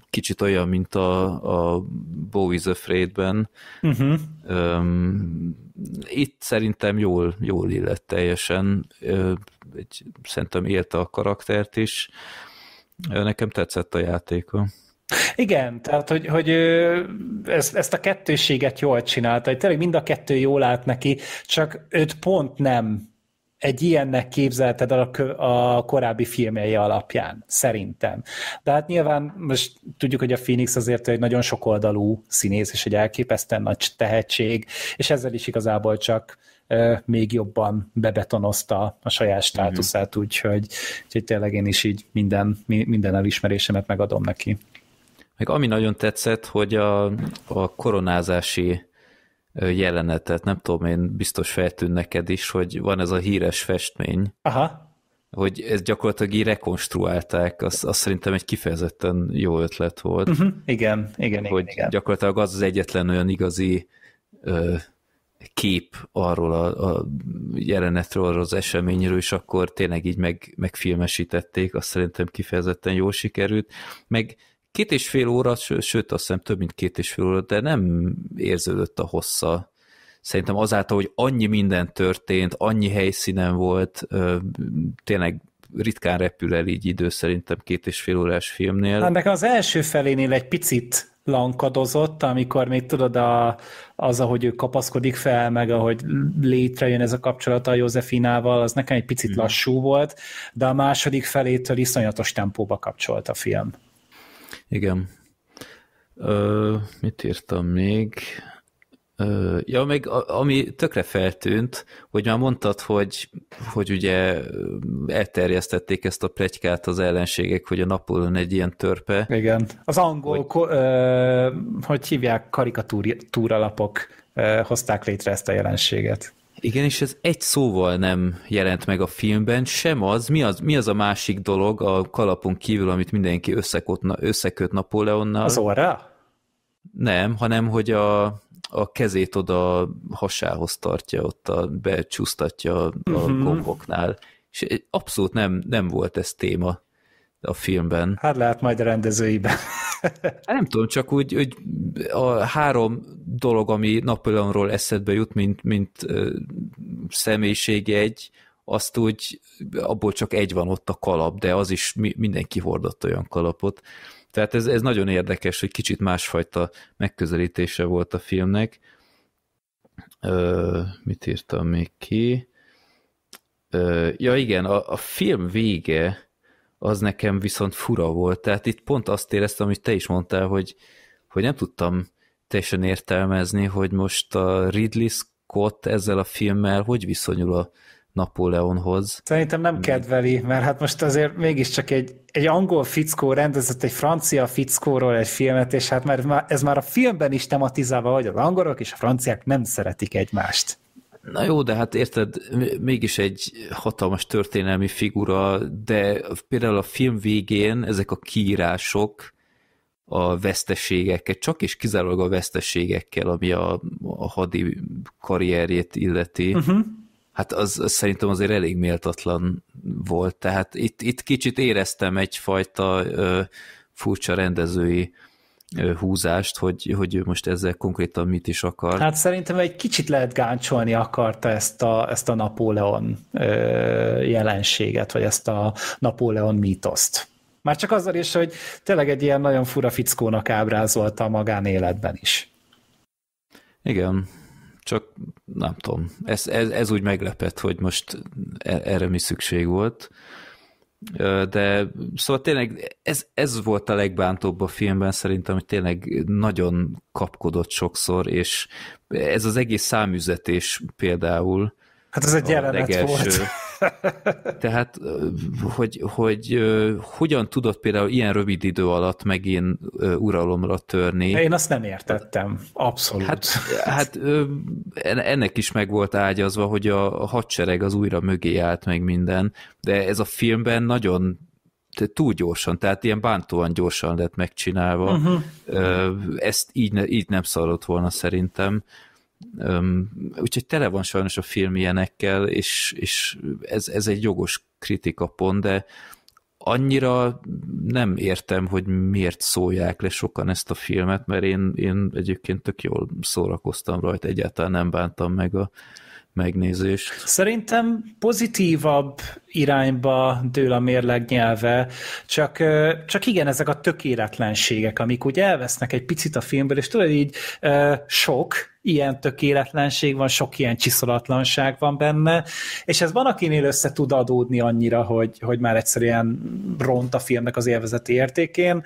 kicsit olyan, mint a, a Bowie's Afraid-ben. Uh-huh. Um, itt szerintem jól, jól illett teljesen, egy, szerintem élte a karaktert is. Nekem tetszett a játéka. Igen, tehát hogy, hogy ezt, ezt a kettőséget jól csinálta, hogy tényleg mind a kettő jól állt neki, csak őt pont nem egy ilyennek képzelted a, a korábbi filmjei alapján, szerintem. De hát nyilván most tudjuk, hogy a Phoenix azért egy nagyon sokoldalú színész, és egy elképesztően nagy tehetség, és ezzel is igazából csak még jobban bebetonozta a saját státuszát, mm-hmm. úgyhogy, úgyhogy tényleg én is így minden, minden elismerésemet megadom neki. Meg ami nagyon tetszett, hogy a, a koronázási jelenetet, nem tudom én, biztos feltűn neked is, hogy van ez a híres festmény. Aha. Hogy ezt gyakorlatilag így rekonstruálták, az, az szerintem egy kifejezetten jó ötlet volt. Uh-huh. Igen, igen, hogy igen. gyakorlatilag az az egyetlen olyan igazi ö, kép arról a, a jelenetről, arról az eseményről, és akkor tényleg így meg, megfilmesítették, azt szerintem kifejezetten jól sikerült. Meg két és fél óra, sőt azt hiszem több mint két és fél óra, de nem érződött a hossza. Szerintem azáltal, hogy annyi minden történt, annyi helyszínen volt, tényleg ritkán repül el így idő szerintem két és fél órás filmnél. Hát nekem az első felénél egy picit lankadozott, amikor még tudod a, az, ahogy ő kapaszkodik fel, meg ahogy létrejön ez a kapcsolata a Józefinával, az nekem egy picit mm. lassú volt, de a második felétől iszonyatos tempóba kapcsolt a film. Igen. Ö, mit írtam még? Ö, ja, még ami tökre feltűnt, hogy már mondtad, hogy, hogy ugye elterjesztették ezt a plegykát az ellenségek, hogy a Napóleon egy ilyen törpe. Igen. Az angol, hogy, ko, ö, hogy hívják, karikatúralapok hozták létre ezt a jelenséget. Igen, és ez egy szóval nem jelent meg a filmben, sem az, mi az, mi az a másik dolog a kalapon kívül, amit mindenki összeköt, összeköt Napóleonnal. Az orra? Nem, hanem hogy a, a kezét oda hasához tartja, ott a, becsúsztatja a uh-huh. gomboknál. És abszolút nem, nem volt ez téma a filmben. Hát lehet majd a rendezőiben. Hát nem tudom, csak úgy, hogy a három dolog, ami Napoleonról eszedbe jut, mint, mint uh, személyiség egy, azt úgy, abból csak egy van ott a kalap, de az is mi, mindenki hordott olyan kalapot. Tehát ez, ez nagyon érdekes, hogy kicsit másfajta megközelítése volt a filmnek. Ö, mit írtam még ki? Ö, ja igen, a, a film vége az nekem viszont fura volt. Tehát itt pont azt éreztem, amit te is mondtál, hogy, hogy nem tudtam teljesen értelmezni, hogy most a Ridley Scott ezzel a filmmel hogy viszonyul a Napóleonhoz. Szerintem nem kedveli, mert hát most azért mégiscsak egy, egy angol fickó rendezett egy francia fickóról egy filmet, és hát már, ez már a filmben is tematizálva, hogy az angolok és a franciák nem szeretik egymást. Na jó, de hát érted, mégis egy hatalmas történelmi figura, de például a film végén ezek a kiírások a veszteségekkel, csak és kizárólag a veszteségekkel, ami a, a hadi karrierjét illeti, uh-huh. hát az, az szerintem azért elég méltatlan volt. Tehát itt, itt kicsit éreztem egyfajta ö, furcsa rendezői húzást, hogy, hogy ő most ezzel konkrétan mit is akar. Hát szerintem egy kicsit lehet gáncsolni akarta ezt a, ezt a Napóleon jelenséget, vagy ezt a Napóleon mítoszt. Már csak azzal is, hogy tényleg egy ilyen nagyon fura fickónak ábrázolta a magánéletben is. Igen, csak nem tudom, ez, ez, ez úgy meglepett, hogy most e, erre mi szükség volt de szóval tényleg ez, ez volt a legbántóbb a filmben szerintem, hogy tényleg nagyon kapkodott sokszor, és ez az egész számüzetés például. Hát ez egy jelenet legelső, volt. Tehát, hogy, hogy hogyan tudott például ilyen rövid idő alatt megint uralomra törni. Én azt nem értettem, abszolút. Hát, hát ennek is meg volt ágyazva, hogy a hadsereg az újra mögé állt meg minden, de ez a filmben nagyon túl gyorsan, tehát ilyen bántóan gyorsan lett megcsinálva. Uh-huh. Ezt így, így nem szarott volna szerintem. Úgyhogy tele van sajnos a film ilyenekkel, és, és ez, ez egy jogos kritika pont, de annyira nem értem, hogy miért szólják le sokan ezt a filmet, mert én, én egyébként tök jól szórakoztam rajta, egyáltalán nem bántam meg a megnézést. Szerintem pozitívabb irányba dől a mérleg nyelve, csak, csak igen, ezek a tökéletlenségek, amik úgy elvesznek egy picit a filmből, és tudod így sok, ilyen tökéletlenség van, sok ilyen csiszolatlanság van benne, és ez van, akinél össze tud adódni annyira, hogy, hogy már egyszerűen ront a filmnek az élvezeti értékén.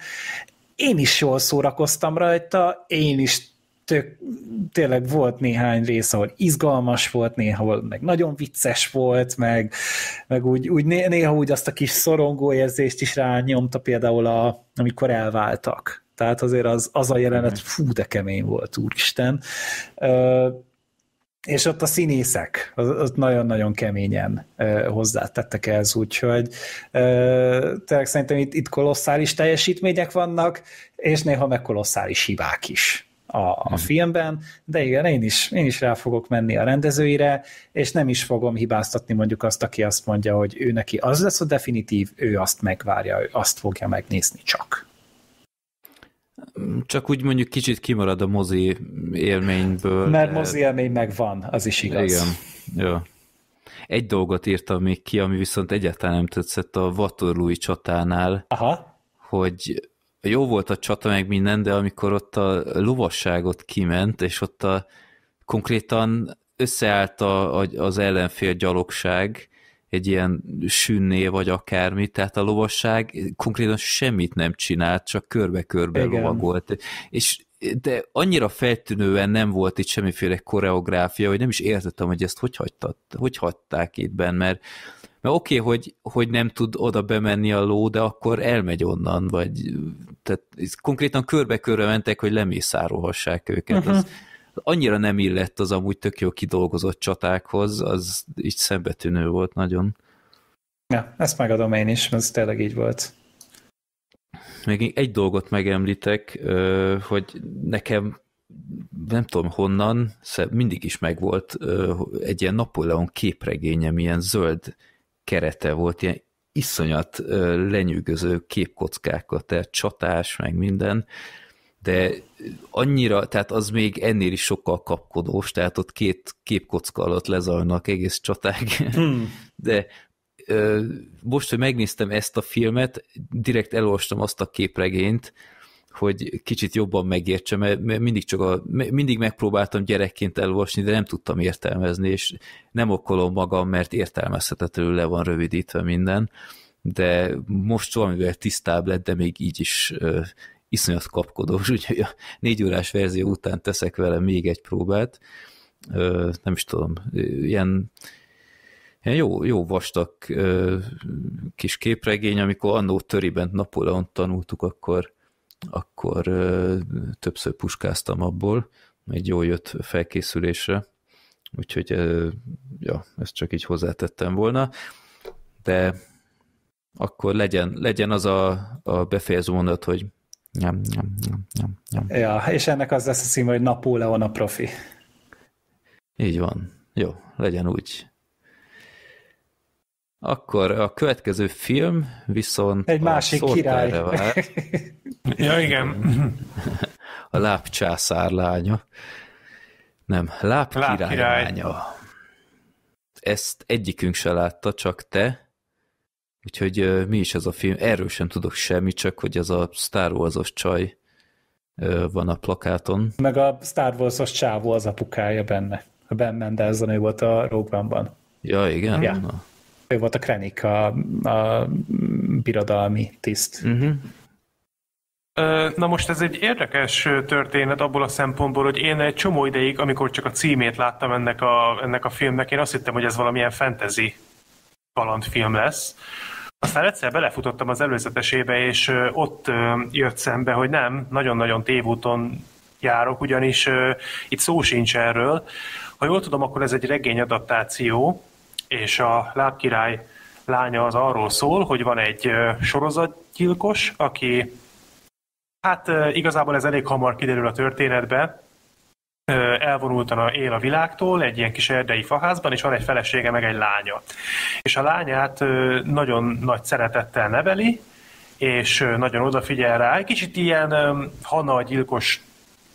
Én is jól szórakoztam rajta, én is tök, tényleg volt néhány rész, ahol izgalmas volt, néha meg nagyon vicces volt, meg, meg úgy, úgy néha úgy azt a kis szorongó érzést is rányomta például, a, amikor elváltak. Tehát azért az, az a jelenet, fú, de kemény volt, úristen. Ö, és ott a színészek, az, nagyon-nagyon keményen ö, hozzátettek ez, úgyhogy ö, tényleg szerintem itt, itt kolosszális teljesítmények vannak, és néha meg kolosszális hibák is a, a hmm. filmben, de igen, én is, én is rá fogok menni a rendezőire, és nem is fogom hibáztatni mondjuk azt, aki azt mondja, hogy ő neki az lesz a definitív, ő azt megvárja, ő azt fogja megnézni csak. Csak úgy mondjuk kicsit kimarad a mozi élményből. Mert de... mozi élmény megvan, az is igaz. Igen, jó. Egy dolgot írtam még ki, ami viszont egyáltalán nem tetszett a Waterloo csatánál, Aha. hogy jó volt a csata meg minden, de amikor ott a lovasságot kiment, és ott a konkrétan összeállt a, az ellenfél gyalogság, egy ilyen sünné vagy akármi, tehát a lovasság konkrétan semmit nem csinált, csak körbe-körbe lovagolt. És de annyira feltűnően nem volt itt semmiféle koreográfia, hogy nem is értettem, hogy ezt hogy, hagytat, hogy hagyták itt benne, mert mert oké, okay, hogy, hogy nem tud oda bemenni a ló, de akkor elmegy onnan, vagy tehát konkrétan körbe-körbe mentek, hogy lemészárolhassák őket. Uh-huh. Az annyira nem illett az amúgy tök jó kidolgozott csatákhoz, az így szembetűnő volt nagyon. Ja, ezt megadom én is, ez tényleg így volt. Még egy dolgot megemlítek, hogy nekem nem tudom honnan, mindig is megvolt egy ilyen Napóleon képregényem, ilyen zöld kerete volt, ilyen iszonyat lenyűgöző képkockákat, tehát csatás, meg minden, de annyira, tehát az még ennél is sokkal kapkodós, tehát ott két képkocka alatt lezajlanak egész csaták, hmm. de most, hogy megnéztem ezt a filmet, direkt elolvastam azt a képregényt, hogy kicsit jobban megértsem, mert mindig csak a, mindig megpróbáltam gyerekként elolvasni, de nem tudtam értelmezni, és nem okolom magam, mert értelmezhetetlenül le van rövidítve minden, de most valamivel tisztább lett, de még így is iszonyat kapkodós, úgyhogy a négy órás verzió után teszek vele még egy próbát, nem is tudom, ilyen ilyen jó, jó vastag kis képregény, amikor annó Töribent Napóleont tanultuk, akkor akkor többször puskáztam abból, egy jó jött felkészülésre, úgyhogy ja, ezt csak így hozzátettem volna, de akkor legyen, legyen az a, a befejező mondat, hogy nyom, nyom, nyom, nyom, nyom. Ja, és ennek az lesz a cím, hogy Napóleon a profi. Így van. Jó, legyen úgy. Akkor a következő film viszont egy másik király. ja, igen. A lábcsászár lánya. Nem, lábkirály Láb lánya. Ezt egyikünk se látta, csak te. Úgyhogy uh, mi is ez a film? Erről sem tudok semmit, csak hogy ez a Star Wars-os csaj uh, van a plakáton. Meg a Star Wars-os csávó az apukája benne. A Ben Mendelsohn ő volt a Rogue One-ban. Ja, igen? Ja. Na. Ő volt a Krennik, a, a birodalmi tiszt. Uh-huh. Na most ez egy érdekes történet abból a szempontból, hogy én egy csomó ideig, amikor csak a címét láttam ennek a, ennek a filmnek, én azt hittem, hogy ez valamilyen fantasy kalandfilm lesz. Aztán egyszer belefutottam az előzetesébe, és ott jött szembe, hogy nem, nagyon-nagyon tévúton járok, ugyanis itt szó sincs erről. Ha jól tudom, akkor ez egy regényadaptáció, és a lábkirály lánya az arról szól, hogy van egy sorozatgyilkos, aki hát igazából ez elég hamar kiderül a történetbe, elvonultan él a világtól, egy ilyen kis erdei faházban, és van egy felesége, meg egy lánya. És a lányát nagyon nagy szeretettel neveli, és nagyon odafigyel rá. Egy kicsit ilyen Hanna gyilkos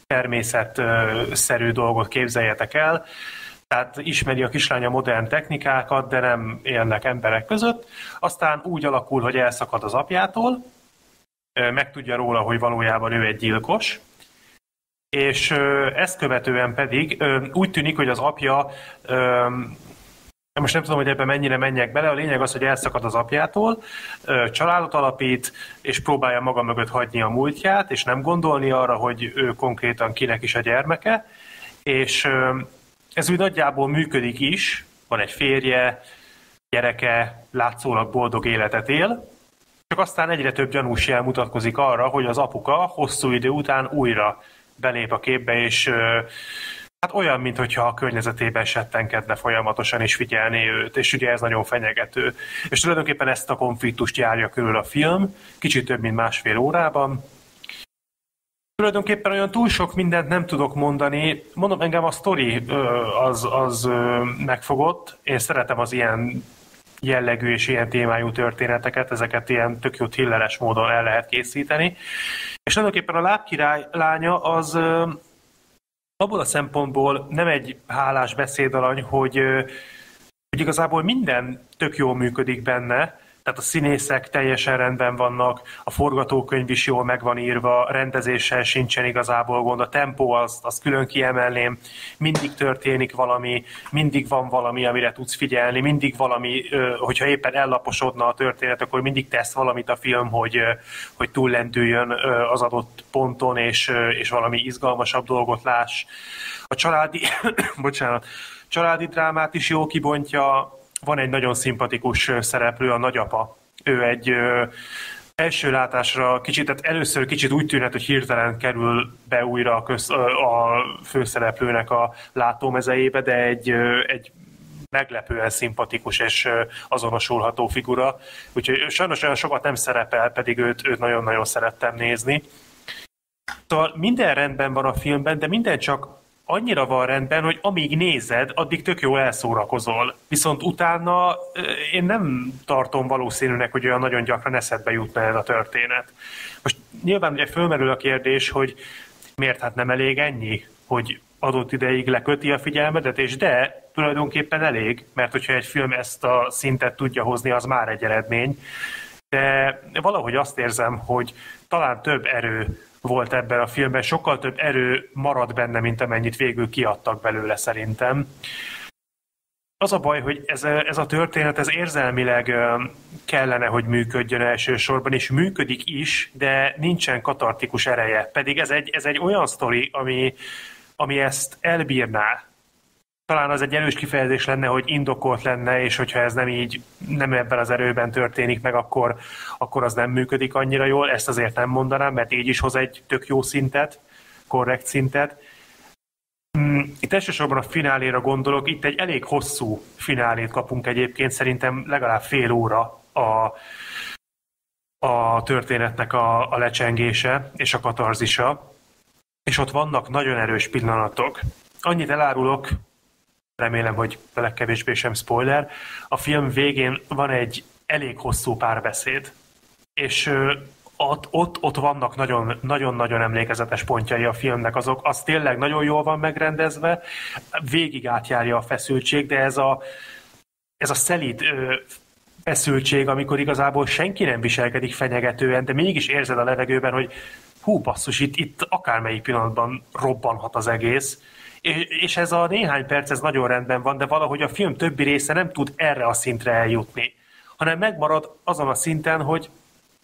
természetszerű dolgot képzeljetek el, tehát ismeri a kislánya modern technikákat, de nem élnek emberek között. Aztán úgy alakul, hogy elszakad az apjától, megtudja róla, hogy valójában ő egy gyilkos, és ezt követően pedig úgy tűnik, hogy az apja most nem tudom, hogy ebben mennyire menjek bele, a lényeg az, hogy elszakad az apjától, családot alapít, és próbálja maga mögött hagyni a múltját, és nem gondolni arra, hogy ő konkrétan kinek is a gyermeke, és ez úgy nagyjából működik is, van egy férje, gyereke, látszólag boldog életet él, csak aztán egyre több gyanús jel mutatkozik arra, hogy az apuka hosszú idő után újra belép a képbe, és hát olyan, mintha a környezetében settenkedne folyamatosan, és figyelné őt, és ugye ez nagyon fenyegető. És tulajdonképpen ezt a konfliktust járja körül a film, kicsit több, mint másfél órában, Tulajdonképpen olyan túl sok mindent nem tudok mondani. Mondom, engem a sztori az, az megfogott. Én szeretem az ilyen jellegű és ilyen témájú történeteket, ezeket ilyen tök jó thrilleres módon el lehet készíteni. És tulajdonképpen a lábkirály lánya az abból a szempontból nem egy hálás beszédalany, hogy, hogy igazából minden tök jól működik benne, tehát a színészek teljesen rendben vannak, a forgatókönyv is jól meg van írva, rendezéssel sincsen igazából gond, a tempó azt, azt külön kiemelném, mindig történik valami, mindig van valami, amire tudsz figyelni, mindig valami, hogyha éppen ellaposodna a történet, akkor mindig tesz valamit a film, hogy, hogy túllendüljön az adott ponton, és, és valami izgalmasabb dolgot láss. A családi, bocsánat, családi drámát is jó kibontja, van egy nagyon szimpatikus szereplő, a nagyapa. Ő egy ö, első látásra kicsit, tehát először kicsit úgy tűnhet, hogy hirtelen kerül be újra a, köz, a főszereplőnek a látómezejébe, de egy, egy meglepően szimpatikus és azonosulható figura. Úgyhogy sajnos olyan sokat nem szerepel, pedig őt, őt nagyon-nagyon szerettem nézni. Szóval minden rendben van a filmben, de minden csak annyira van rendben, hogy amíg nézed, addig tök jól elszórakozol. Viszont utána én nem tartom valószínűnek, hogy olyan nagyon gyakran eszedbe jutna ez a történet. Most nyilván ugye fölmerül a kérdés, hogy miért hát nem elég ennyi, hogy adott ideig leköti a figyelmedet, és de tulajdonképpen elég, mert hogyha egy film ezt a szintet tudja hozni, az már egy eredmény. De valahogy azt érzem, hogy talán több erő volt ebben a filmben, sokkal több erő marad benne, mint amennyit végül kiadtak belőle szerintem. Az a baj, hogy ez a, ez a történet, ez érzelmileg kellene, hogy működjön elsősorban, és működik is, de nincsen katartikus ereje. Pedig ez egy, ez egy olyan sztori, ami, ami ezt elbírná, talán az egy erős kifejezés lenne, hogy indokolt lenne, és hogyha ez nem így, nem ebben az erőben történik meg, akkor, akkor az nem működik annyira jól. Ezt azért nem mondanám, mert így is hoz egy tök jó szintet, korrekt szintet. Hmm, itt elsősorban a fináléra gondolok, itt egy elég hosszú finálét kapunk egyébként, szerintem legalább fél óra a, a történetnek a, a lecsengése és a katarzisa, és ott vannak nagyon erős pillanatok. Annyit elárulok, remélem, hogy vele kevésbé sem spoiler, a film végén van egy elég hosszú párbeszéd, és ott, ott, ott vannak nagyon-nagyon emlékezetes pontjai a filmnek, azok, az tényleg nagyon jól van megrendezve, végig átjárja a feszültség, de ez a, ez a szelíd feszültség, amikor igazából senki nem viselkedik fenyegetően, de mégis érzed a levegőben, hogy hú basszus, itt, itt akármelyik pillanatban robbanhat az egész, és ez a néhány perc, ez nagyon rendben van, de valahogy a film többi része nem tud erre a szintre eljutni, hanem megmarad azon a szinten, hogy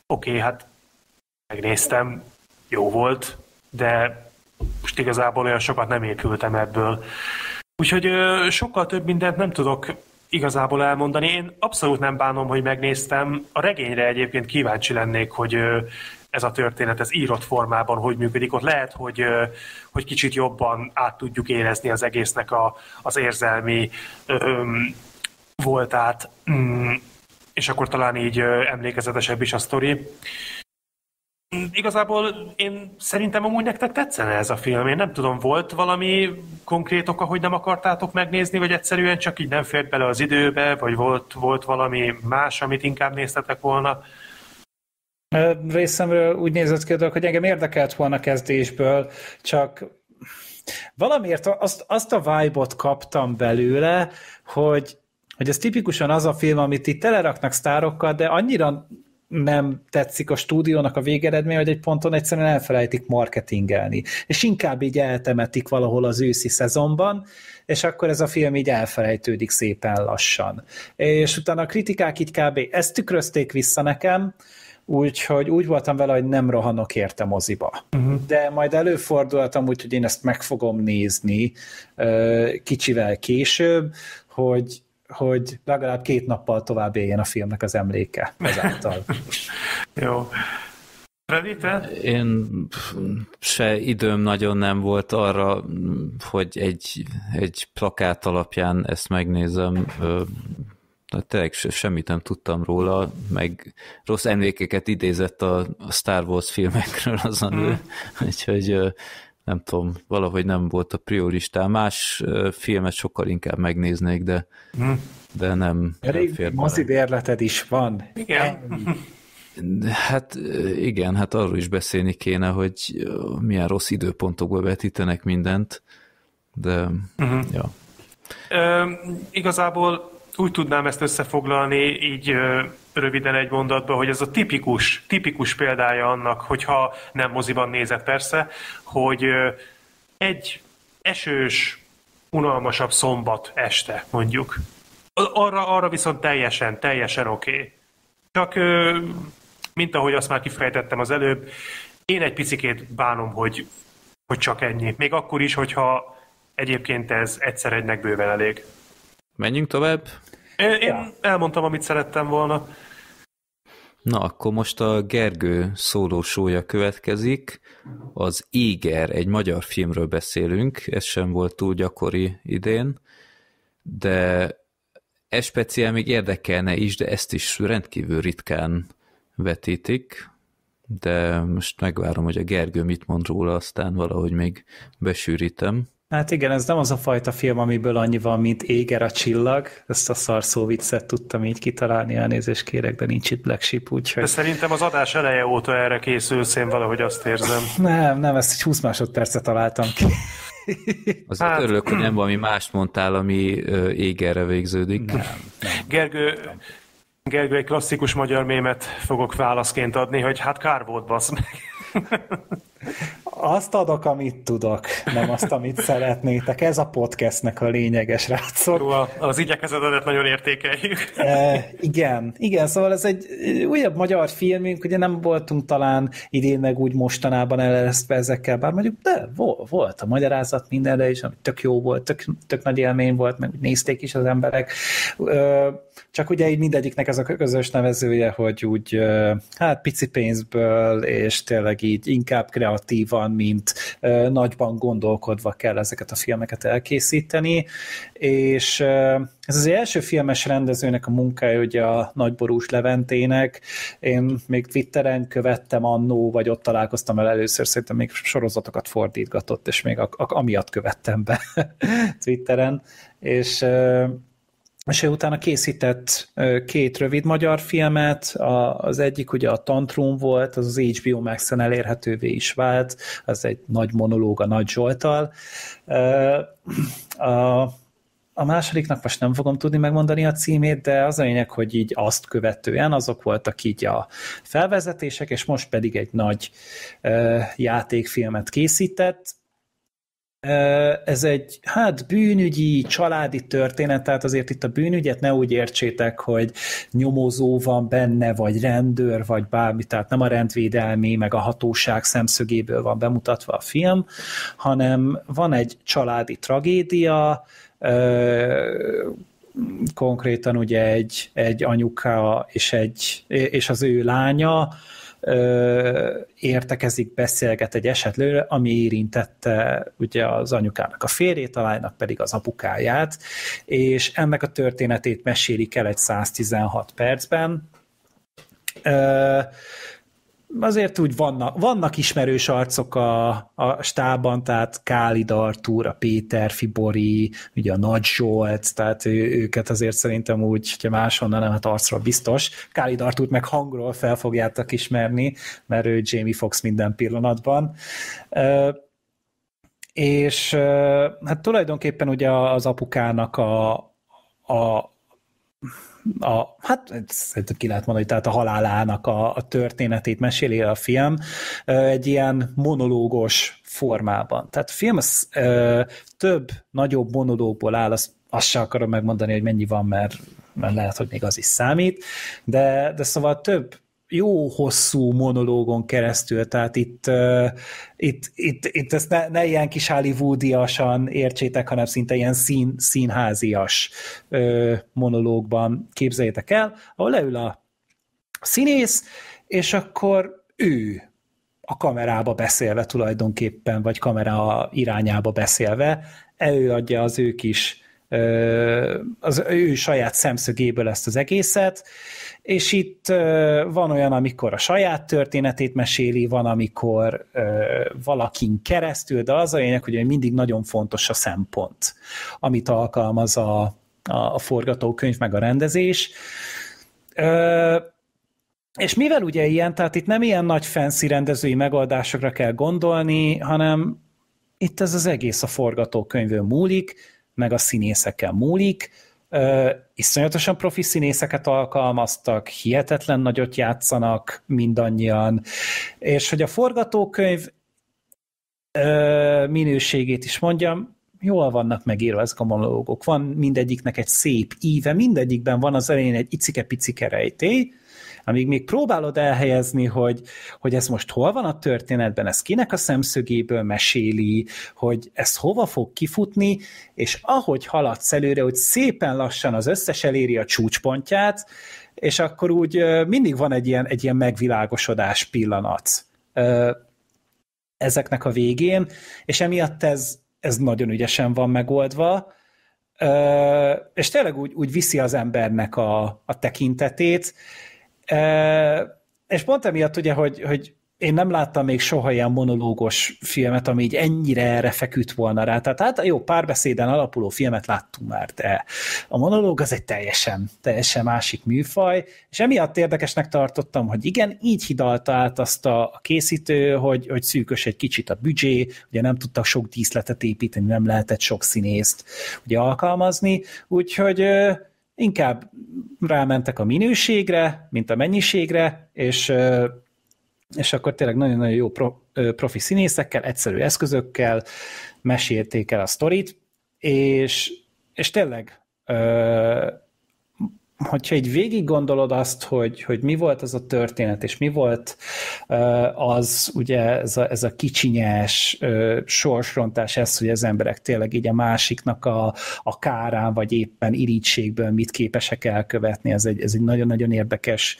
oké, okay, hát megnéztem, jó volt, de most igazából olyan sokat nem épültem ebből. Úgyhogy sokkal több mindent nem tudok igazából elmondani. Én abszolút nem bánom, hogy megnéztem. A regényre egyébként kíváncsi lennék, hogy ez a történet, ez írott formában hogy működik. Ott lehet, hogy, hogy kicsit jobban át tudjuk érezni az egésznek a, az érzelmi öm, voltát, mm, és akkor talán így emlékezetesebb is a sztori. Igazából én szerintem amúgy nektek tetszene ez a film. Én nem tudom, volt valami konkrét oka, hogy nem akartátok megnézni, vagy egyszerűen csak így nem fért bele az időbe, vagy volt, volt valami más, amit inkább néztetek volna? Részemről úgy nézett ki hogy engem érdekelt volna kezdésből, csak valamiért azt, azt a vibe-ot kaptam belőle, hogy, hogy ez tipikusan az a film, amit itt teleraknak sztárokkal, de annyira nem tetszik a stúdiónak a végeredmény, hogy egy ponton egyszerűen elfelejtik marketingelni. És inkább így eltemetik valahol az őszi szezonban, és akkor ez a film így elfelejtődik szépen lassan. És utána a kritikák így kb. ezt tükrözték vissza nekem, úgyhogy úgy voltam vele, hogy nem rohanok érte moziba. Uh-huh. De majd előfordultam úgy, hogy én ezt meg fogom nézni kicsivel később, hogy hogy legalább két nappal tovább éljen a filmnek az emléke ezáltal. Jó. Freddy, te? Én se időm nagyon nem volt arra, hogy egy, egy plakát alapján ezt megnézem. Tényleg semmit nem tudtam róla, meg rossz emlékeket idézett a, Star Wars filmekről az a nő, mm. úgyhogy nem tudom, valahogy nem volt a prioristán. Más filmet sokkal inkább megnéznék, de, mm. de nem, Elég fér mozibérleted is van. Igen. Hát igen, hát arról is beszélni kéne, hogy milyen rossz időpontokból vetítenek mindent, de uh-huh. ja. Ö, igazából úgy tudnám ezt összefoglalni így röviden egy mondatba, hogy ez a tipikus, tipikus példája annak, hogyha nem moziban nézett persze, hogy egy esős, unalmasabb szombat este mondjuk. Arra, arra viszont teljesen, teljesen oké. Okay. Csak mint ahogy azt már kifejtettem az előbb, én egy picikét bánom, hogy, hogy csak ennyi. Még akkor is, hogyha egyébként ez egyszer egynek bőven elég. Menjünk tovább? Én, én elmondtam, amit szerettem volna. Na, akkor most a Gergő szólósója következik. Az Éger, egy magyar filmről beszélünk, ez sem volt túl gyakori idén, de ez speciál még érdekelne is, de ezt is rendkívül ritkán vetítik, de most megvárom, hogy a Gergő mit mond róla, aztán valahogy még besűrítem. Hát igen, ez nem az a fajta film, amiből annyi van, mint Éger a csillag. Ezt a szarszó viccet tudtam így kitalálni, elnézést kérek, de nincs itt Black Sheep, úgyhogy... De szerintem az adás eleje óta erre készülsz, én valahogy azt érzem. Nem, nem, ezt egy 20 másodpercet találtam ki. Azért hát... örülök, hogy nem valami mást mondtál, ami égerre végződik. Nem, nem. Gergő, nem. Gergő, egy klasszikus magyar mémet fogok válaszként adni, hogy hát kár volt, basz meg. Azt adok, amit tudok, nem azt, amit szeretnétek. Ez a podcastnek a lényeges srácok. Jó, az igyekezetedet nagyon értékeljük. E, igen, igen, szóval ez egy újabb magyar filmünk, ugye nem voltunk talán idén meg úgy mostanában eleresztve ezekkel, bár mondjuk, de volt a magyarázat mindenre is, ami tök jó volt, tök, tök nagy élmény volt, meg nézték is az emberek. Csak ugye így mindegyiknek ez a közös nevezője, hogy úgy hát pici pénzből, és tényleg így inkább kreatívan, mint nagyban gondolkodva kell ezeket a filmeket elkészíteni, és ez az első filmes rendezőnek a munkája, ugye a Nagyborús Leventének. Én még Twitteren követtem annó, vagy ott találkoztam el először, szerintem még sorozatokat fordítgatott, és még a, a, amiatt követtem be Twitteren, és és ő utána készített két rövid magyar filmet, az egyik ugye a Tantrum volt, az az HBO Max-en elérhetővé is vált, az egy nagy monológ a Nagy Zsoltal. A, a másodiknak most nem fogom tudni megmondani a címét, de az a lényeg, hogy így azt követően azok voltak így a felvezetések, és most pedig egy nagy játékfilmet készített, ez egy hát bűnügyi, családi történet, tehát azért itt a bűnügyet ne úgy értsétek, hogy nyomozó van benne, vagy rendőr, vagy bármi, tehát nem a rendvédelmi, meg a hatóság szemszögéből van bemutatva a film, hanem van egy családi tragédia, konkrétan ugye egy, egy anyuka és, egy, és az ő lánya, értekezik, beszélget egy esetlőre, ami érintette ugye az anyukának a férjét, a lánynak pedig az apukáját, és ennek a történetét mesélik el egy 116 percben azért úgy vannak, vannak ismerős arcok a, a stában, tehát Kálid Artúr, a Péter Fibori, ugye a Nagy Zsolt, tehát ő, őket azért szerintem úgy, hogyha máshonnan nem, hát arcról biztos. Kálid Artúrt meg hangról fel fogjátok ismerni, mert ő Jamie Fox minden pillanatban. És hát tulajdonképpen ugye az apukának a, a a, hát szerintem ki lehet mondani, tehát a halálának a, a történetét meséli a film egy ilyen monológos formában. Tehát a film az, ö, több, nagyobb monológból áll, azt, azt sem akarom megmondani, hogy mennyi van, mert, mert lehet, hogy még az is számít, de, de szóval több jó hosszú monológon keresztül, tehát itt, itt, itt, itt ezt ne, ne ilyen kis hollywoodiasan értsétek, hanem szinte ilyen szín, színházias uh, monológban képzeljétek el, ahol leül a színész, és akkor ő a kamerába beszélve tulajdonképpen, vagy kamera irányába beszélve, előadja az ő kis az ő saját szemszögéből ezt az egészet, és itt van olyan, amikor a saját történetét meséli, van, amikor valakin keresztül, de az a lényeg, hogy mindig nagyon fontos a szempont, amit alkalmaz a, a, forgatókönyv meg a rendezés. És mivel ugye ilyen, tehát itt nem ilyen nagy fancy rendezői megoldásokra kell gondolni, hanem itt ez az egész a forgatókönyvön múlik, meg a színészekkel múlik, iszonyatosan profi színészeket alkalmaztak, hihetetlen nagyot játszanak mindannyian, és hogy a forgatókönyv minőségét is mondjam, jól vannak megírva ezek a monológok. Van mindegyiknek egy szép íve, mindegyikben van az elején egy icike-picike rejtély, amíg még próbálod elhelyezni, hogy, hogy ez most hol van a történetben, ez kinek a szemszögéből meséli, hogy ez hova fog kifutni, és ahogy haladsz előre, hogy szépen lassan az összes eléri a csúcspontját, és akkor úgy mindig van egy ilyen, egy ilyen megvilágosodás pillanat ezeknek a végén, és emiatt ez, ez nagyon ügyesen van megoldva, és tényleg úgy, úgy viszi az embernek a, a tekintetét, és pont emiatt ugye, hogy, hogy én nem láttam még soha ilyen monológos filmet, ami így ennyire erre feküdt volna rá. Tehát hát jó, párbeszéden alapuló filmet láttunk már, de a monológ az egy teljesen, teljesen másik műfaj, és emiatt érdekesnek tartottam, hogy igen, így hidalta át azt a készítő, hogy, hogy szűkös egy kicsit a büdzsé, ugye nem tudtak sok díszletet építeni, nem lehetett sok színészt ugye alkalmazni, úgyhogy inkább rámentek a minőségre, mint a mennyiségre, és, és akkor tényleg nagyon-nagyon jó profi színészekkel, egyszerű eszközökkel mesélték el a sztorit, és, és tényleg hogyha egy végig gondolod azt, hogy, hogy mi volt az a történet, és mi volt az, ugye ez a, ez a kicsinyes sorsrontás, ez, hogy az emberek tényleg így a másiknak a, a kárán, vagy éppen irítségből mit képesek elkövetni, ez egy, ez egy nagyon-nagyon érdekes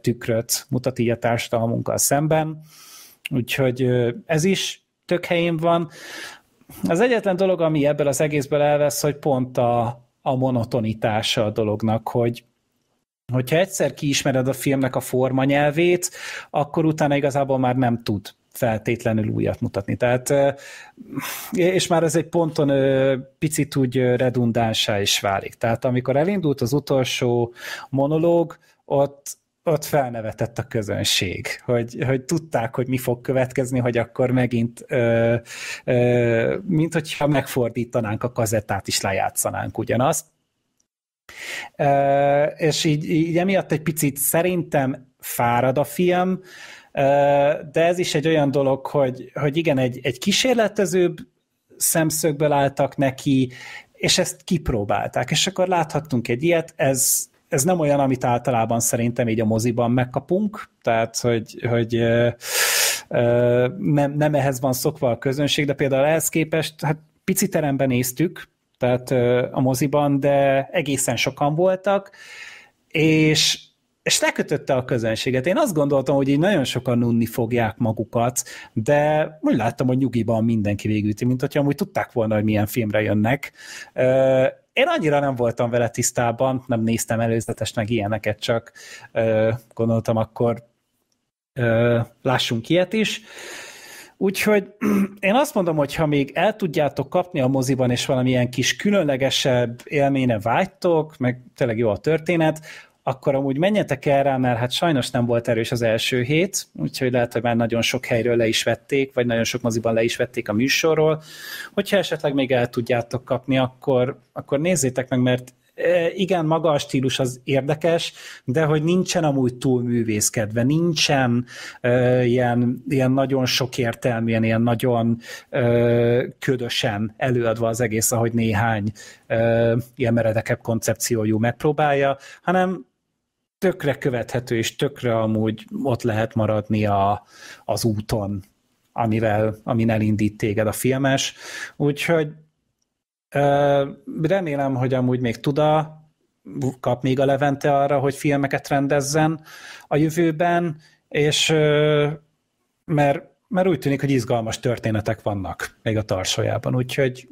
tükröt mutat így a társadalmunkkal szemben. Úgyhogy ez is tök helyén van. Az egyetlen dolog, ami ebből az egészből elvesz, hogy pont a, a monotonitása a dolognak, hogy hogyha egyszer kiismered a filmnek a formanyelvét, akkor utána igazából már nem tud feltétlenül újat mutatni. Tehát, és már ez egy ponton picit úgy redundánsá is válik. Tehát amikor elindult az utolsó monológ, ott ott felnevetett a közönség, hogy, hogy tudták, hogy mi fog következni, hogy akkor megint, ö, ö, mint hogyha megfordítanánk a kazettát, is lejátszanánk ugyanazt. Ö, és így, így emiatt egy picit szerintem fárad a film, de ez is egy olyan dolog, hogy, hogy igen, egy, egy kísérletezőbb szemszögből álltak neki, és ezt kipróbálták, és akkor láthattunk egy ilyet, ez, ez nem olyan, amit általában szerintem így a moziban megkapunk, tehát hogy, hogy nem, nem ehhez van szokva a közönség, de például ehhez képest, hát pici teremben néztük, tehát a moziban, de egészen sokan voltak, és, és lekötötte a közönséget. Én azt gondoltam, hogy így nagyon sokan unni fogják magukat, de úgy láttam, hogy nyugiban mindenki végülti, mint hogyha amúgy tudták volna, hogy milyen filmre jönnek. Én annyira nem voltam vele tisztában, nem néztem előzetes meg ilyeneket, csak ö, gondoltam akkor ö, lássunk ilyet is. Úgyhogy én azt mondom, hogy ha még el tudjátok kapni a moziban, és valamilyen kis különlegesebb élménye vágytok, meg tényleg jó a történet, akkor amúgy menjetek el rá, mert hát sajnos nem volt erős az első hét, úgyhogy lehet, hogy már nagyon sok helyről le is vették, vagy nagyon sok moziban le is vették a műsorról. Hogyha esetleg még el tudjátok kapni, akkor, akkor nézzétek meg, mert igen, maga a stílus az érdekes, de hogy nincsen amúgy túl művészkedve, nincsen uh, ilyen, ilyen nagyon sok értelműen, ilyen nagyon uh, ködösen előadva az egész, ahogy néhány uh, ilyen meredekebb koncepciójú megpróbálja, hanem tökre követhető, és tökre amúgy ott lehet maradni a, az úton, amivel, amin elindít téged a filmes. Úgyhogy remélem, hogy amúgy még tud a kap még a Levente arra, hogy filmeket rendezzen a jövőben, és mert mert úgy tűnik, hogy izgalmas történetek vannak még a tarsajában, úgyhogy...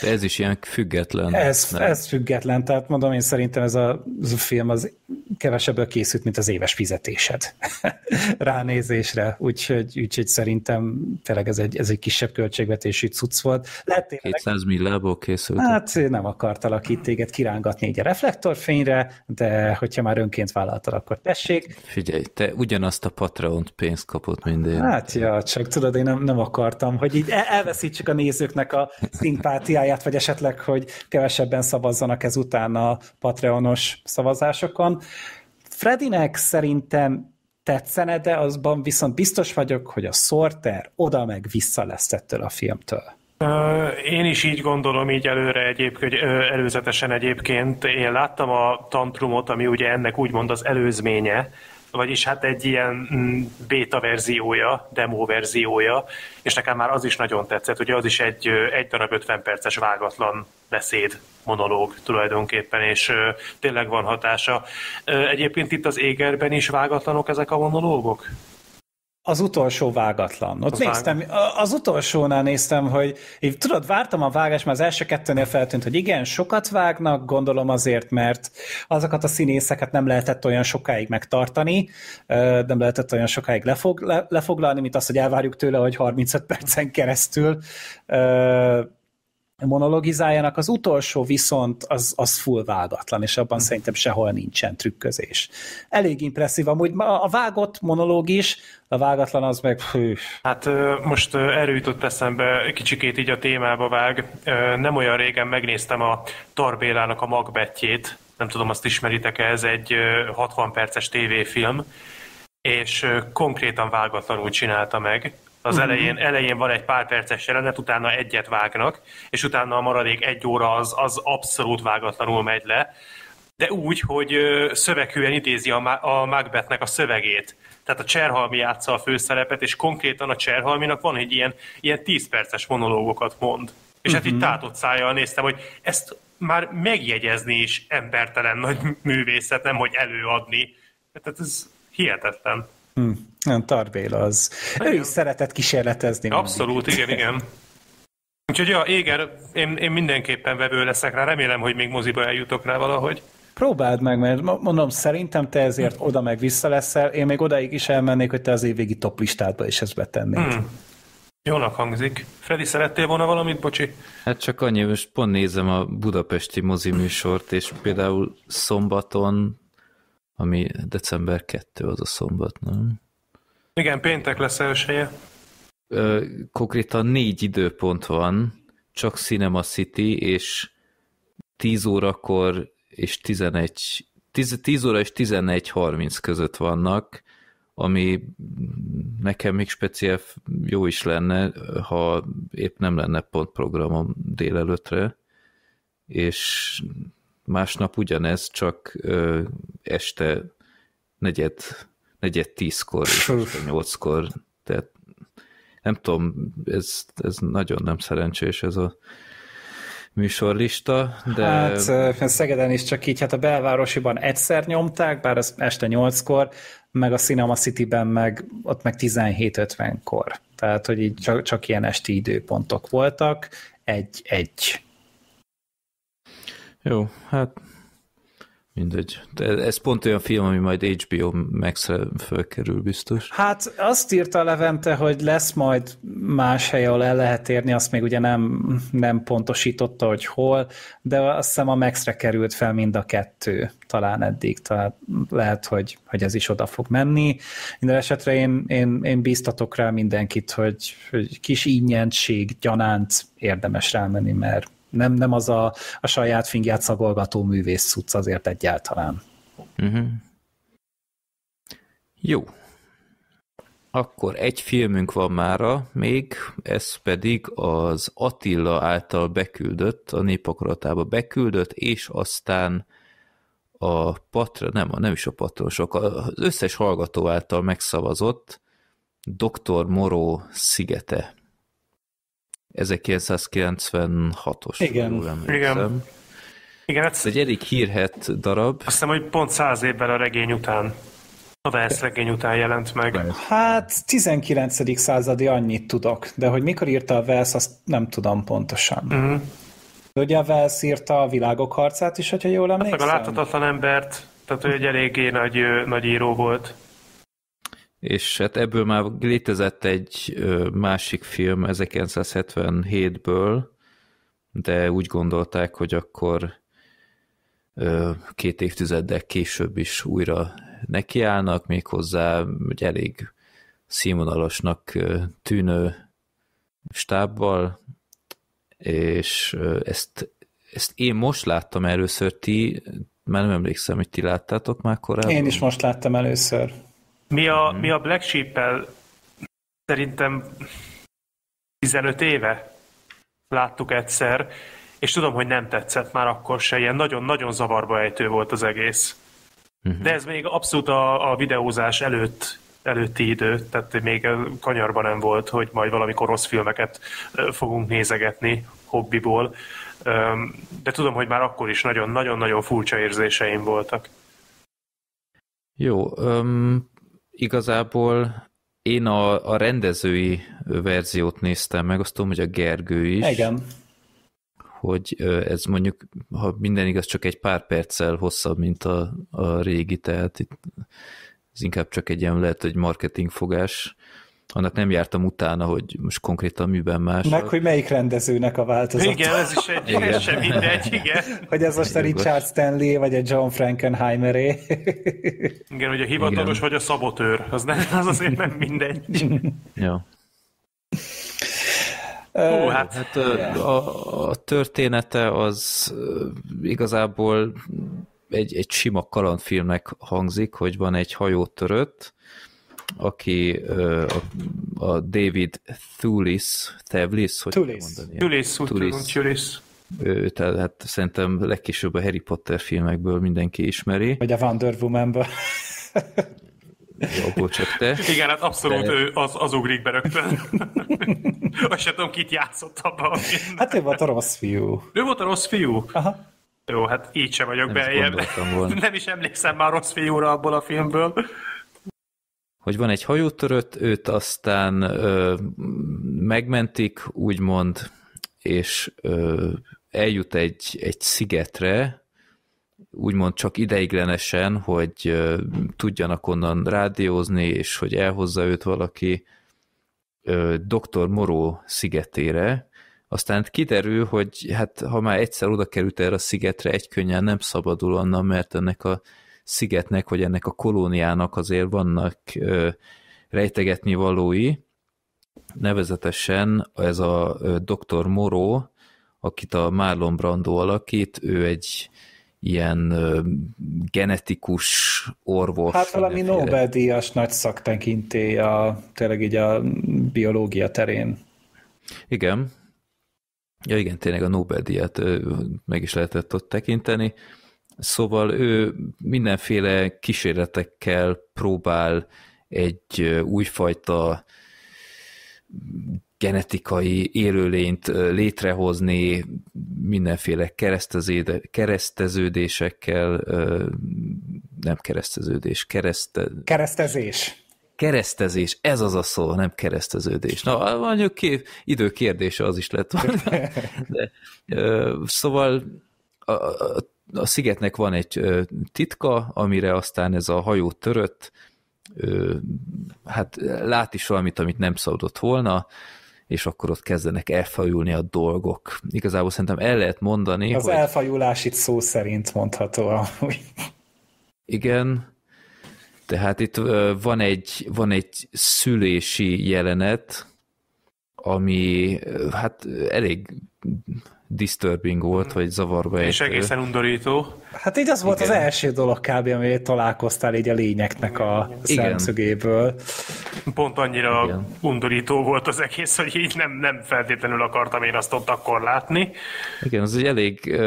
De ez is ilyen független. Ez, ez független, tehát mondom, én szerintem ez a, ez a film az kevesebből készült, mint az éves fizetésed ránézésre, úgyhogy, úgyhogy szerintem tényleg ez egy, ez egy kisebb költségvetésű cucc volt. Lehet tényleg, 200 millából készült. Hát nem akartalak itt téged kirángatni egy a reflektorfényre, de hogyha már önként vállaltad, akkor tessék. Figyelj, te ugyanazt a Patreon pénzt kapott minden. Hát ja, csak tudod, én nem, nem akartam, hogy így elveszítsük a nézőknek a szimpátiáját, vagy esetleg, hogy kevesebben szavazzanak ezután a Patreonos szavazásokon. Fredinek szerintem tetszene, de azban viszont biztos vagyok, hogy a Sorter oda meg vissza lesz ettől a filmtől. Én is így gondolom, így előre egyébként, előzetesen egyébként. Én láttam a Tantrumot, ami ugye ennek úgymond az előzménye, vagyis hát egy ilyen mm, beta verziója, demo verziója, és nekem már az is nagyon tetszett, ugye az is egy, egy darab 50 perces vágatlan beszéd, monológ tulajdonképpen, és tényleg van hatása. Egyébként itt az égerben is vágatlanok ezek a monológok? Az utolsó vágatlan. Ott az néztem, vág... az utolsónál néztem, hogy így, tudod, vártam a vágást, mert az első kettőnél feltűnt, hogy igen, sokat vágnak, gondolom azért, mert azokat a színészeket nem lehetett olyan sokáig megtartani, nem lehetett olyan sokáig lefog, le, lefoglalni, mint az, hogy elvárjuk tőle, hogy 35 percen keresztül monologizáljanak, az utolsó viszont az, az full vágatlan, és abban hmm. szerintem sehol nincsen trükközés. Elég impresszív, amúgy a vágott monológ is, a vágatlan az meg hű. Hát most erről jutott eszembe, kicsikét így a témába vág. Nem olyan régen megnéztem a Tarbélának a Magbetjét, nem tudom, azt ismeritek-e, ez egy 60 perces tévéfilm, és konkrétan vágatlanul csinálta meg. Az uh-huh. elején, elején van egy pár perces jelenet, utána egyet vágnak, és utána a maradék egy óra az, az abszolút vágatlanul megy le, de úgy, hogy szöveghűen idézi a, a Macbethnek a szövegét. Tehát a Cserhalmi játsza a főszerepet, és konkrétan a Cserhalminak van egy ilyen, ilyen 10 perces monológokat mond. És uh-huh. hát itt mhm. tátott szájjal néztem, hogy ezt már megjegyezni is embertelen nagy művészet, nem hogy előadni. Tehát ez hihetetlen. Hmm. Nem, Tarbéla az. Igen. Ő is szeretett kísérletezni. Abszolút, mindig. igen, igen. Úgyhogy ja, Éger, én, én mindenképpen vevő leszek rá, remélem, hogy még moziba eljutok rá valahogy. Próbáld meg, mert mondom, szerintem te ezért oda meg vissza leszel, én még odaig is elmennék, hogy te az évvégi top listádba is ezt betennéd. Hmm. Jónak hangzik. Freddy, szerettél volna valamit, bocsi? Hát csak annyi, most pont nézem a budapesti mozi műsort, és például szombaton, ami december 2 az a szombat, nem? Igen, péntek lesz elsője. Konkrétan négy időpont van, csak Cinema City, és 10 órakor és 11, 10, 10 óra és 11.30 között vannak, ami nekem még speciál jó is lenne, ha épp nem lenne pont programom délelőtre, és másnap ugyanez, csak ö, este negyed negyed tízkor, nyolckor, tehát nem tudom, ez, ez nagyon nem szerencsés ez a műsorlista, de... Hát Szegeden is csak így, hát a belvárosiban egyszer nyomták, bár az este nyolckor, meg a Cinema City-ben meg ott meg 17.50-kor. Tehát, hogy így csak, csak ilyen esti időpontok voltak, egy-egy. Jó, hát Mindegy. De ez pont olyan film, ami majd HBO max fölkerül biztos. Hát azt írta a Levente, hogy lesz majd más hely, ahol el lehet érni, azt még ugye nem, nem pontosította, hogy hol, de azt hiszem a Max-re került fel mind a kettő talán eddig, tehát lehet, hogy, hogy ez is oda fog menni. Minden esetre én, én, én bíztatok rá mindenkit, hogy, hogy kis ingyentség, gyanánt érdemes rámenni, mert Nem, nem az a, a saját fingját szagolgató művész cucc azért egyáltalán. Uh-huh. Jó. Akkor egy filmünk van mára még, ez pedig az Attila által beküldött, a népakaratába beküldött, és aztán a patra, nem, nem is a patronosok, az összes hallgató által megszavazott Dr. Moró szigete. 1996-os. Igen. Igen. Igen, ez egy elég hírhet darab. Azt hiszem, hogy pont száz évvel a regény után, a Wells regény után jelent meg. Hát 19. századi annyit tudok, de hogy mikor írta a Wells, azt nem tudom pontosan. Uh-huh. De ugye a Wells írta a világok harcát is, hogyha jól emlékszem. Hát, a láthatatlan embert, tehát ő egy eléggé nagy, nagy író volt. És hát ebből már létezett egy másik film 1977-ből, de úgy gondolták, hogy akkor két évtizeddel később is újra nekiállnak, méghozzá egy elég színvonalasnak tűnő stábbal, és ezt, ezt én most láttam először, ti, már nem emlékszem, hogy ti láttátok már korábban. Én is most láttam először. Mi a, mi a Black Sheep-el szerintem 15 éve láttuk egyszer, és tudom, hogy nem tetszett már akkor se, ilyen nagyon-nagyon zavarba ejtő volt az egész. Uh-huh. De ez még abszolút a, a videózás előtt előtti idő, tehát még kanyarban nem volt, hogy majd valamikor rossz filmeket fogunk nézegetni hobbiból, de tudom, hogy már akkor is nagyon-nagyon-nagyon furcsa érzéseim voltak. Jó, um, igazából én a, a rendezői verziót néztem meg, azt tudom, hogy a Gergő is. Igen. Hogy ez mondjuk, ha minden igaz, csak egy pár perccel hosszabb, mint a, a régi, tehát itt ez inkább csak egy ilyen lehet, hogy marketingfogás. Annak nem jártam utána, hogy most konkrétan miben más. Meg, hogy melyik rendezőnek a változata. Igen, ez is egy, igen. Ez sem mindegy, igen. hogy ez most a Richard Stanley, vagy a John Frankenheimeré. igen, hogy a hivatalos, igen. vagy a szabotőr. Az, nem, az azért nem mindegy. ja. Ó, hát, hát a, a története az igazából egy, egy sima kalandfilmnek hangzik, hogy van egy hajótörött, aki a, a David Thulis, Thewlis, hogy Thulis. mondani? Thulis, Thulis. Thulis. Ő, tehát hát szerintem legkésőbb a Harry Potter filmekből mindenki ismeri. Vagy a Wonder Woman-ből. Jó, csak te. Igen, hát abszolút De... ő az, az ugrik be rögtön. Azt sem tudom, kit játszott abban. Hát ő volt a rossz fiú. Ő volt a rossz fiú? Aha. Jó, hát így sem vagyok beljebb. Nem is emlékszem már rossz fiúra abból a filmből. Hogy van egy hajótörött, őt aztán ö, megmentik, úgymond, és ö, eljut egy, egy szigetre, úgymond csak ideiglenesen, hogy ö, tudjanak onnan rádiózni, és hogy elhozza őt valaki ö, Dr. Moró szigetére, aztán kiderül, hogy hát ha már egyszer oda került erre a szigetre, egy könnyen nem szabadul onnan, mert ennek a szigetnek, vagy ennek a kolóniának azért vannak rejtegetni valói, nevezetesen ez a Dr. Moró, akit a Marlon Brando alakít, ő egy ilyen genetikus orvos. Hát valami Nobel-díjas nagy szaktekintély a, tényleg így a biológia terén. Igen, Ja igen, tényleg a Nobel-díjat meg is lehetett ott tekinteni. Szóval ő mindenféle kísérletekkel próbál egy újfajta genetikai élőlényt létrehozni mindenféle kereszteződésekkel, nem kereszteződés, kereszte... Keresztezés keresztezés, ez az a szó, nem kereszteződés. Na, mondjuk ki, idő kérdése az is lett volna. De, szóval a, a, a szigetnek van egy titka, amire aztán ez a hajó törött, hát lát is valamit, amit nem szabadott volna, és akkor ott kezdenek elfajulni a dolgok. Igazából szerintem el lehet mondani, Az hogy... elfajulás itt szó szerint mondható. Igen, tehát itt van egy, van egy szülési jelenet, ami hát elég disturbing volt, vagy zavarba És egészen undorító. Hát így az volt Igen. az első dolog kb. amit találkoztál így a lényeknek a Igen. szemszögéből. Pont annyira Igen. undorító volt az egész, hogy így nem, nem feltétlenül akartam én azt ott akkor látni. Igen, az egy elég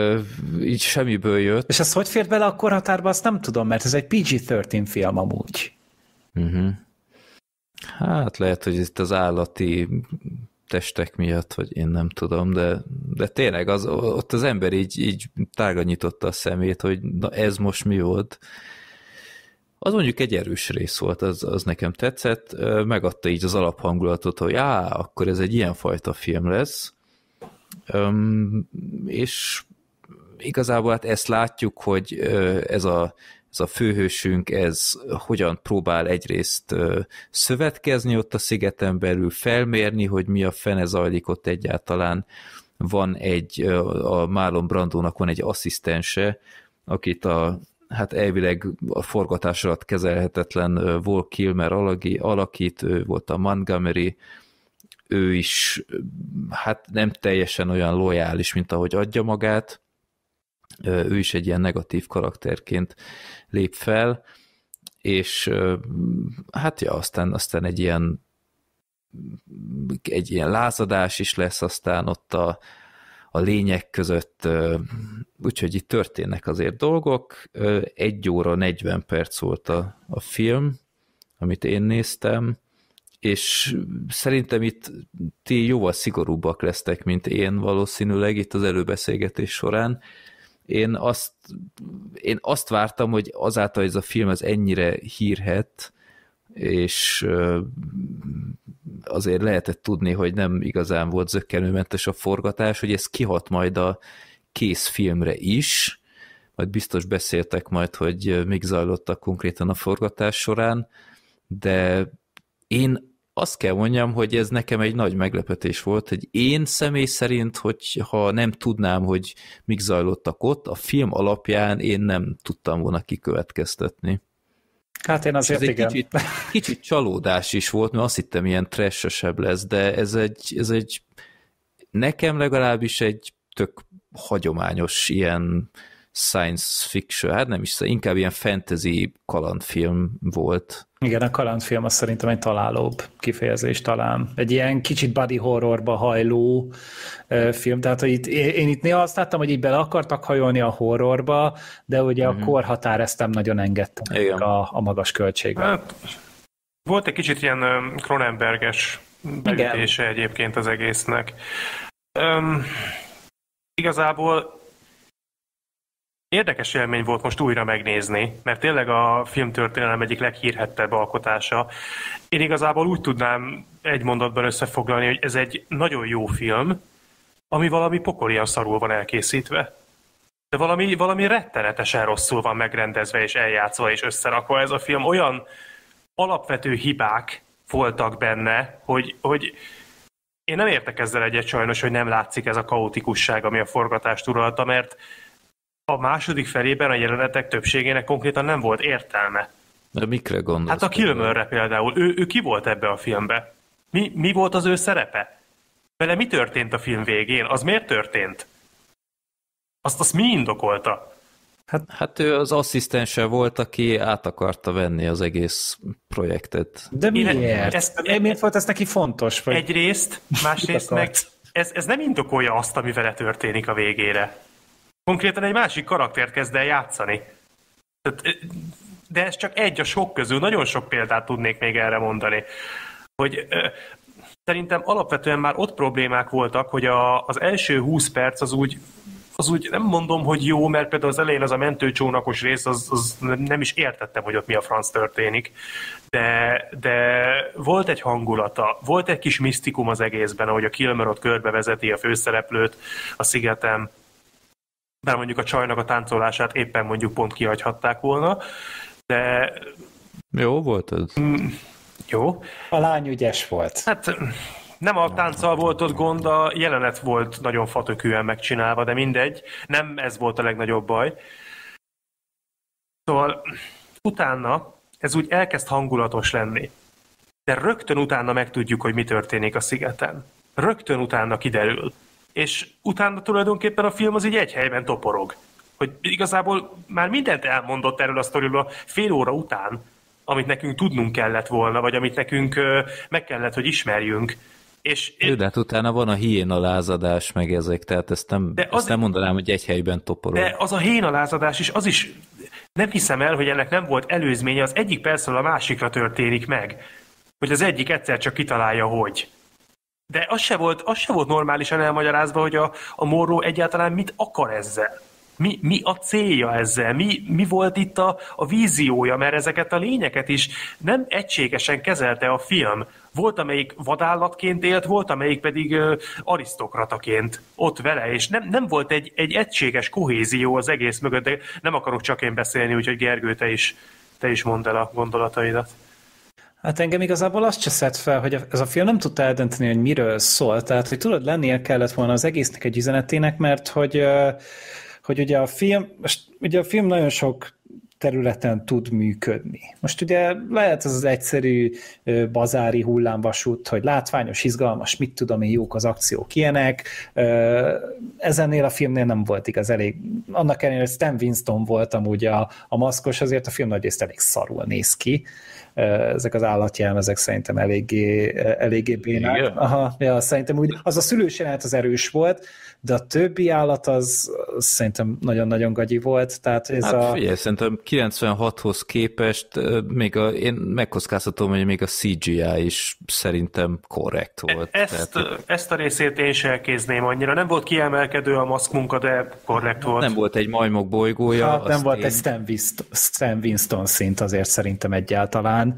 így semmiből jött. És ez hogy fért bele a korhatárba, azt nem tudom, mert ez egy PG-13 film amúgy. Uh-huh. Hát lehet, hogy itt az állati testek miatt, vagy én nem tudom, de, de tényleg az, ott az ember így, így tága nyitotta a szemét, hogy na ez most mi volt. Az mondjuk egy erős rész volt, az, az nekem tetszett, megadta így az alaphangulatot, hogy á, akkor ez egy ilyenfajta film lesz. Um, és igazából hát ezt látjuk, hogy ez a ez a főhősünk, ez hogyan próbál egyrészt szövetkezni ott a szigeten belül, felmérni, hogy mi a fene zajlik ott egyáltalán. Van egy, a Marlon Brandónak van egy asszisztense, akit a hát elvileg a forgatás alatt kezelhetetlen Vol Kilmer alakít, ő volt a Montgomery, ő is hát nem teljesen olyan lojális, mint ahogy adja magát, ő is egy ilyen negatív karakterként lép fel, és hát ja, aztán, aztán egy ilyen egy ilyen lázadás is lesz aztán ott a, a lények között, úgyhogy itt történnek azért dolgok. Egy óra 40 perc volt a, a film, amit én néztem, és szerintem itt ti jóval szigorúbbak lesztek, mint én valószínűleg itt az előbeszélgetés során, én azt, én azt vártam, hogy azáltal, hogy ez a film ez ennyire hírhet, és azért lehetett tudni, hogy nem igazán volt zöggenőmentes a forgatás, hogy ez kihat majd a kész filmre is, majd biztos beszéltek majd, hogy még zajlottak konkrétan a forgatás során, de én azt kell mondjam, hogy ez nekem egy nagy meglepetés volt, hogy én személy szerint, hogy ha nem tudnám, hogy mik zajlottak ott, a film alapján én nem tudtam volna kikövetkeztetni. Hát én azért ez igen. Egy kicsit, kicsit csalódás is volt, mert azt hittem ilyen trashesebb lesz, de ez egy, ez egy nekem legalábbis egy tök hagyományos ilyen science fiction, hát nem is, inkább ilyen fantasy kalandfilm volt. Igen, a kalandfilm az szerintem egy találóbb kifejezés talán. Egy ilyen kicsit body horrorba hajló film, tehát hogy itt, én itt néha azt láttam, hogy így bele akartak hajolni a horrorba, de ugye uh-huh. a mhm. korhatár ezt nem nagyon engedte Igen. a, a magas költségben. Hát, volt egy kicsit ilyen Cronenberges beütése egyébként az egésznek. Um, igazából Érdekes élmény volt most újra megnézni, mert tényleg a filmtörténelem egyik leghírhettebb alkotása. Én igazából úgy tudnám egy mondatban összefoglalni, hogy ez egy nagyon jó film, ami valami pokolian szarul van elkészítve. De valami, valami rettenetesen rosszul van megrendezve és eljátszva és összerakva. Ez a film olyan alapvető hibák voltak benne, hogy, hogy én nem értek ezzel egyet sajnos, hogy nem látszik ez a kaotikusság, ami a forgatást uralta, mert a második felében a jelenetek többségének konkrétan nem volt értelme. De mikre gondolsz? Hát a Kilmerre például. Ő, ő ki volt ebbe a filmbe? Mi, mi volt az ő szerepe? Vele mi történt a film végén? Az miért történt? Azt, azt mi indokolta? Hát, hát ő az asszisztense volt, aki át akarta venni az egész projektet. De miért? Ezt, ezt, miért volt ez neki fontos? Vagy? Egyrészt, másrészt meg ez, ez nem indokolja azt, ami vele történik a végére konkrétan egy másik karaktert kezd el játszani. De ez csak egy a sok közül, nagyon sok példát tudnék még erre mondani. Hogy szerintem alapvetően már ott problémák voltak, hogy a, az első 20 perc az úgy az úgy nem mondom, hogy jó, mert például az elején az a mentőcsónakos rész, az, az nem is értettem, hogy ott mi a franc történik. De, de volt egy hangulata, volt egy kis misztikum az egészben, ahogy a Kilmer ott körbevezeti a főszereplőt a szigetem, bár mondjuk a csajnak a táncolását éppen mondjuk pont kihagyhatták volna, de... Jó volt ez? Mm, jó. A lány ügyes volt. Hát nem a tánccal volt ott gond, a jelenet volt nagyon fatökűen megcsinálva, de mindegy, nem ez volt a legnagyobb baj. Szóval utána ez úgy elkezd hangulatos lenni. De rögtön utána megtudjuk, hogy mi történik a szigeten. Rögtön utána kiderül és utána tulajdonképpen a film az így egy helyben toporog. Hogy igazából már mindent elmondott erről a sztoriról fél óra után, amit nekünk tudnunk kellett volna, vagy amit nekünk meg kellett, hogy ismerjünk. És, Jó, de hát utána van a hiéna lázadás, meg ezek, tehát ezt nem, de az, ezt nem mondanám, hogy egy helyben toporog. De az a hiéna lázadás is, az is nem hiszem el, hogy ennek nem volt előzménye, az egyik percről a másikra történik meg. Hogy az egyik egyszer csak kitalálja, hogy. De az se volt, az se volt normálisan elmagyarázva, hogy a, a Morró egyáltalán mit akar ezzel. Mi, mi a célja ezzel? Mi, mi volt itt a, a víziója? Mert ezeket a lényeket is nem egységesen kezelte a film. Volt, amelyik vadállatként élt, volt, amelyik pedig uh, arisztokrataként ott vele, és nem, nem volt egy, egy egységes kohézió az egész mögött, de nem akarok csak én beszélni, úgyhogy Gergő, te is, te is mondd el a gondolataidat. Hát engem igazából azt cseszett fel, hogy ez a film nem tudta eldönteni, hogy miről szól. Tehát, hogy tudod, lennie kellett volna az egésznek egy üzenetének, mert hogy, hogy ugye a film, most ugye a film nagyon sok területen tud működni. Most ugye lehet az az egyszerű bazári hullámvasút, hogy látványos, izgalmas, mit tudom én, jók az akciók ilyenek. Ezennél a filmnél nem volt igaz elég. Annak ellenére, hogy Stan Winston volt amúgy a, a maszkos, azért a film nagyrészt elég szarul néz ki ezek az állatjelmezek szerintem eléggé, eléggé bénák. Aha, ja, szerintem úgy, az a szülős jelenet az erős volt, de a többi állat az, az szerintem nagyon-nagyon gagyi volt. Tehát ez hát a... figyelj, szerintem 96-hoz képest még a, én megkockáztatom, hogy még a CGI is szerintem korrekt volt. E- ezt, Tehát, ezt a részét én sem elkézném annyira. Nem volt kiemelkedő a maszk munka, de korrekt volt. Nem volt egy majmok bolygója. Hát nem volt én... egy Stan Winston, Stan Winston szint azért szerintem egyáltalán.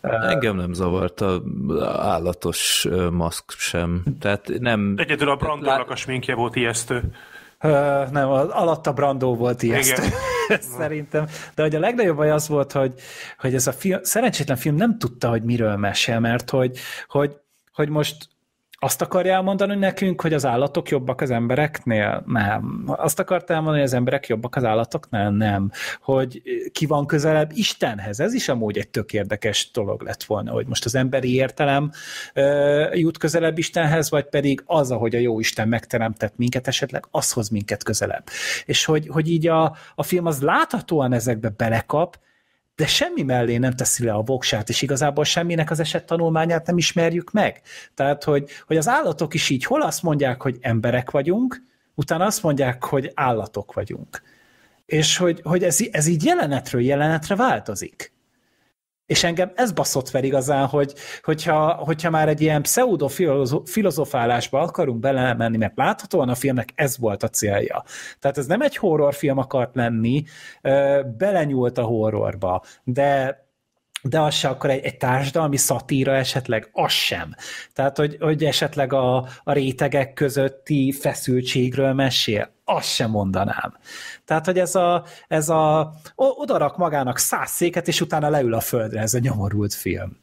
Engem nem zavart a állatos maszk sem. Tehát nem... Egyedül a Brandonnak a sminkje volt ijesztő. Uh, nem, alatta Brandó volt ijesztő. Szerintem. De hogy a legnagyobb baj az volt, hogy, hogy ez a film, szerencsétlen film nem tudta, hogy miről mesél, mert hogy, hogy, hogy most azt akarja mondani nekünk, hogy az állatok jobbak az embereknél? Nem. Azt akartál mondani, hogy az emberek jobbak az állatoknál? Nem. Hogy ki van közelebb Istenhez? Ez is amúgy egy tök érdekes dolog lett volna, hogy most az emberi értelem ö, jut közelebb Istenhez, vagy pedig az, ahogy a jó Isten megteremtett minket, esetleg az hoz minket közelebb. És hogy, hogy így a, a film az láthatóan ezekbe belekap, de semmi mellé nem teszi le a voksát, és igazából semminek az eset tanulmányát nem ismerjük meg. Tehát, hogy, hogy az állatok is így hol azt mondják, hogy emberek vagyunk, utána azt mondják, hogy állatok vagyunk. És hogy, hogy ez, ez így jelenetről jelenetre változik. És engem ez baszott fel igazán, hogy, hogyha, hogyha már egy ilyen pseudo filozofálásba akarunk belemenni, mert láthatóan a filmnek ez volt a célja. Tehát ez nem egy horrorfilm akart lenni, belenyúlt a horrorba, de de az se akkor egy, egy társadalmi szatíra esetleg, az sem. Tehát, hogy, hogy esetleg a, a rétegek közötti feszültségről mesél, azt sem mondanám. Tehát, hogy ez a, ez a odarak magának száz széket, és utána leül a földre ez a nyomorult film.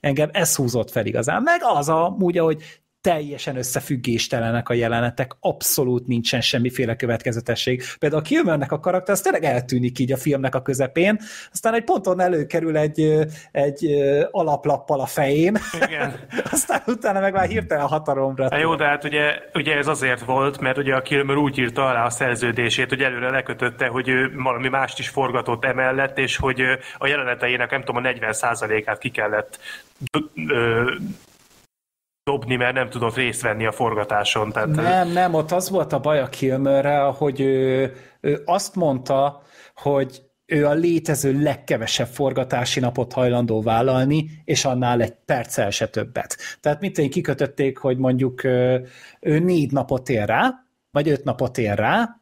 Engem ez húzott fel igazán. Meg az a, úgy, ahogy teljesen összefüggéstelenek a jelenetek, abszolút nincsen semmiféle következetesség. Például a Kilmernek a karakter, az tényleg eltűnik így a filmnek a közepén, aztán egy ponton előkerül egy, egy alaplappal a fején, Igen. aztán utána meg már hirtelen hatalomra. Hát jó, de hát ugye, ugye ez azért volt, mert ugye a Kilmer úgy írta alá a szerződését, hogy előre lekötötte, hogy ő valami mást is forgatott emellett, és hogy a jeleneteinek nem tudom, a 40%-át ki kellett dobni, mert nem tudott részt venni a forgatáson. Tehát nem, nem, ott az volt a baj a Kilmerrel, hogy ő, ő azt mondta, hogy ő a létező legkevesebb forgatási napot hajlandó vállalni, és annál egy perccel se többet. Tehát én kikötötték, hogy mondjuk ő négy napot ér rá, vagy öt napot ér rá,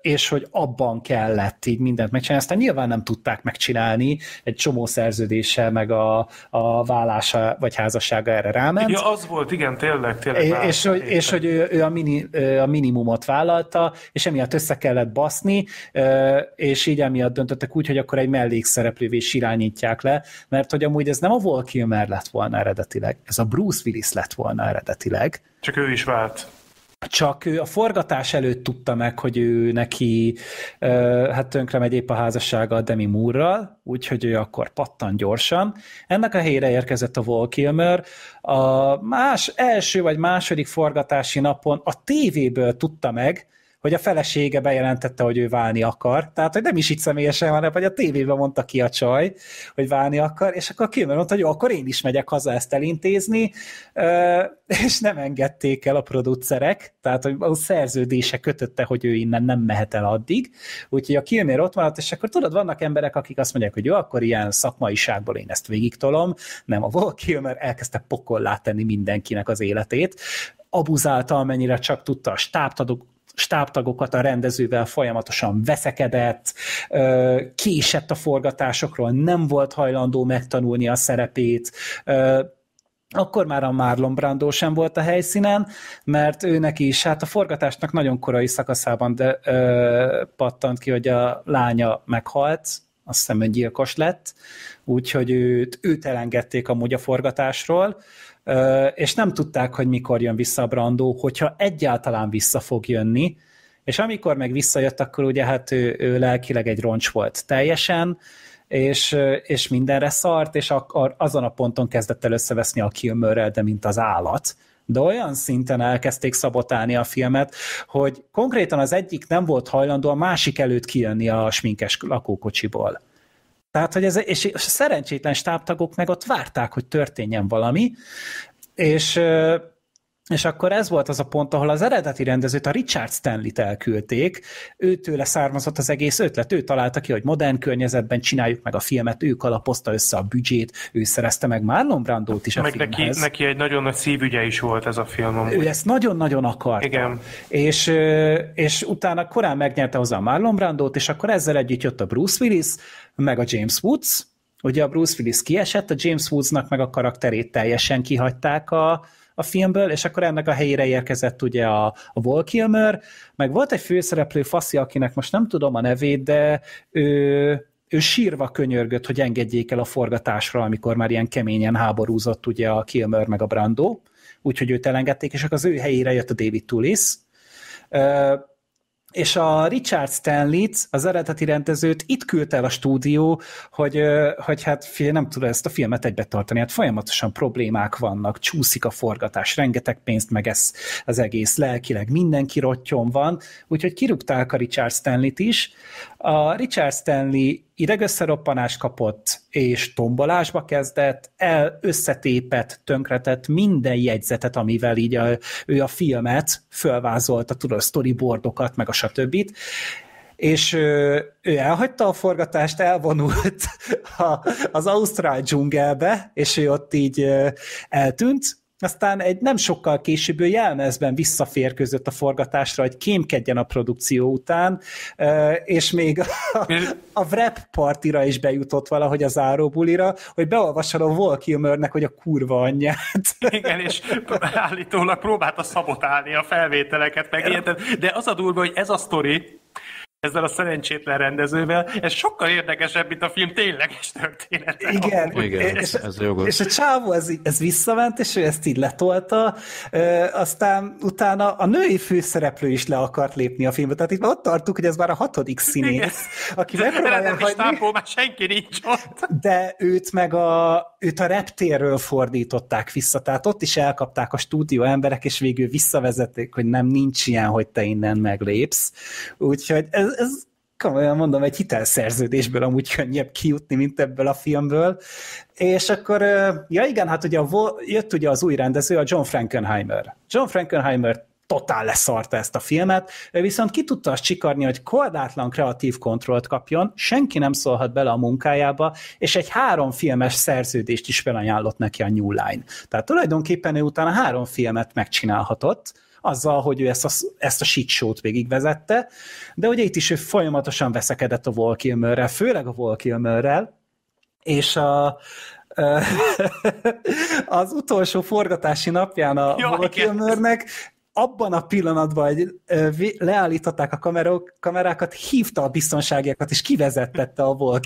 és hogy abban kellett így mindent megcsinálni. Aztán nyilván nem tudták megcsinálni, egy csomó szerződéssel, meg a, a vállása vagy házassága erre ráment. Ja, az volt, igen, tényleg. tényleg és, és, hogy, és hogy ő, ő a, mini, a minimumot vállalta, és emiatt össze kellett baszni, és így emiatt döntöttek úgy, hogy akkor egy mellékszereplővé is irányítják le, mert hogy amúgy ez nem a Val Kilmer lett volna eredetileg, ez a Bruce Willis lett volna eredetileg. Csak ő is vált. Csak ő a forgatás előtt tudta meg, hogy ő neki hát tönkre megy épp a házassága a Demi Moore-ral, úgyhogy ő akkor pattan gyorsan. Ennek a helyre érkezett a Wall Kilmer. A más, első vagy második forgatási napon a tévéből tudta meg, hogy a felesége bejelentette, hogy ő válni akar. Tehát, hogy nem is így személyesen, hanem hogy a tévében mondta ki a csaj, hogy válni akar, és akkor Kilmer mondta, hogy jó, akkor én is megyek haza ezt elintézni, és nem engedték el a producerek, tehát hogy a szerződése kötötte, hogy ő innen nem mehet el addig, úgyhogy a Kilmer ott maradt, és akkor tudod, vannak emberek, akik azt mondják, hogy jó, akkor ilyen szakmaiságból én ezt végigtolom, nem, a Val Kilmer elkezdte pokollá tenni mindenkinek az életét, abuzálta, amennyire csak tudta a stábtagok, stábtagokat a rendezővel folyamatosan veszekedett, késett a forgatásokról, nem volt hajlandó megtanulni a szerepét, akkor már a Marlon Brando sem volt a helyszínen, mert őnek is, hát a forgatásnak nagyon korai szakaszában de, ö, pattant ki, hogy a lánya meghalt, azt hiszem, hogy gyilkos lett, úgyhogy őt, őt elengedték amúgy a forgatásról, és nem tudták, hogy mikor jön vissza a Brandó, hogyha egyáltalán vissza fog jönni, és amikor meg visszajött, akkor ugye hát ő, ő lelkileg egy roncs volt teljesen, és, és mindenre szart, és akkor azon a ponton kezdett el összeveszni a Kilmerrel, de mint az állat. De olyan szinten elkezdték szabotálni a filmet, hogy konkrétan az egyik nem volt hajlandó a másik előtt kijönni a sminkes lakókocsiból. Tehát, hogy ez, és a szerencsétlen stábtagok meg ott várták, hogy történjen valami, és és akkor ez volt az a pont, ahol az eredeti rendezőt, a Richard Stanley-t elküldték, őtőle származott az egész ötlet, ő találta ki, hogy modern környezetben csináljuk meg a filmet, ő kalapozta össze a büdzsét, ő szerezte meg Marlon Brandót is a meg filmhez. Neki, neki egy nagyon nagy szívügye is volt ez a film. Amúgy. Ő ezt nagyon-nagyon akarta. Igen. És, és utána korán megnyerte hozzá a Marlon Brandót, és akkor ezzel együtt jött a Bruce Willis, meg a James Woods, ugye a Bruce Willis kiesett, a James Woodsnak meg a karakterét teljesen kihagyták a, a filmből, és akkor ennek a helyére érkezett ugye a, a Wall Kilmer, meg volt egy főszereplő faszi, akinek most nem tudom a nevét, de ő, ő sírva könyörgött, hogy engedjék el a forgatásra, amikor már ilyen keményen háborúzott ugye a Kilmer meg a Brando, úgyhogy őt elengedték, és akkor az ő helyére jött a David Tullis. És a Richard stanley az eredeti rendezőt itt küldte el a stúdió, hogy, hogy hát nem tud ezt a filmet egybe tartani, hát folyamatosan problémák vannak, csúszik a forgatás, rengeteg pénzt meg ez az egész lelkileg, mindenki rottyon van, úgyhogy kirúgták a Richard Stanley-t is. A Richard Stanley idegösszeroppanást kapott, és tombolásba kezdett, el összetépett, tönkretett minden jegyzetet, amivel így a, ő a filmet fölvázolta, tudod, a storyboardokat, meg a stb. És ő, ő elhagyta a forgatást, elvonult a, az Ausztrál dzsungelbe, és ő ott így eltűnt, aztán egy nem sokkal később jelmezben visszaférközött a forgatásra, hogy kémkedjen a produkció után, és még a, a wrap partira is bejutott valahogy a záróbulira, hogy beolvasson a Wall Kilmernek, hogy a kurva anyját. Igen, és állítólag próbálta szabotálni a felvételeket, meg ilyet, de az a durva, hogy ez a sztori, ezzel a szerencsétlen rendezővel. Ez sokkal érdekesebb, mint a film tényleges történet. Igen, Igen és, ez jogos. És a csávó ez, ez visszament, és ő ezt így letolta, ö, aztán utána a női főszereplő is le akart lépni a filmbe. Tehát itt ott tartunk, hogy ez már a hatodik színész, Igen. aki megpróbálja hagyni. már senki nincs ott. De őt meg a, őt a reptérről fordították vissza, tehát ott is elkapták a stúdió emberek, és végül visszavezették, hogy nem nincs ilyen, hogy te innen meglépsz. Úgyhogy ez, ez komolyan mondom, egy hitelszerződésből amúgy könnyebb kijutni, mint ebből a filmből. És akkor, ja igen, hát ugye jött ugye az új rendező, a John Frankenheimer. John Frankenheimer totál leszarta ezt a filmet, ő viszont ki tudta azt csikarni, hogy koldátlan kreatív kontrollt kapjon, senki nem szólhat bele a munkájába, és egy három filmes szerződést is felajánlott neki a New Line. Tehát tulajdonképpen ő utána három filmet megcsinálhatott, azzal, hogy ő ezt a, ezt a shit show-t végigvezette, de ugye itt is ő folyamatosan veszekedett a Wall Kilmerrel, főleg a Wall Kilmerrel, és a, az utolsó forgatási napján a Wall Kilmernek abban a pillanatban, hogy leállították a kamerok, kamerákat, hívta a biztonságiakat, és kivezettette a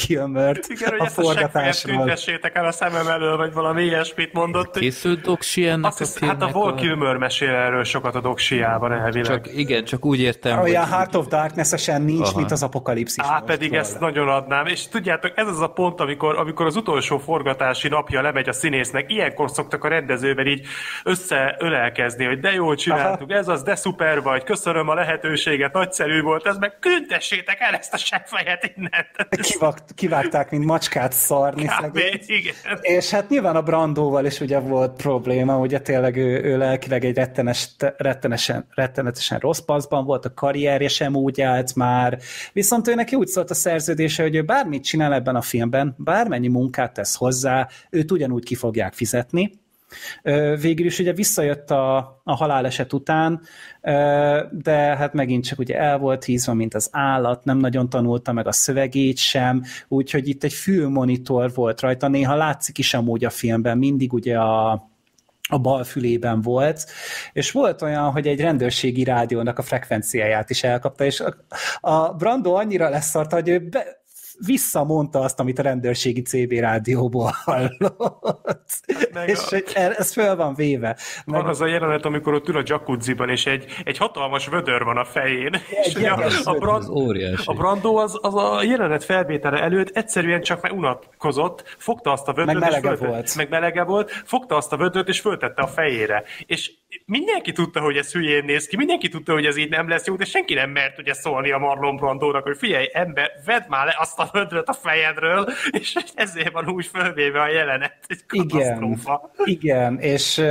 Igen, a forgatásról. tüntessétek el a szemem elől, vagy valami ilyesmit mondott. Készült doksi ennek azt hisz, Hát a Wall Kilmer mesél erről sokat a doksiában elvileg. Csak, igen, csak úgy értem, Olyan hogy... Heart of Darkness-esen nincs, Aha. mint az apokalipszis. Á, pedig volna. ezt nagyon adnám. És tudjátok, ez az a pont, amikor, amikor az utolsó forgatási napja lemegy a színésznek, ilyenkor szoktak a rendezővel így összeölelkezni, hogy de jól csináltuk, Aha. ez az, de szuper vagy, köszönöm a lehetőséget, nagyszerű volt, ez meg küldessétek el ezt a seggfejet innen. Kivakt, kivágták, mint macskát szarni. Kb, igen. És hát nyilván a Brandóval is ugye volt probléma, ugye tényleg ő, ő lelkileg egy rettenes, rettenesen, rettenetesen rossz paszban volt, a karrierje sem úgy állt már, viszont ő neki úgy szólt a szerződése, hogy ő bármit csinál ebben a filmben, bármennyi munkát tesz hozzá, őt ugyanúgy ki fogják fizetni, Végül is ugye visszajött a, a haláleset után, de hát megint csak ugye el volt hízva, mint az állat, nem nagyon tanulta meg a szövegét sem, úgyhogy itt egy fülmonitor volt rajta, néha látszik is amúgy a filmben, mindig ugye a, a bal fülében volt, és volt olyan, hogy egy rendőrségi rádiónak a frekvenciáját is elkapta, és a, Brando annyira leszart, hogy ő be, visszamondta azt, amit a rendőrségi CB rádióból hallott. Meg és a... ez föl van véve. Meg... Van az a jelenet, amikor ott ül a jacuzziban, és egy, egy hatalmas vödör van a fején. Egy és a, a, brand, a Brando az, az a jelenet felvétele előtt egyszerűen csak meg unatkozott, fogta azt a vödört, meg melege, volt. meg melege volt, fogta azt a vödört, és föltette a fejére. És mindenki tudta, hogy ez hülyén néz ki, mindenki tudta, hogy ez így nem lesz jó, de senki nem mert ugye szólni a Marlon Brandónak, hogy figyelj, ember, vedd már le azt a vödröt a fejedről, és ezért van úgy fölvéve a jelenet. Egy katasztrófa. Igen, igen és,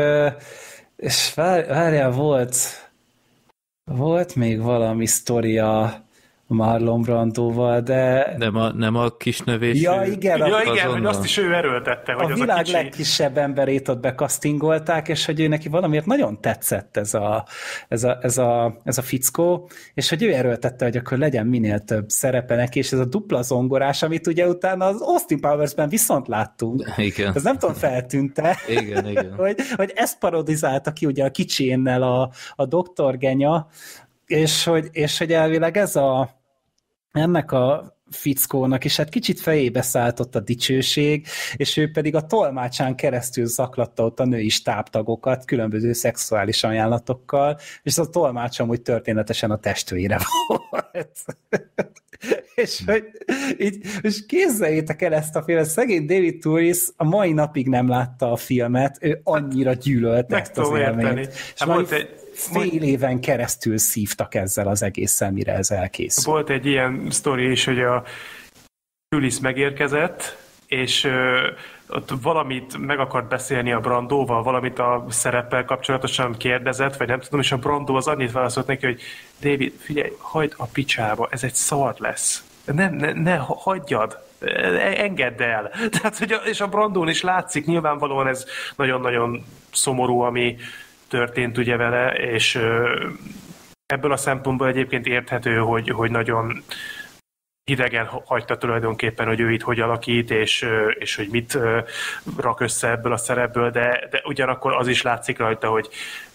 és várjál, volt, volt még valami sztoria, Marlon Brandóval, de... Nem a, nem a kisnövésű... Ja, igen. Ja, igen, azonnal. hogy azt is ő erőltette. Hogy a az világ a kicsi... legkisebb emberét ott bekasztingolták, és hogy ő neki valamiért nagyon tetszett ez a, ez a, ez a, ez a fickó, és hogy ő erőltette, hogy akkor legyen minél több szerepe neki, és ez a dupla zongorás, amit ugye utána az Austin Powers-ben viszont láttunk. Igen. Ez nem tudom, feltűnte. Igen, igen. hogy, hogy ezt parodizálta ki ugye a kicsénnel a, a doktor Genya, és hogy, és hogy elvileg ez a, ennek a fickónak, és hát kicsit fejébe szálltott a dicsőség, és ő pedig a tolmácsán keresztül zaklatta ott a női stábtagokat különböző szexuális ajánlatokkal, és az a tolmács amúgy történetesen a testvére volt. és hogy így, és képzeljétek el ezt a filmet, szegény David Touris a mai napig nem látta a filmet, ő annyira gyűlölte ezt az élményt. Hát volt egy, fél éven keresztül szívtak ezzel az egésszel, mire ez elkészült. Volt egy ilyen sztori is, hogy a Julis megérkezett, és ott valamit meg akart beszélni a Brandóval, valamit a szereppel kapcsolatosan kérdezett, vagy nem tudom, és a Brandó az annyit válaszolt neki, hogy David, figyelj, hagyd a picsába, ez egy szar lesz. Ne, ne, ne hagyjad, engedd el. Tehát, hogy a, és a Brandón is látszik, nyilvánvalóan ez nagyon-nagyon szomorú, ami történt ugye vele, és ebből a szempontból egyébként érthető, hogy, hogy nagyon hidegen hagyta tulajdonképpen, hogy ő itt hogy alakít, és, és hogy mit rak össze ebből a szerepből, de, de ugyanakkor az is látszik rajta, hogy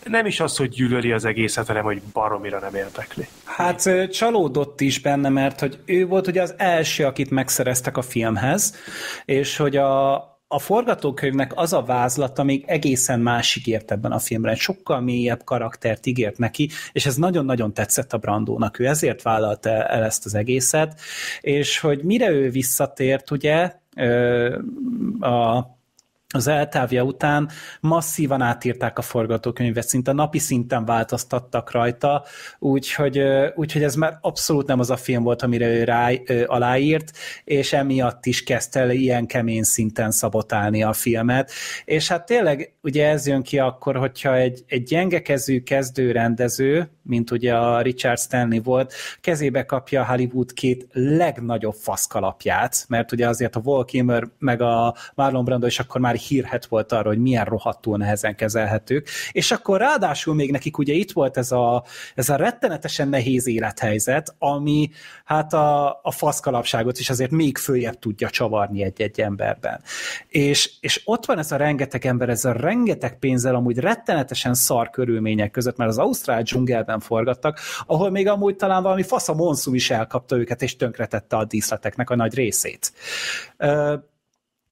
nem is az, hogy gyűlöli az egészet, hanem hogy baromira nem érdekli. Hát csalódott is benne, mert hogy ő volt ugye az első, akit megszereztek a filmhez, és hogy a, a forgatókönyvnek az a vázlata még egészen másik ért ebben a filmben, egy sokkal mélyebb karaktert ígért neki, és ez nagyon-nagyon tetszett a Brandónak, ő ezért vállalta el ezt az egészet, és hogy mire ő visszatért, ugye, a az eltávja után masszívan átírták a forgatókönyvet, szinte napi szinten változtattak rajta, úgyhogy, úgyhogy ez már abszolút nem az a film volt, amire ő rá, aláírt, és emiatt is kezdte el ilyen kemény szinten szabotálni a filmet, és hát tényleg ugye ez jön ki akkor, hogyha egy, egy gyengekező kezdő rendező, mint ugye a Richard Stanley volt, kezébe kapja a Hollywood két legnagyobb faszkalapját, mert ugye azért a Wall Kilmer meg a Marlon Brando is akkor már hírhet volt arra, hogy milyen rohadtul nehezen kezelhetők, és akkor ráadásul még nekik ugye itt volt ez a, ez a rettenetesen nehéz élethelyzet, ami hát a, a faszkalapságot is azért még följebb tudja csavarni egy-egy emberben. És, és ott van ez a rengeteg ember, ez a rengeteg pénzzel amúgy rettenetesen szar körülmények között, mert az Ausztrál dzsungelben forgattak, ahol még amúgy talán valami fasz a monszum is elkapta őket, és tönkretette a díszleteknek a nagy részét.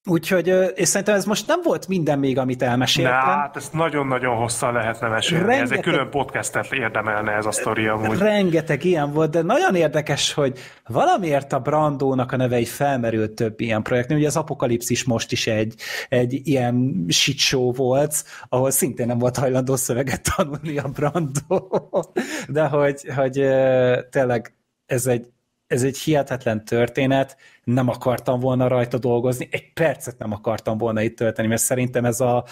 Úgyhogy, és szerintem ez most nem volt minden még, amit elmeséltem. Na, hát ezt nagyon-nagyon hosszan lehetne mesélni. Rengeteg, ez egy külön podcastet érdemelne ez a sztori amúgy. Rengeteg ilyen volt, de nagyon érdekes, hogy valamiért a Brandónak a neve egy felmerült több ilyen projekt. Ugye az Apokalipszis most is egy, egy ilyen shit show volt, ahol szintén nem volt hajlandó szöveget tanulni a Brandó. De hogy, hogy tényleg ez egy ez egy hihetetlen történet, nem akartam volna rajta dolgozni, egy percet nem akartam volna itt tölteni, mert szerintem ez, a,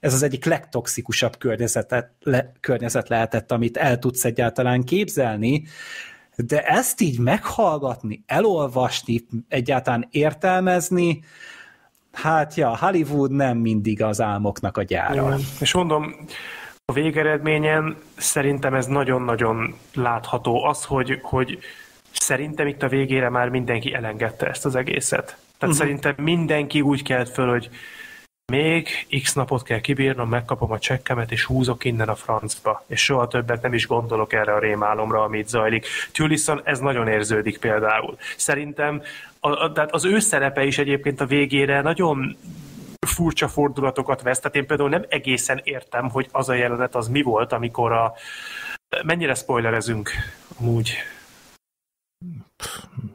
ez az egyik legtoxikusabb környezetet, le, környezet lehetett, amit el tudsz egyáltalán képzelni, de ezt így meghallgatni, elolvasni, egyáltalán értelmezni, hát ja, Hollywood nem mindig az álmoknak a gyára. Igen. És mondom, a végeredményen szerintem ez nagyon-nagyon látható. Az, hogy, hogy Szerintem itt a végére már mindenki elengedte ezt az egészet. Tehát uh-huh. szerintem mindenki úgy kelt föl, hogy még x napot kell kibírnom, megkapom a csekkemet, és húzok innen a francba. És soha többet nem is gondolok erre a rémálomra, amit zajlik. Tüliszon ez nagyon érződik például. Szerintem a, a, tehát az ő szerepe is egyébként a végére nagyon furcsa fordulatokat vesz. Tehát én például nem egészen értem, hogy az a jelenet az mi volt, amikor a... Mennyire spoilerezünk amúgy?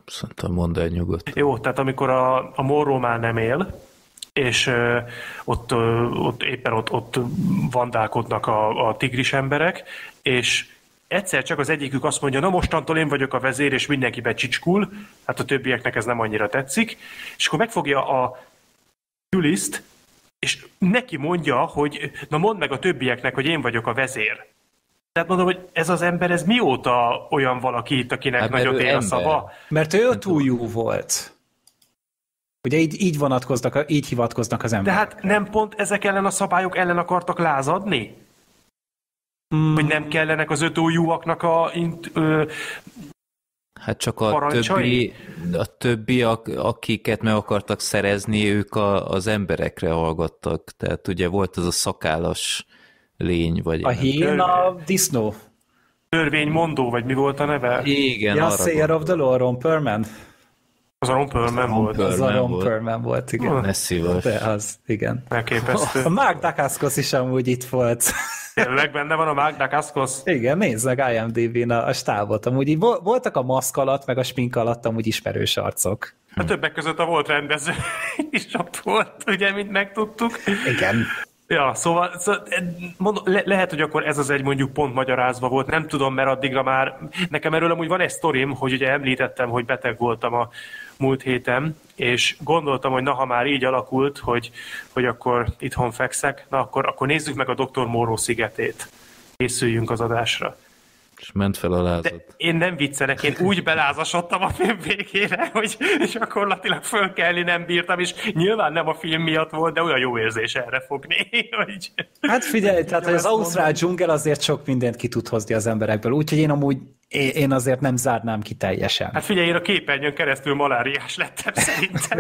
Szerintem mondd el nyugodt. Jó, tehát amikor a, a Morró már nem él, és uh, ott, uh, ott éppen ott, ott vandálkodnak a, a tigris emberek, és egyszer csak az egyikük azt mondja, na mostantól én vagyok a vezér, és mindenki becsicskul, hát a többieknek ez nem annyira tetszik, és akkor megfogja a Juliszt, és neki mondja, hogy na mondd meg a többieknek, hogy én vagyok a vezér. Tehát mondom, hogy ez az ember, ez mióta olyan valaki itt, akinek hát, nagyot ér a szava? Mert ő túl jó volt. Ugye így, így vonatkoznak, így hivatkoznak az emberek. De hát nem pont ezek ellen a szabályok ellen akartak lázadni? Hmm. Hogy nem kellenek az ötójúaknak a int, ö, Hát csak a többi, a többi, akiket meg akartak szerezni, ők a, az emberekre hallgattak. Tehát ugye volt az a szakállas lény, vagy... A hén a disznó. Törvénymondó, vagy mi volt a neve? Igen, ja, Sayer of the Law, Ron Perlman. Az a Ron Perlman volt. Az a Ron Perlman volt, igen. Ne szívas. De az, igen. Elképesztő. A Mark Dacascos is amúgy itt volt. Tényleg benne van a Mark Dacascos? Igen, nézd meg IMDb-n a, a stábot. Amúgy így voltak a maszk alatt, meg a smink alatt amúgy ismerős arcok. A többek között a volt rendező is ott volt, ugye, mint megtudtuk. Igen. Ja, szóval, szóval mondom, le, lehet, hogy akkor ez az egy mondjuk pont magyarázva volt, nem tudom, mert addigra már, nekem erről amúgy van egy sztorim, hogy ugye említettem, hogy beteg voltam a múlt héten, és gondoltam, hogy na, ha már így alakult, hogy, hogy akkor itthon fekszek, na akkor, akkor nézzük meg a Dr. Moró szigetét. Készüljünk az adásra. És ment fel a lázad. De én nem viccelek, én úgy belázasodtam a film végére, hogy gyakorlatilag fölkelni nem bírtam, és nyilván nem a film miatt volt, de olyan jó érzés erre fogni. Hogy... Hát figyelj, tehát hogy az Ausztrál dzsungel azért sok mindent ki tud hozni az emberekből, úgyhogy én amúgy én azért nem zárnám ki teljesen. Hát figyelj, én a képernyőn keresztül maláriás lettem szerintem.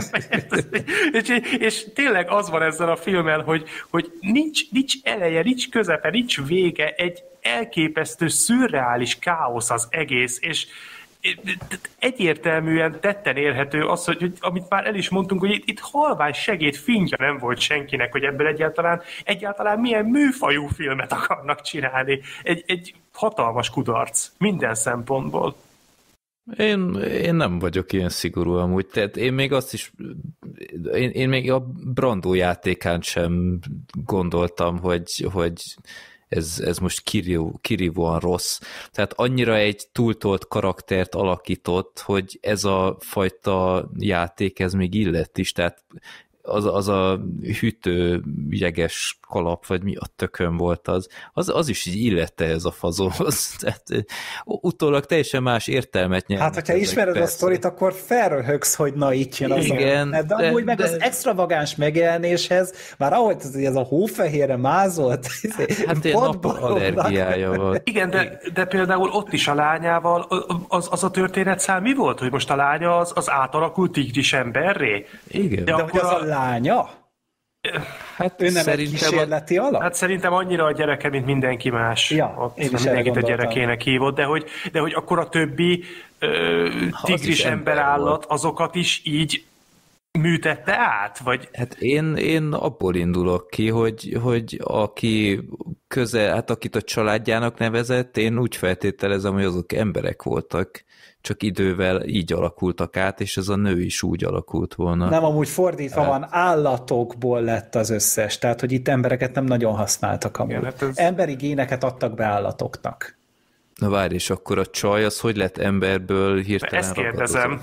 és, és tényleg az van ezzel a filmmel, hogy, hogy nincs, nincs eleje, nincs közepe, nincs vége, egy elképesztő, szürreális káosz az egész, és egyértelműen tetten érhető az, hogy, hogy amit már el is mondtunk, hogy itt, itt halvány segéd fingja nem volt senkinek, hogy ebből egyáltalán, egyáltalán milyen műfajú filmet akarnak csinálni. Egy, egy hatalmas kudarc minden szempontból. Én, én nem vagyok ilyen szigorú amúgy, tehát én még azt is, én, én még a Brandó játékán sem gondoltam, hogy, hogy ez, ez most kirívó, kirívóan rossz. Tehát annyira egy túltolt karaktert alakított, hogy ez a fajta játék, ez még illett is, tehát az, az a hűtő jeges kalap, vagy mi a tökön volt az, az, az is így illette ez a fazóhoz. Tehát utólag teljesen más értelmet nyert. Hát, hogyha ismered persze. a sztorit, akkor felröhögsz, hogy na itt jön az Igen, a... De, de amúgy meg de... az extravagáns megjelenéshez, már ahogy ez, a hófehérre mázolt, hát ilyen allergiája volt. Igen, de, de például ott is a lányával az, az a történet szám mi volt, hogy most a lánya az, az átalakult tigris emberré? Igen. De, de akkor az a lánya? Hát ő nem szerintem egy kísérleti a, alap? Hát szerintem annyira a gyereke, mint mindenki más. Ja, Ott én is mindenkit a gyerekének hívott, de hogy, de hogy akkor a többi ö, tigris ember állat, azokat is így műtette át? Vagy... Hát én, én abból indulok ki, hogy, hogy aki közel, hát akit a családjának nevezett, én úgy feltételezem, hogy azok emberek voltak csak idővel így alakultak át, és ez a nő is úgy alakult volna. Nem, amúgy fordítva hát... van, állatokból lett az összes, tehát hogy itt embereket nem nagyon használtak amúgy. Igen, hát ez... Emberi géneket adtak be állatoknak. Na várj, és akkor a csaj az hogy lett emberből hirtelen Ezt kérdezem,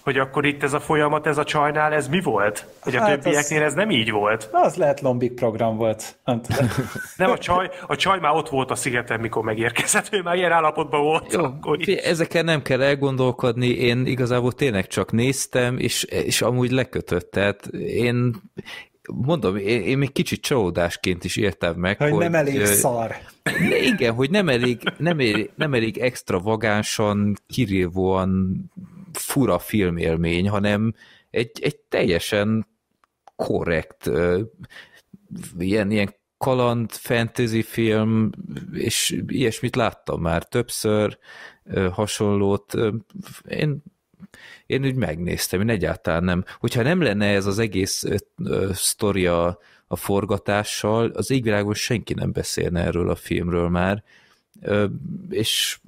hogy akkor itt ez a folyamat, ez a csajnál, ez mi volt? Hogy hát a többieknél az, ez nem így volt? Az lehet lombik program volt. Nem, nem a, csaj, a csaj már ott volt a szigeten, mikor megérkezett, ő már ilyen állapotban volt. Jó, akkor... ezeken nem kell elgondolkodni, én igazából tényleg csak néztem, és, és amúgy lekötött, tehát én mondom, én, én még kicsit csalódásként is értem meg, hogy, hogy nem elég uh, szar. Igen, hogy nem elég, nem elég, nem elég extravagánsan, kirívóan fura filmélmény, hanem egy, egy teljesen korrekt ilyen, ilyen kaland, fantasy film, és ilyesmit láttam már többször, hasonlót. Én én úgy megnéztem, én egyáltalán nem. Hogyha nem lenne ez az egész sztoria a forgatással, az égvilágon senki nem beszélne erről a filmről már, és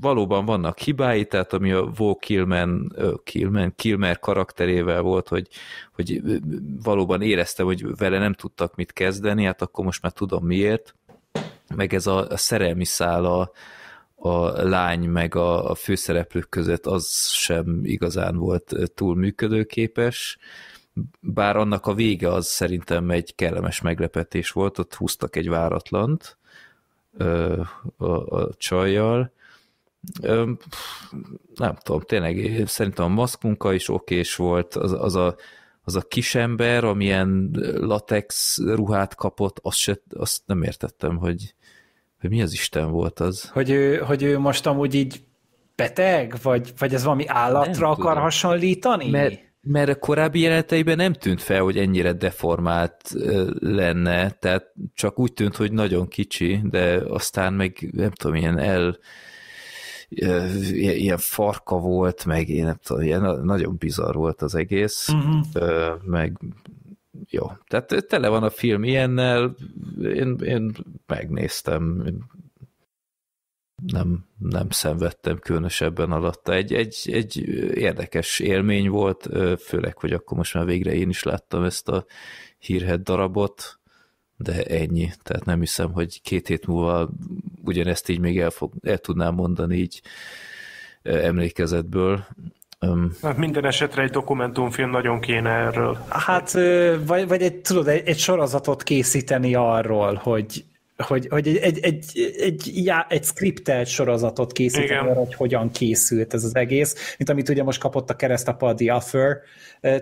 valóban vannak hibái, tehát ami a Vo Kilman, Kilman, Kilmer karakterével volt, hogy, hogy valóban éreztem, hogy vele nem tudtak mit kezdeni, hát akkor most már tudom miért, meg ez a, a szerelmi szála a lány meg a, a főszereplők között az sem igazán volt túl működőképes, bár annak a vége az szerintem egy kellemes meglepetés volt, ott húztak egy váratlant ö, a, a csajjal. Ö, nem tudom, tényleg szerintem a maszkmunka is okés volt, az, az a az a kisember, amilyen latex ruhát kapott, azt, se, azt nem értettem, hogy, hogy mi az Isten volt az? Hogy ő, hogy ő most amúgy így beteg, vagy, vagy ez valami állatra nem akar tudom. hasonlítani? Mert, mert a korábbi jeleneteiben nem tűnt fel, hogy ennyire deformált lenne, tehát csak úgy tűnt, hogy nagyon kicsi, de aztán meg nem tudom, ilyen el ilyen farka volt, meg én nem tudom, ilyen nagyon bizarr volt az egész, uh-huh. meg jó, tehát tele van a film ilyennel, én, én megnéztem, nem, nem szenvedtem különösebben alatta. Egy, egy, egy érdekes élmény volt, főleg, hogy akkor most már végre én is láttam ezt a hírhet darabot, de ennyi. Tehát nem hiszem, hogy két hét múlva ugyanezt így még el, fog, el tudnám mondani így emlékezetből. Hát minden esetre egy dokumentumfilm nagyon kéne erről. Hát, vagy, vagy egy, tudod, egy, egy sorozatot készíteni arról, hogy hogy, hogy egy, egy, egy, egy, já, egy skriptelt sorozatot készíteni arra, hogy hogyan készült ez az egész, mint amit ugye most kapott a keresztapa a The Offer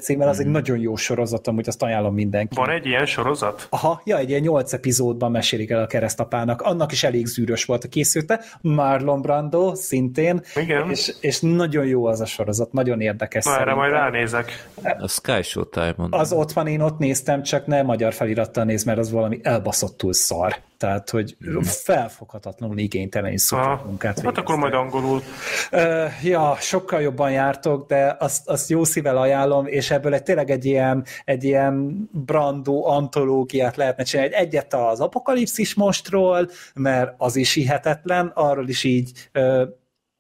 címmel, az mm. egy mhm. nagyon jó sorozat, amúgy azt ajánlom mindenkinek. Van egy ilyen sorozat? Aha, ja, egy ilyen nyolc epizódban mesélik el a keresztapának, annak is elég zűrös volt a készülte, Marlon Brando szintén, Igen. És, és nagyon jó az a sorozat, nagyon érdekes. Na, erre majd ránézek. A Sky Showtime-on. Az ott van, én ott néztem, csak ne magyar felirattal néz, mert az valami elbaszottul szar. Tehát, hogy felfoghatatlanul igénytelen is munkát Hát akkor majd angolul. Uh, ja, sokkal jobban jártok, de azt, azt jó szível ajánlom, és ebből egy, tényleg egy ilyen, egy ilyen brandó antológiát lehetne csinálni. Egyet az apokalipszis mostról, mert az is hihetetlen, arról is így uh,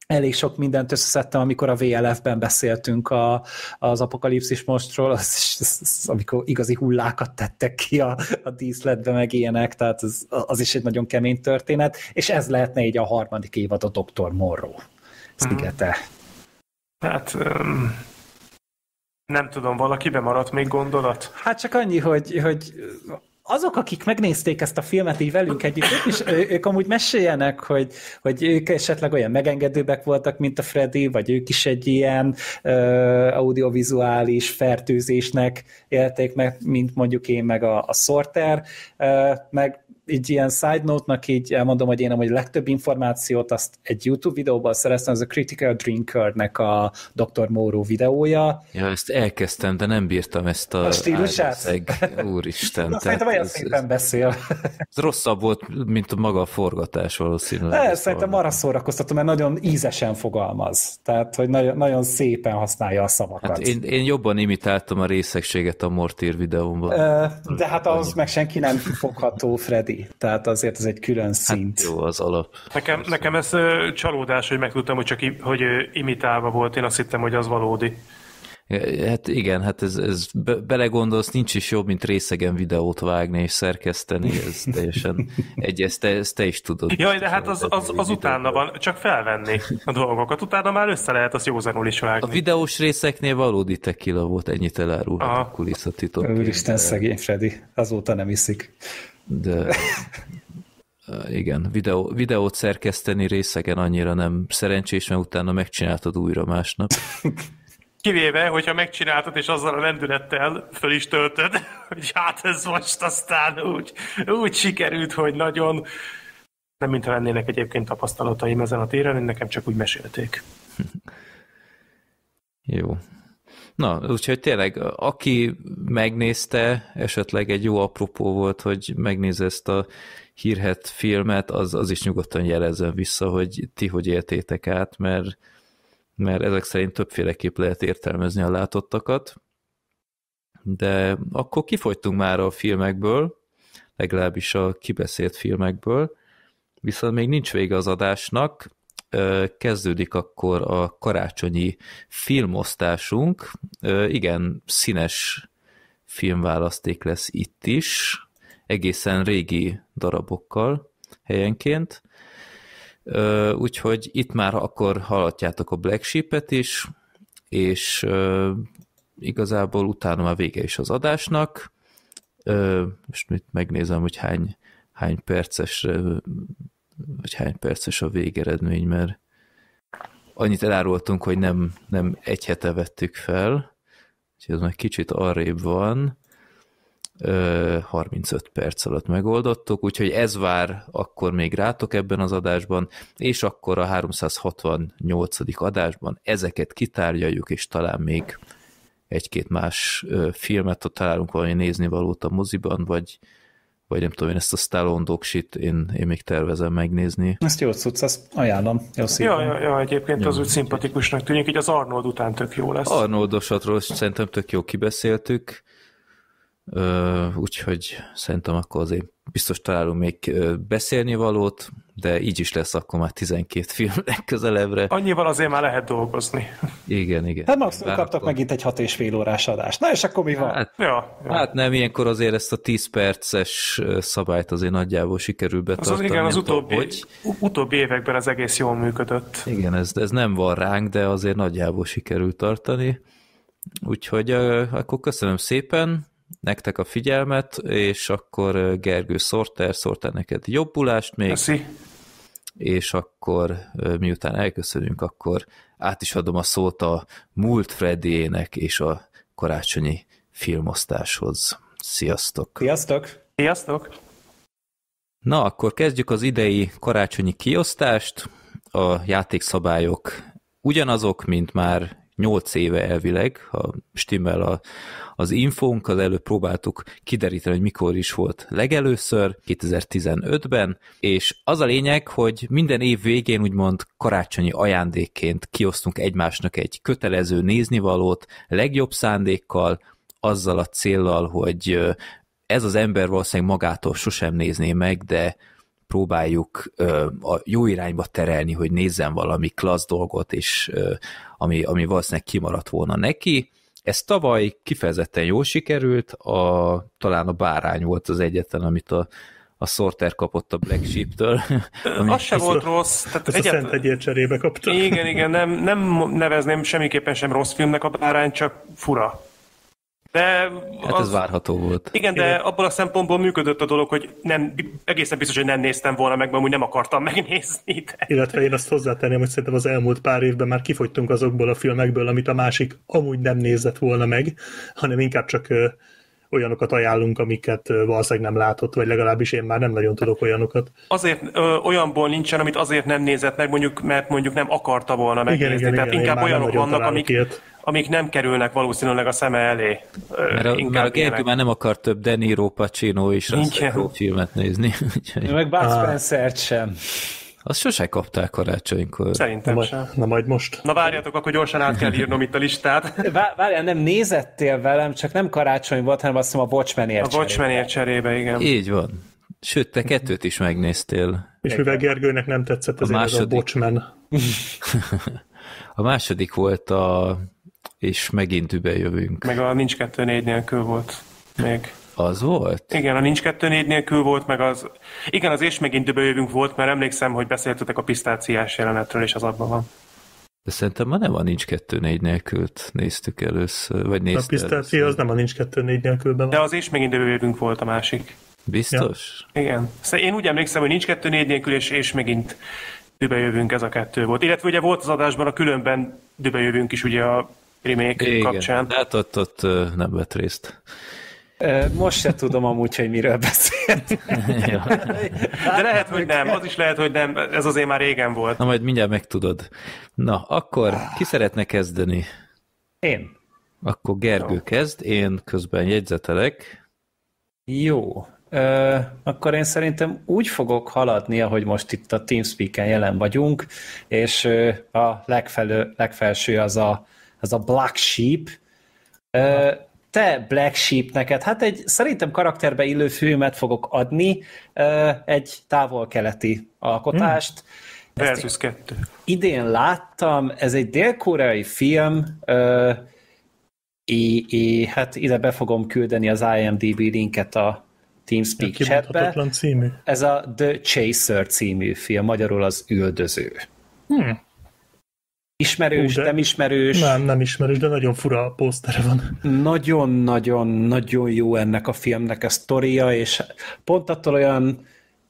elég sok mindent összeszedtem, amikor a VLF-ben beszéltünk a, az apokalipszis mostról, az, az, az, amikor igazi hullákat tettek ki a, a díszletbe, meg ilyenek, tehát az, az is egy nagyon kemény történet, és ez lehetne így a harmadik évad a Dr. Morrow szigete. Hát um, Nem tudom, valakibe maradt még gondolat? Hát csak annyi, hogy, hogy azok, akik megnézték ezt a filmet így velünk együtt, ők, is, ők amúgy meséljenek, hogy, hogy ők esetleg olyan megengedőbbek voltak, mint a Freddy, vagy ők is egy ilyen uh, audiovizuális fertőzésnek élték meg, mint mondjuk én meg a, a Sorter, uh, meg így ilyen side note-nak így elmondom, hogy én amúgy legtöbb információt azt egy YouTube videóban szereztem, az a Critical Drinker-nek a Dr. Moro videója. Ja, ezt elkezdtem, de nem bírtam ezt a... A stílusát? Úristen. Na, szerintem olyan szépen beszél. Ez rosszabb volt, mint a maga a forgatás valószínűleg. De, szerintem arra szórakoztató, mert nagyon ízesen fogalmaz. Tehát, hogy nagyon, nagyon szépen használja a szavakat. Hát én, én jobban imitáltam a részegséget a Mortír videómban. De hát ahhoz meg senki nem fogható, Freddy. Tehát azért ez egy külön szint. Hát jó, az alap. Nekem, nekem ez csalódás, hogy megtudtam, hogy csak hogy imitálva volt. Én azt hittem, hogy az valódi. Hát igen, hát ez, ez be, belegondolsz, nincs is jobb, mint részegen videót vágni és szerkeszteni, ez teljesen egy, ezt te, ezt te is tudod. Jaj, de hát az, az, az utána van, csak felvenni a dolgokat, utána már össze lehet azt józanul is vágni. A videós részeknél valódi tequila volt, ennyit elárulhat a kulisszatitok. Úristen, szegény Freddy, azóta nem iszik. De igen, videó, videót szerkeszteni részegen annyira nem szerencsés, mert utána megcsináltad újra másnap. Kivéve, hogyha megcsináltad, és azzal a lendülettel föl is töltöd, hogy hát ez most aztán úgy, úgy sikerült, hogy nagyon... Nem mintha lennének egyébként tapasztalataim ezen a téren, nekem csak úgy mesélték. Jó. Na, úgyhogy tényleg, aki megnézte, esetleg egy jó apropó volt, hogy megnézze ezt a hírhet filmet, az, az is nyugodtan jelezzen vissza, hogy ti hogy éltétek át, mert mert ezek szerint többféleképp lehet értelmezni a látottakat. De akkor kifogytunk már a filmekből, legalábbis a kibeszélt filmekből, viszont még nincs vége az adásnak, kezdődik akkor a karácsonyi filmosztásunk. Igen, színes filmválaszték lesz itt is, egészen régi darabokkal helyenként. Úgyhogy itt már akkor hallhatjátok a Black Sheep-et is, és igazából utána már vége is az adásnak. Most mit megnézem, hogy hány, hány perces vagy hány perces a végeredmény, mert annyit elárultunk, hogy nem, nem egy hete vettük fel, úgyhogy ez meg kicsit arrébb van. 35 perc alatt megoldottuk, úgyhogy ez vár akkor még rátok ebben az adásban, és akkor a 368. adásban ezeket kitárgyaljuk, és talán még egy-két más filmet, ott találunk valami nézni valót a moziban, vagy, vagy nem tudom én ezt a Stallone doksit én, én még tervezem megnézni. Ezt jó cucc, azt ajánlom. Jó ja, ja, ja, egyébként jó, az úgy szimpatikusnak tűnik, így az Arnold után tök jó lesz. Arnoldosatról szerintem tök jó kibeszéltük, úgyhogy szerintem akkor azért biztos találunk még beszélni valót, de így is lesz akkor már 12 film legközelebbre. Annyival azért már lehet dolgozni. Igen, igen. Hát maximum kaptak akkor... megint egy 6 és fél órás adást. Na és akkor mi van? Hát, ja, ja. hát nem, ilyenkor azért ezt a 10 perces szabályt azért nagyjából sikerül betartani. Az, az igen, az utóbbi, hogy... utóbbi években ez egész jól működött. Igen, ez, ez nem van ránk, de azért nagyjából sikerül tartani. Úgyhogy akkor köszönöm szépen, nektek a figyelmet, és akkor Gergő Sorter, Sorter neked jobbulást még. Köszi. És akkor miután elköszönünk, akkor át is adom a szót a múlt Freddyének és a karácsonyi filmosztáshoz. Sziasztok! Sziasztok! Sziasztok! Na, akkor kezdjük az idei karácsonyi kiosztást. A játékszabályok ugyanazok, mint már 8 éve elvileg, ha stimmel a, az infónk, az előbb próbáltuk kideríteni, hogy mikor is volt legelőször, 2015-ben, és az a lényeg, hogy minden év végén úgymond karácsonyi ajándékként kiosztunk egymásnak egy kötelező néznivalót, legjobb szándékkal, azzal a céllal, hogy ez az ember valószínűleg magától sosem nézné meg, de próbáljuk ö, a jó irányba terelni, hogy nézzen valami klassz dolgot, és ö, ami, ami valószínűleg kimaradt volna neki. Ez tavaly kifejezetten jól sikerült, a, talán a bárány volt az egyetlen, amit a, a Sorter kapott a Black Sheep-től. Ami az se volt rossz. Tehát Ezt egyet... a Szent Egyért cserébe kapta. Igen, igen, nem, nem nevezném semmiképpen sem rossz filmnek a bárány, csak fura. De hát az, ez várható volt. Igen, de abból a szempontból működött a dolog, hogy nem, egészen biztos, hogy nem néztem volna meg, mert amúgy nem akartam megnézni. De... Illetve én azt hozzátenném, hogy szerintem az elmúlt pár évben már kifogytunk azokból a filmekből, amit a másik amúgy nem nézett volna meg, hanem inkább csak olyanokat ajánlunk, amiket valószínűleg nem látott, vagy legalábbis én már nem nagyon tudok olyanokat. Azért ö, olyanból nincsen, amit azért nem nézett meg, mondjuk, mert mondjuk nem akarta volna megnézni. Igen, igen, Tehát igen, inkább olyanok vannak, amik, ilyet. Amik nem kerülnek valószínűleg a szeme elé. Mert a, mert a Gergő már nem akar több De Niro, Pacino és Russell filmet nézni. meg Bud Spencer sem. Azt sose kapták karácsonykor. Szerintem na, sem. Na majd most. Na várjatok, akkor gyorsan át kell írnom itt a listát. Várjál, nem nézettél velem, csak nem karácsony volt, hanem azt hiszem a Watchmenért A Watchmenért cserébe, igen. Így van. Sőt, te kettőt is megnéztél. És mivel Gergőnek nem tetszett, az a, második... a Watchmen. a második volt a és megint übe jövünk. Meg a Nincs kettő négy nélkül volt még. Az volt? Igen, a Nincs kettő négy nélkül volt, meg az... Igen, az és megint jövünk volt, mert emlékszem, hogy beszéltetek a pisztáciás jelenetről, és az abban van. De szerintem ma nem a Nincs kettő négy nélkült néztük először, vagy nézte A pisztácia az nem a Nincs kettő négy nélkülben van. De az és megint jövünk volt a másik. Biztos? Ja. Igen. Szóval én úgy emlékszem, hogy Nincs kettő négy nélkül, és, és megint jövünk ez a kettő volt. Illetve ugye volt az adásban a különben jövünk is ugye a remake Igen, kapcsán. hát ott, ott nem vett részt. Most se tudom amúgy, hogy miről beszélt. De lehet, hogy nem, az is lehet, hogy nem, ez azért már régen volt. Na majd mindjárt megtudod. Na, akkor ki szeretne kezdeni? Én. Akkor Gergő Jó. kezd, én közben jegyzetelek. Jó. Ö, akkor én szerintem úgy fogok haladni, ahogy most itt a TeamSpeak-en jelen vagyunk, és a legfelő, legfelső az a, az a Black Sheep. Ö, te Black Sheep neked, hát egy szerintem karakterbe illő filmet fogok adni, egy távol-keleti alkotást. Hmm. Versus 2. Idén láttam, ez egy dél-koreai film, és é, hát ide be fogom küldeni az IMDb linket a TeamSpeak chatbe. című. Ez a The Chaser című film, magyarul az üldöző. Hmm. Ismerős, Hú, nem ismerős. Nem, nem ismerős, de nagyon fura posztere van. Nagyon-nagyon-nagyon jó ennek a filmnek a sztoria, és pont attól olyan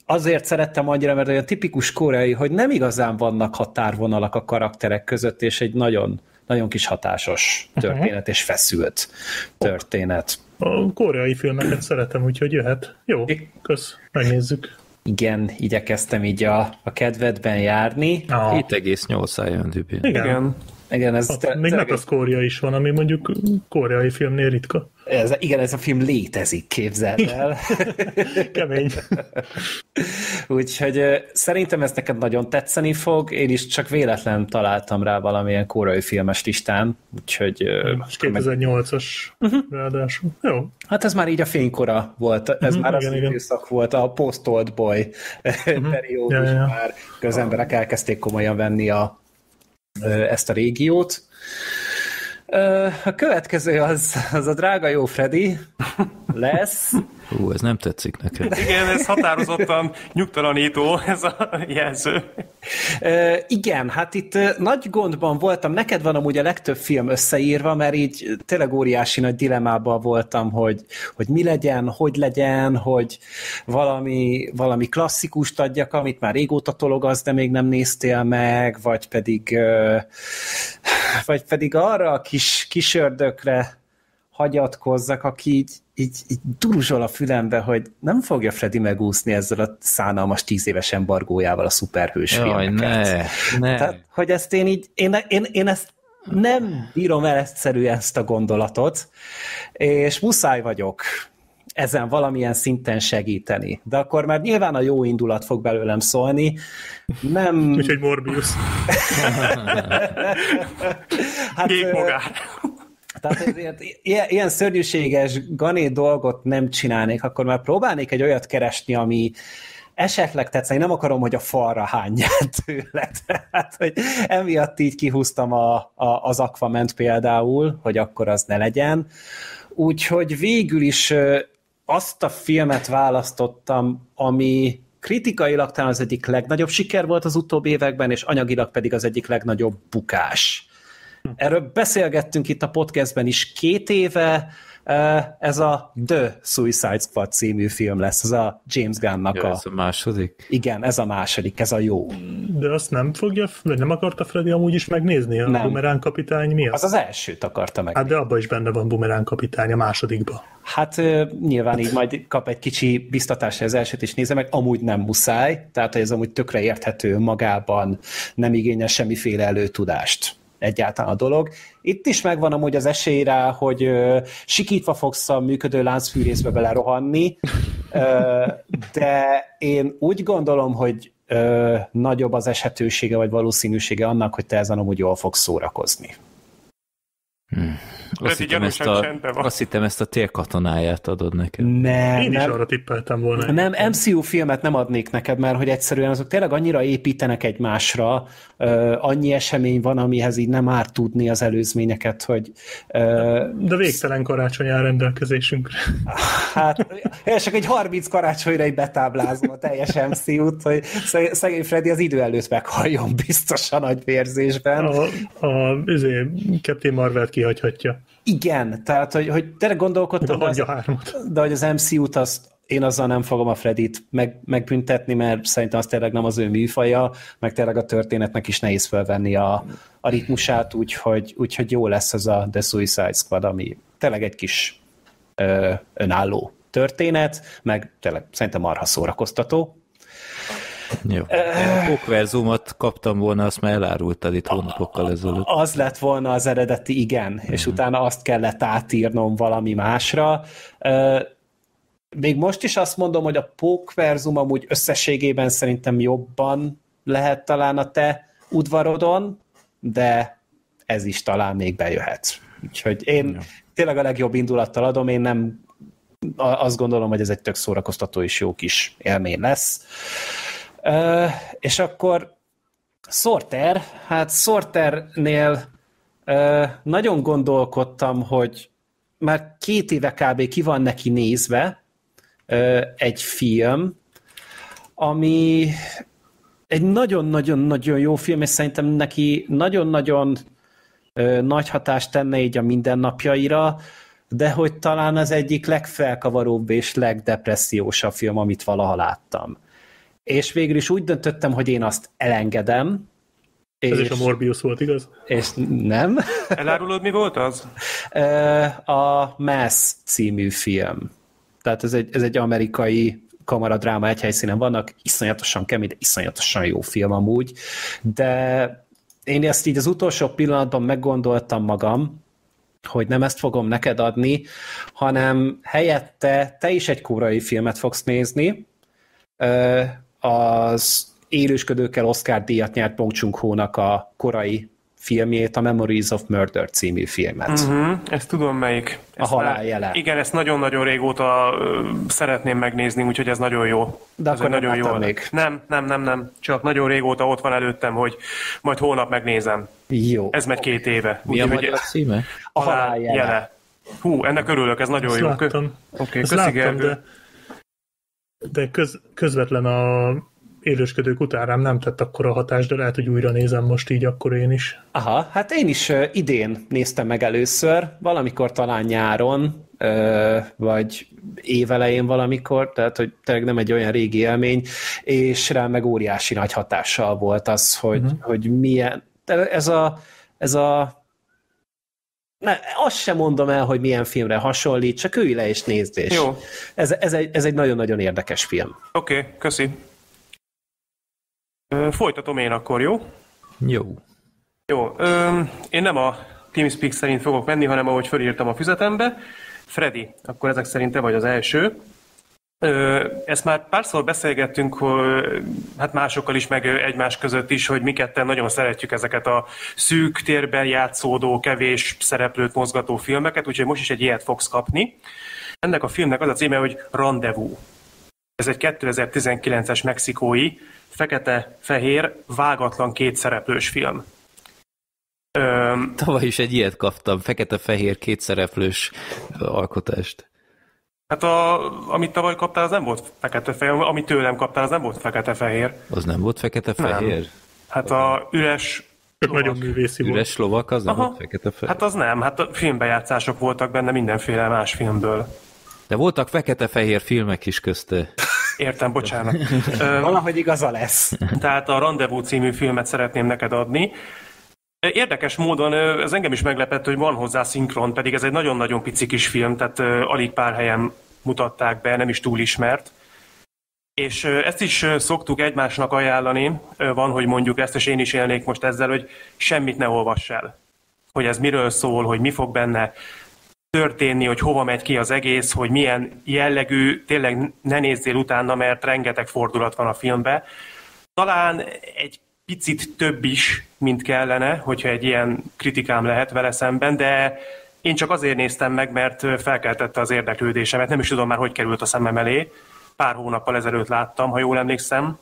azért szerettem annyira, mert olyan tipikus koreai, hogy nem igazán vannak határvonalak a karakterek között, és egy nagyon, nagyon kis hatásos történet, uh-huh. és feszült történet. A koreai filmeket szeretem, úgyhogy jöhet. Jó, kösz, megnézzük igen, igyekeztem így a, a kedvedben járni. Ah. 7,8 IMDb. Igen. igen. Igen, ez hát, te, még Metascore is van, ami mondjuk koreai filmnél ritka. Ez, igen, ez a film létezik, képzeld el. Kemény. Úgyhogy szerintem ez neked nagyon tetszeni fog, én is csak véletlen találtam rá valamilyen koreai filmes listán, úgyhogy... 2008-as uh-huh. Mhm. ráadásul. Jó. Hát ez már így a fénykora volt, ez uh-huh, már igen, az igen. időszak volt, a post-old boy uh-huh. periódus, ja, ja. már közemberek elkezdték komolyan venni a ezt a régiót. A következő az, az a drága jó Freddy lesz. Hú, ez nem tetszik nekem. Igen, ez határozottan nyugtalanító, ez a jelző. Igen, hát itt nagy gondban voltam. Neked van amúgy a legtöbb film összeírva, mert így tényleg óriási nagy dilemában voltam, hogy, hogy mi legyen, hogy legyen, hogy valami, valami klasszikust adjak, amit már régóta tologasz, de még nem néztél meg, vagy pedig, vagy pedig arra a kis, kis ördökre hagyatkozzak, aki így, így, így duruzsol a fülembe, hogy nem fogja Freddy megúszni ezzel a szánalmas tíz éves embargójával a szuperhős Jaj, filmeket. Ne, ne. Tehát, hogy ezt én így, én, én, én ezt nem bírom el egyszerűen ezt a gondolatot, és muszáj vagyok ezen valamilyen szinten segíteni. De akkor már nyilván a jó indulat fog belőlem szólni. Nem... Úgyhogy Morbius. hát, Gék tehát ezért ilyen, ilyen szörnyűséges gané dolgot nem csinálnék, akkor már próbálnék egy olyat keresni, ami esetleg tetszeni, nem akarom, hogy a falra hányját tőle. Tehát, hogy emiatt így kihúztam a, a, az Aquament például, hogy akkor az ne legyen. Úgyhogy végül is azt a filmet választottam, ami kritikailag talán az egyik legnagyobb siker volt az utóbbi években, és anyagilag pedig az egyik legnagyobb bukás. Erről beszélgettünk itt a podcastben is két éve, ez a The Suicide Squad című film lesz, ez a James Gunn-nak Ja, a... ez a második. Igen, ez a második, ez a jó. De azt nem fogja, vagy nem akarta Freddy amúgy is megnézni a Nem. Bumerán kapitány miatt? Az az elsőt akarta meg. Hát de abban is benne van Bumerán kapitány, a másodikba. Hát nyilván így majd kap egy kicsi biztatást, az elsőt is nézze meg, amúgy nem muszáj, tehát ez amúgy tökre érthető magában, nem igényel semmiféle előtudást egyáltalán a dolog. Itt is megvan amúgy az esély rá, hogy sikítva fogsz a működő láncfűrészbe belerohanni, de én úgy gondolom, hogy nagyobb az eshetősége vagy valószínűsége annak, hogy te ezen amúgy jól fogsz szórakozni. Azt hittem, ezt a, azt hittem, ezt a térkatonáját adod nekem. Nem, Én is nem, arra tippeltem volna. Nem, MCU filmet nem adnék neked, mert hogy egyszerűen azok tényleg annyira építenek egymásra, ö, annyi esemény van, amihez így nem árt tudni az előzményeket, hogy ö, De végtelen karácsony áll rendelkezésünkre. hát csak egy 30 karácsonyra egy betáblázom a teljes MCU-t, hogy szeg- szegény Freddy az idő előtt meghalljon biztos a nagy vérzésben. A, a izé, Captain Marvel-t kihagyhatja. Igen, tehát hogy, hogy tényleg gondolkodtam, de az, de hogy az MCU-t azt én azzal nem fogom a Fredit meg, megbüntetni, mert szerintem az tényleg nem az ő műfaja, meg tényleg a történetnek is nehéz felvenni a, a ritmusát, úgyhogy, úgyhogy jó lesz ez a The Suicide Squad, ami tényleg egy kis ö, önálló történet, meg tényleg szerintem marha szórakoztató. Jó. A Pokverzumot kaptam volna, azt már elárultad itt hónapokkal ezelőtt. Az lett volna az eredeti igen, és utána azt kellett átírnom valami másra. Még most is azt mondom, hogy a Pókverzum amúgy összességében szerintem jobban lehet talán a te udvarodon, de ez is talán még bejöhet. Úgyhogy én Ja. tényleg a legjobb indulattal adom, én nem azt gondolom, hogy ez egy tök szórakoztató és jó kis élmény lesz. És akkor Sorter, hát Sorternél ö, nagyon gondolkodtam, hogy már két éve kb. ki van neki nézve egy film, ami egy nagyon-nagyon-nagyon jó film, és szerintem neki nagyon-nagyon nagy hatást tenne így a mindennapjaira, de hogy talán az egyik legfelkavaróbb és legdepressziósabb film, amit valaha láttam. És végül is úgy döntöttem, hogy én azt elengedem, Ez és, is a Morbius volt, igaz? és nem. Elárulod, mi volt az? A Mass című film. Tehát ez egy, ez egy amerikai kamaradráma egy helyszínen vannak, iszonyatosan kemény, de iszonyatosan jó film amúgy, de én ezt így az utolsó pillanatban meggondoltam magam, hogy nem ezt fogom neked adni, hanem helyette te is egy korai filmet fogsz nézni, az élősködőkkel Oscar díjat nyert Bong Joon-ho-nak a korai filmjét, a Memories of Murder című filmet. Uh-huh, ezt tudom melyik. Ezt halál már- jele. Igen, ezt nagyon-nagyon régóta ö, szeretném megnézni, úgyhogy ez nagyon jó. De ez akkor nem nagyon jó. még. Nem, nem, nem, nem. Csak nagyon régóta ott van előttem, hogy majd holnap megnézem. Jó. Ez megy két éve. Mi a magyar címe? a halál jele. Hú, ennek örülök, ez nagyon Ezt jó. láttam. Oké, Ezt köszi láttam, Gergő. de, de köz, közvetlen a élősködők után rám nem tett akkor a hatást, de lehet, hogy újra nézem most így akkor én is. Aha, hát én is idén néztem meg először, valamikor talán nyáron, vagy évelején valamikor, tehát hogy tényleg nem egy olyan régi élmény, és rá meg óriási nagy hatással volt az, hogy, uh-huh. hogy milyen, ez a, ez a ne, azt sem mondom el, hogy milyen filmre hasonlít, csak ülj le és nézd és Jó. Ez, ez, egy, ez egy nagyon-nagyon érdekes film. Oké, okay, köszi. Ö, Folytatom én akkor, jó? Jó. Jó, ö, én nem a TeamSpeak szerint fogok menni, hanem ahogy fölírtam a füzetembe. Freddy, akkor ezek szerint te vagy az első. Ezt már párszor beszélgettünk, hát másokkal is, meg egymás között is, hogy mi ketten nagyon szeretjük ezeket a szűk térben játszódó, kevés szereplőt mozgató filmeket, úgyhogy most is egy ilyet fogsz kapni. Ennek a filmnek az a címe, hogy Rendezvous. Ez egy 2019-es mexikói, fekete-fehér, vágatlan kétszereplős film. Öm, Tavaly is egy ilyet kaptam, fekete-fehér kétszereplős alkotást. Hát a, amit tavaly kaptál, az nem volt fekete-fehér, amit tőlem kaptál, az nem volt fekete-fehér. Az nem volt fekete-fehér? Hát a üres nagyon művészi volt. Üres lovak, az nem Aha. volt fekete-fehér? Hát az nem, hát a filmbejátszások voltak benne mindenféle más filmből. De voltak fekete-fehér filmek is közte. Értem, bocsánat. Valahogy igaza lesz. Tehát a Rendezvous című filmet szeretném neked adni. Érdekes módon ez engem is meglepett, hogy van hozzá szinkron, pedig ez egy nagyon-nagyon pici kis film, tehát alig pár helyen mutatták be, nem is túl ismert. És ezt is szoktuk egymásnak ajánlani, van, hogy mondjuk ezt, és én is élnék most ezzel, hogy semmit ne olvass el. Hogy ez miről szól, hogy mi fog benne történni, hogy hova megy ki az egész, hogy milyen jellegű, tényleg ne nézzél utána, mert rengeteg fordulat van a filmbe. Talán egy picit több is, mint kellene, hogyha egy ilyen kritikám lehet vele szemben, de én csak azért néztem meg, mert felkeltette az érdeklődésemet. Nem is tudom már, hogy került a szemem elé. Pár hónappal ezelőtt láttam, ha jól emlékszem.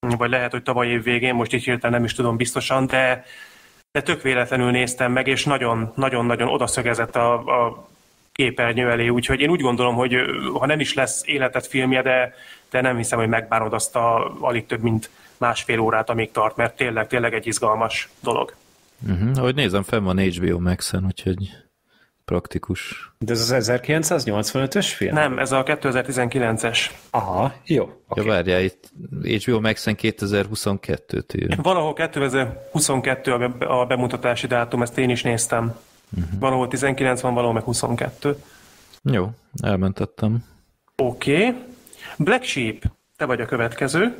Vagy lehet, hogy tavaly év végén, most így hirtelen nem is tudom biztosan, de, de tök véletlenül néztem meg, és nagyon-nagyon odaszögezett a, a képernyő elé, úgyhogy én úgy gondolom, hogy ha nem is lesz életet filmje, de, de nem hiszem, hogy megbánod azt a alig több, mint másfél órát, amíg tart, mert tényleg, tényleg egy izgalmas dolog. Uh-huh. Ahogy nézem, fenn van HBO Max-en, úgyhogy praktikus. De ez az 1985-ös film? Nem, ez a 2019-es. Aha, jó. Ja, Okay. várjál, itt HBO Max-en 2022-t írja. Valahol 2022 a be- a bemutatási dátum, ezt én is néztem. Uh-huh. Valahol 19 van, valahol meg 22. Jó, elmentettem. Oké. Okay. Black Sheep, te vagy a következő.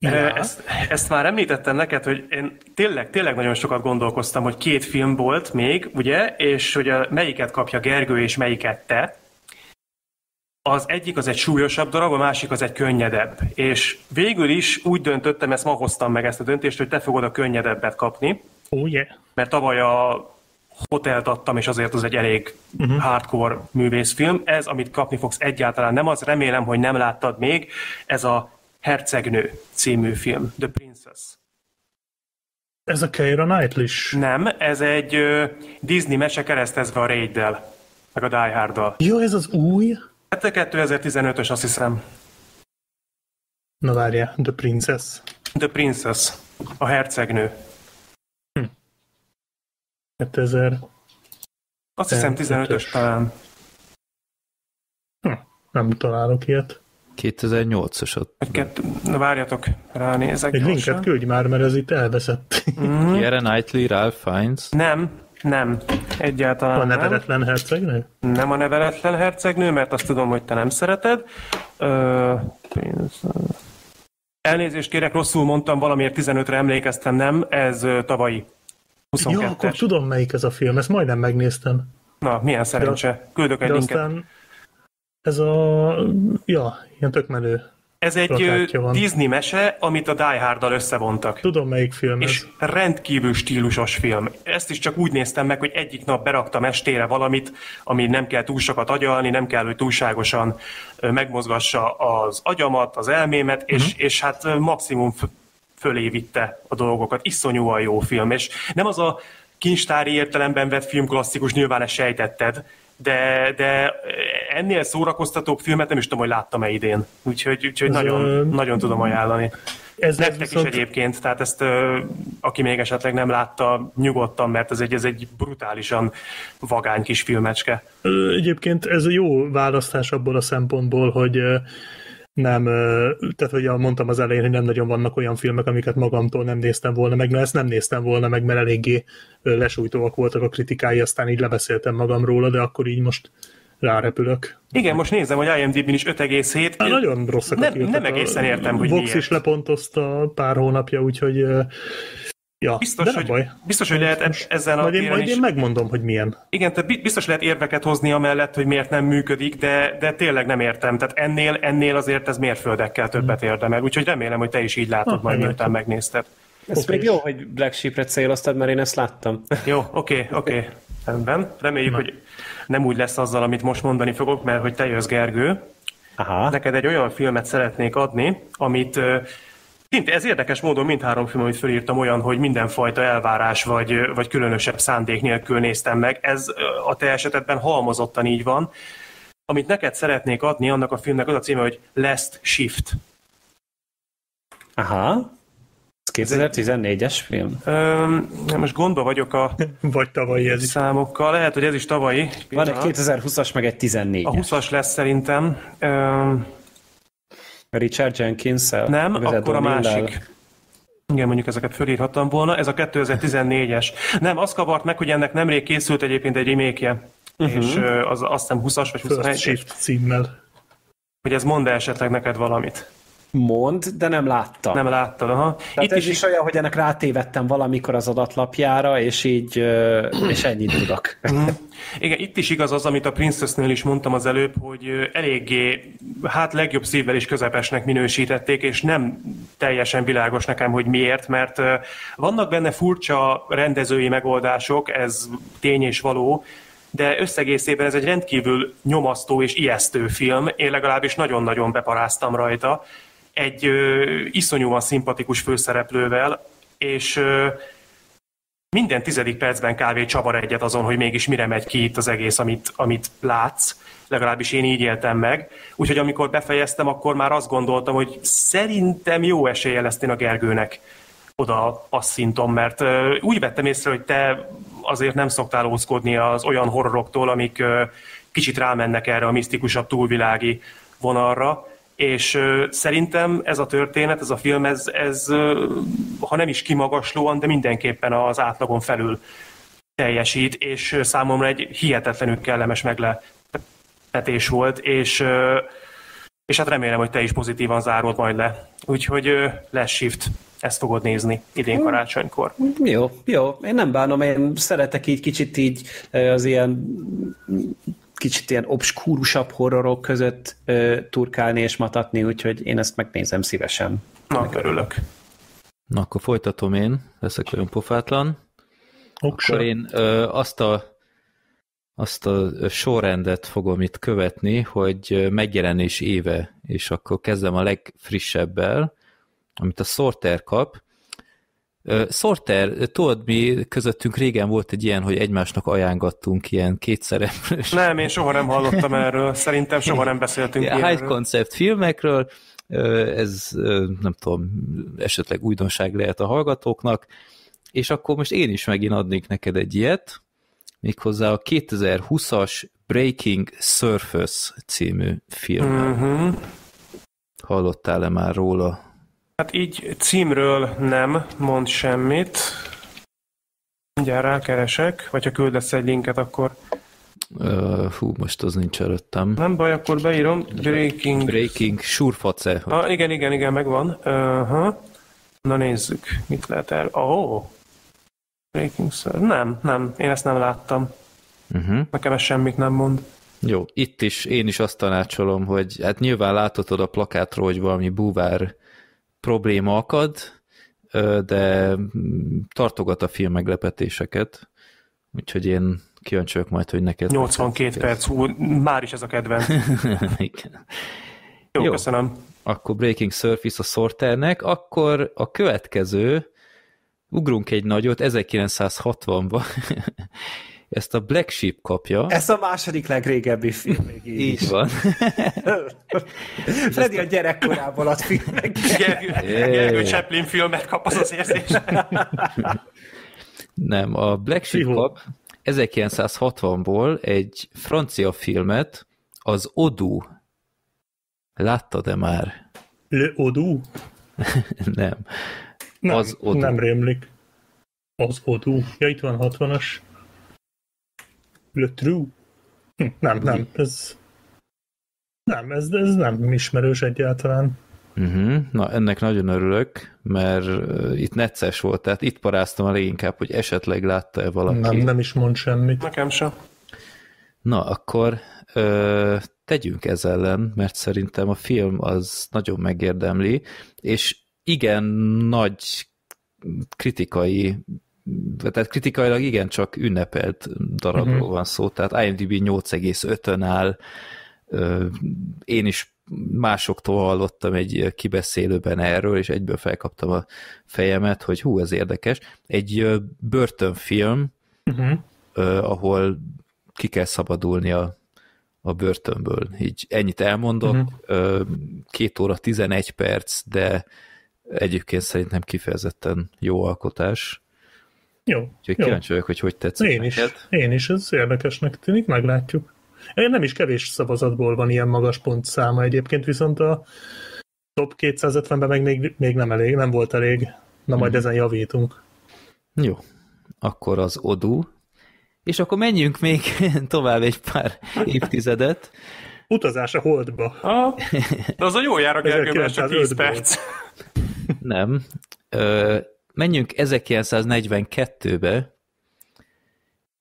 Ja. Ezt, ezt már említettem neked, hogy én tényleg, tényleg nagyon sokat gondolkoztam, hogy két film volt még, ugye, és hogy a, melyiket kapja Gergő, és melyiket te. Az egyik az egy súlyosabb darab, a másik az egy könnyedebb. És végül is úgy döntöttem, ezt ma hoztam meg ezt a döntést, hogy te fogod a könnyedebbet kapni, Oh, yeah. mert tavaly a hotelt adtam, és azért az egy elég uh-huh. hardcore művészfilm. Ez, amit kapni fogsz, egyáltalán nem az. Remélem, hogy nem láttad még. Ez a Hercegnő című film, The Princess. Ez a Keira knightley is. Nem, ez egy ö, Disney mese keresztezve a Raiddel, meg a Die Harddal. Jó, ez az új? Hát a 2015-ös, azt hiszem. Na várjál, The Princess. The Princess, a hercegnő. 2000... Azt hiszem 15-ös talán. Hm, nem találok ilyet. 2008-as ott. Egy Kettő, na várjatok, ránézek Egy gyorsan. linket küldj már, mert ez itt elveszett. Keira Knightley, Ralph Fiennes. Nem, nem, egyáltalán A nem. neveletlen hercegnő? Nem a neveletlen hercegnő, mert azt tudom, hogy te nem szereted. Ö, Elnézést kérek, rosszul mondtam, valamiért 15-re emlékeztem, nem, ez tavalyi. Jó, akkor 22-es. tudom melyik ez a film, ezt majdnem megnéztem. Na, milyen szerencse. Küldök egy De linket. aztán ez a... Ja, ilyen tök menő. Ez egy van. Disney mese, amit a Die Hard-dal összevontak. Tudom melyik film ez. És rendkívül stílusos film. Ezt is csak úgy néztem meg, hogy egyik nap beraktam estére valamit, ami nem kell túl sokat agyalni, nem kell, hogy túlságosan megmozgassa az agyamat, az elmémet, és, Mhm. uh-huh. és hát maximum fölé vitte a dolgokat. Iszonyúan jó film, és nem az a kincstári értelemben vett filmklasszikus, nyilván ezt sejtetted, de, de ennél szórakoztatóbb filmet nem is tudom, hogy láttam-e idén. Úgyhogy, úgyhogy Ez, nagyon, ö, nagyon tudom ajánlani. Ez, Nektek is viszont, egyébként, tehát ezt, ö, aki még esetleg nem látta, nyugodtan, mert ez egy, ez egy brutálisan vagány kis filmecske. Ö, Egyébként ez jó választás abból a szempontból, hogy ö, nem, tehát hogy mondtam az elején, hogy nem nagyon vannak olyan filmek, amiket magamtól nem néztem volna meg, mert ezt nem néztem volna meg, mert eléggé lesújtóak voltak a kritikái, aztán így lebeszéltem magam róla, de akkor így most rárepülök. Igen, most nézem, hogy IMDb-n is 5,7. Hát nagyon rosszakat nem, nem egészen értem, hogy Vox miért. is lepontozta pár hónapja, úgyhogy ja, Biztos, de nem hogy, baj. biztos, hogy lehet e- ezzel a Majd én, majd is... én megmondom, hogy milyen. Igen, tehát bi- biztos lehet érveket hozni amellett, hogy miért nem működik, de, de tényleg nem értem. Tehát ennél, ennél azért ez mérföldekkel többet érdemel. Úgyhogy remélem, hogy te is így látod Ah, majd, nem miután megnézted. Ez Oké. még jó, hogy Black Sheep-re céloztad, mert én ezt láttam. Jó, oké, oké. Rendben. Reméljük, hogy nem úgy lesz azzal, amit most mondani fogok, mert hogy te jössz, Gergő. Aha. Neked egy olyan filmet szeretnék adni, amit Szinte ez érdekes módon mindhárom film, amit felírtam olyan, hogy mindenfajta elvárás vagy, vagy különösebb szándék nélkül néztem meg. Ez a te esetedben halmozottan így van. Amit neked szeretnék adni, annak a filmnek az a címe, hogy Last Shift. Aha. Ez 2014-es film? Öm, most gondba vagyok a Vagy tavalyi ez számokkal. Lehet, hogy ez is tavalyi. Van egy 2020-as, meg egy 14 A 20-as lesz szerintem. Öm, Richard jenkins nem, akkor a másik. Igen, mondjuk ezeket fölírhattam volna. Ez a 2014-es. Nem, az kavart meg, hogy ennek nemrég készült egyébként egy remake uh-huh. és ö, az azt hiszem 20-as vagy First 21 Shift címmel. hogy ez mond -e esetleg neked valamit. Mond, de nem láttam. Nem láttad, aha. Tehát Itt ez is, is olyan, hogy ennek rátévettem valamikor az adatlapjára, és így, és ennyit tudok. Igen, itt is igaz az, amit a Princessnél is mondtam az előbb, hogy eléggé, hát legjobb szívvel is közepesnek minősítették, és nem teljesen világos nekem, hogy miért, mert vannak benne furcsa rendezői megoldások, ez tény és való, de összegészében ez egy rendkívül nyomasztó és ijesztő film. Én legalábbis nagyon-nagyon beparáztam rajta. Egy ö, iszonyúan szimpatikus főszereplővel, és ö, minden tizedik percben kávé csavar egyet azon, hogy mégis mire megy ki itt az egész, amit, amit látsz. Legalábbis én így éltem meg. Úgyhogy amikor befejeztem, akkor már azt gondoltam, hogy szerintem jó esélye lesz én a Gergőnek oda passzintom, mert ö, úgy vettem észre, hogy te azért nem szoktál óckodni az olyan horroroktól, amik ö, kicsit rámennek erre a misztikusabb túlvilági vonalra, és ö, szerintem ez a történet, ez a film, ez, ez ö, ha nem is kimagaslóan, de mindenképpen az átlagon felül teljesít, és számomra egy hihetetlenül kellemes meglepetés volt, és, ö, és hát remélem, hogy te is pozitívan zárod majd le. Úgyhogy ö, lesz shift, ezt fogod nézni idén karácsonykor. Jó, jó. Én nem bánom, én szeretek így kicsit így az ilyen kicsit ilyen obskúrusabb horrorok között ö, turkálni és matatni, úgyhogy én ezt megnézem szívesen. Na, örülök. Na, akkor folytatom én, leszek olyan pofátlan. Oksa. Akkor én ö, azt a azt a sorrendet fogom itt követni, hogy megjelenés éve, és akkor kezdem a legfrissebbel, amit a Sorter kap. Sorter, tudod mi, közöttünk régen volt egy ilyen, hogy egymásnak ajángattunk ilyen kétszereplős Nem, én soha nem hallottam erről. Szerintem soha nem beszéltünk ilyen high ilyenről. concept filmekről, ez nem tudom, esetleg újdonság lehet a hallgatóknak, és akkor most én is megint adnék neked egy ilyet, méghozzá a 2020-as Breaking Surface című film. Mhm. Hallottál-e már róla? Hát így címről nem mond semmit. Mindjárt rákeresek, vagy ha küldesz egy linket, akkor Ö, hú, most az nincs előttem. nem baj, akkor beírom. Breaking. Breaking Surface. Ah, igen, igen, igen, megvan. Uh-huh. Na nézzük, mit lehet el. Oh! Breaking Sir. Nem, nem, én ezt nem láttam. Uh-huh. Nekem ez semmit nem mond. Jó, itt is én is azt tanácsolom, hogy hát nyilván láthatod a plakátról, hogy valami búvár probléma akad, de mm, tartogat a film meglepetéseket, úgyhogy én kíváncsi vagyok majd, hogy neked... 82 perc, hú, már is ez a kedvenc. Igen. Jó, Jó. köszönöm. Akkor Breaking Surface a Sorternek, akkor a következő, ugrunk egy nagyot, 1960-ba, ezt a Black Sheep kapja. Ez a második legrégebbi film. még így van. Freddy a gyerekkorából ad filmeket. Gergő, Gergő Chaplin filmet kap az az érzés. Nem, a Black Sheep Pszichó. kap 1960-ból egy francia filmet, az Odu. Láttad-e már? Le Odu? Nem. Nem, Az Odu. nem rémlik. Az Odu. Ja, itt van 60-as. Le True? Hm, nem, nem, ez... Nem, ez, ez nem ismerős egyáltalán. Uh-huh. Na, ennek nagyon örülök, mert itt necces volt, tehát itt paráztam a leginkább, hogy esetleg látta-e valaki. Nem, nem is mond semmit. Nekem sem. Na, akkor ö, tegyünk ez ellen, mert szerintem a film az nagyon megérdemli, és igen nagy kritikai, tehát kritikailag igen csak ünnepelt darabról uh-huh. van szó, tehát IMDb 8,5-ön áll, én is másoktól hallottam egy kibeszélőben erről, és egyből felkaptam a fejemet, hogy hú, ez érdekes. Egy börtönfilm, uh-huh. ahol ki kell szabadulni a, a börtönből. Így ennyit elmondok, uh-huh. két óra 11 perc, de egyébként szerintem kifejezetten jó alkotás. Jó. Úgyhogy jó. kíváncsi vagyok, hogy hogy tetszik Én neked. is, én is, ez érdekesnek tűnik, meglátjuk. Én nem is kevés szavazatból van ilyen magas pontszáma egyébként, viszont a top 250-ben meg még, még nem elég, nem volt elég. Na majd Mhm. ezen javítunk. Jó, akkor az Odu, és akkor menjünk még tovább egy pár évtizedet. Utazás a holdba. Ah, de az a jó jár a Gergő, mert csak 10 1905-ből. perc. Nem. Ö, menjünk 1942-be,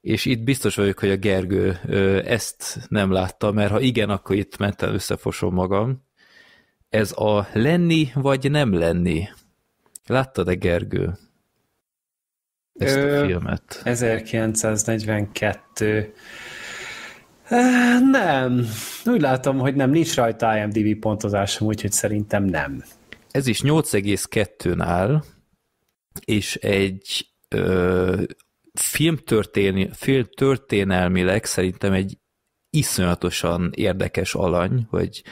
és itt biztos vagyok, hogy a Gergő ezt nem látta, mert ha igen, akkor itt mentem összefosom magam. Ez a lenni vagy nem lenni? Láttad-e Gergő? Ezt a filmet. 1942. Eh, Nem. Úgy látom, hogy nem, nincs rajta IMDb pontozásom, úgyhogy szerintem nem. Ez is 8,2-n áll, és egy ö, filmtörténi, filmtörténelmileg szerintem egy iszonyatosan érdekes alany, hogy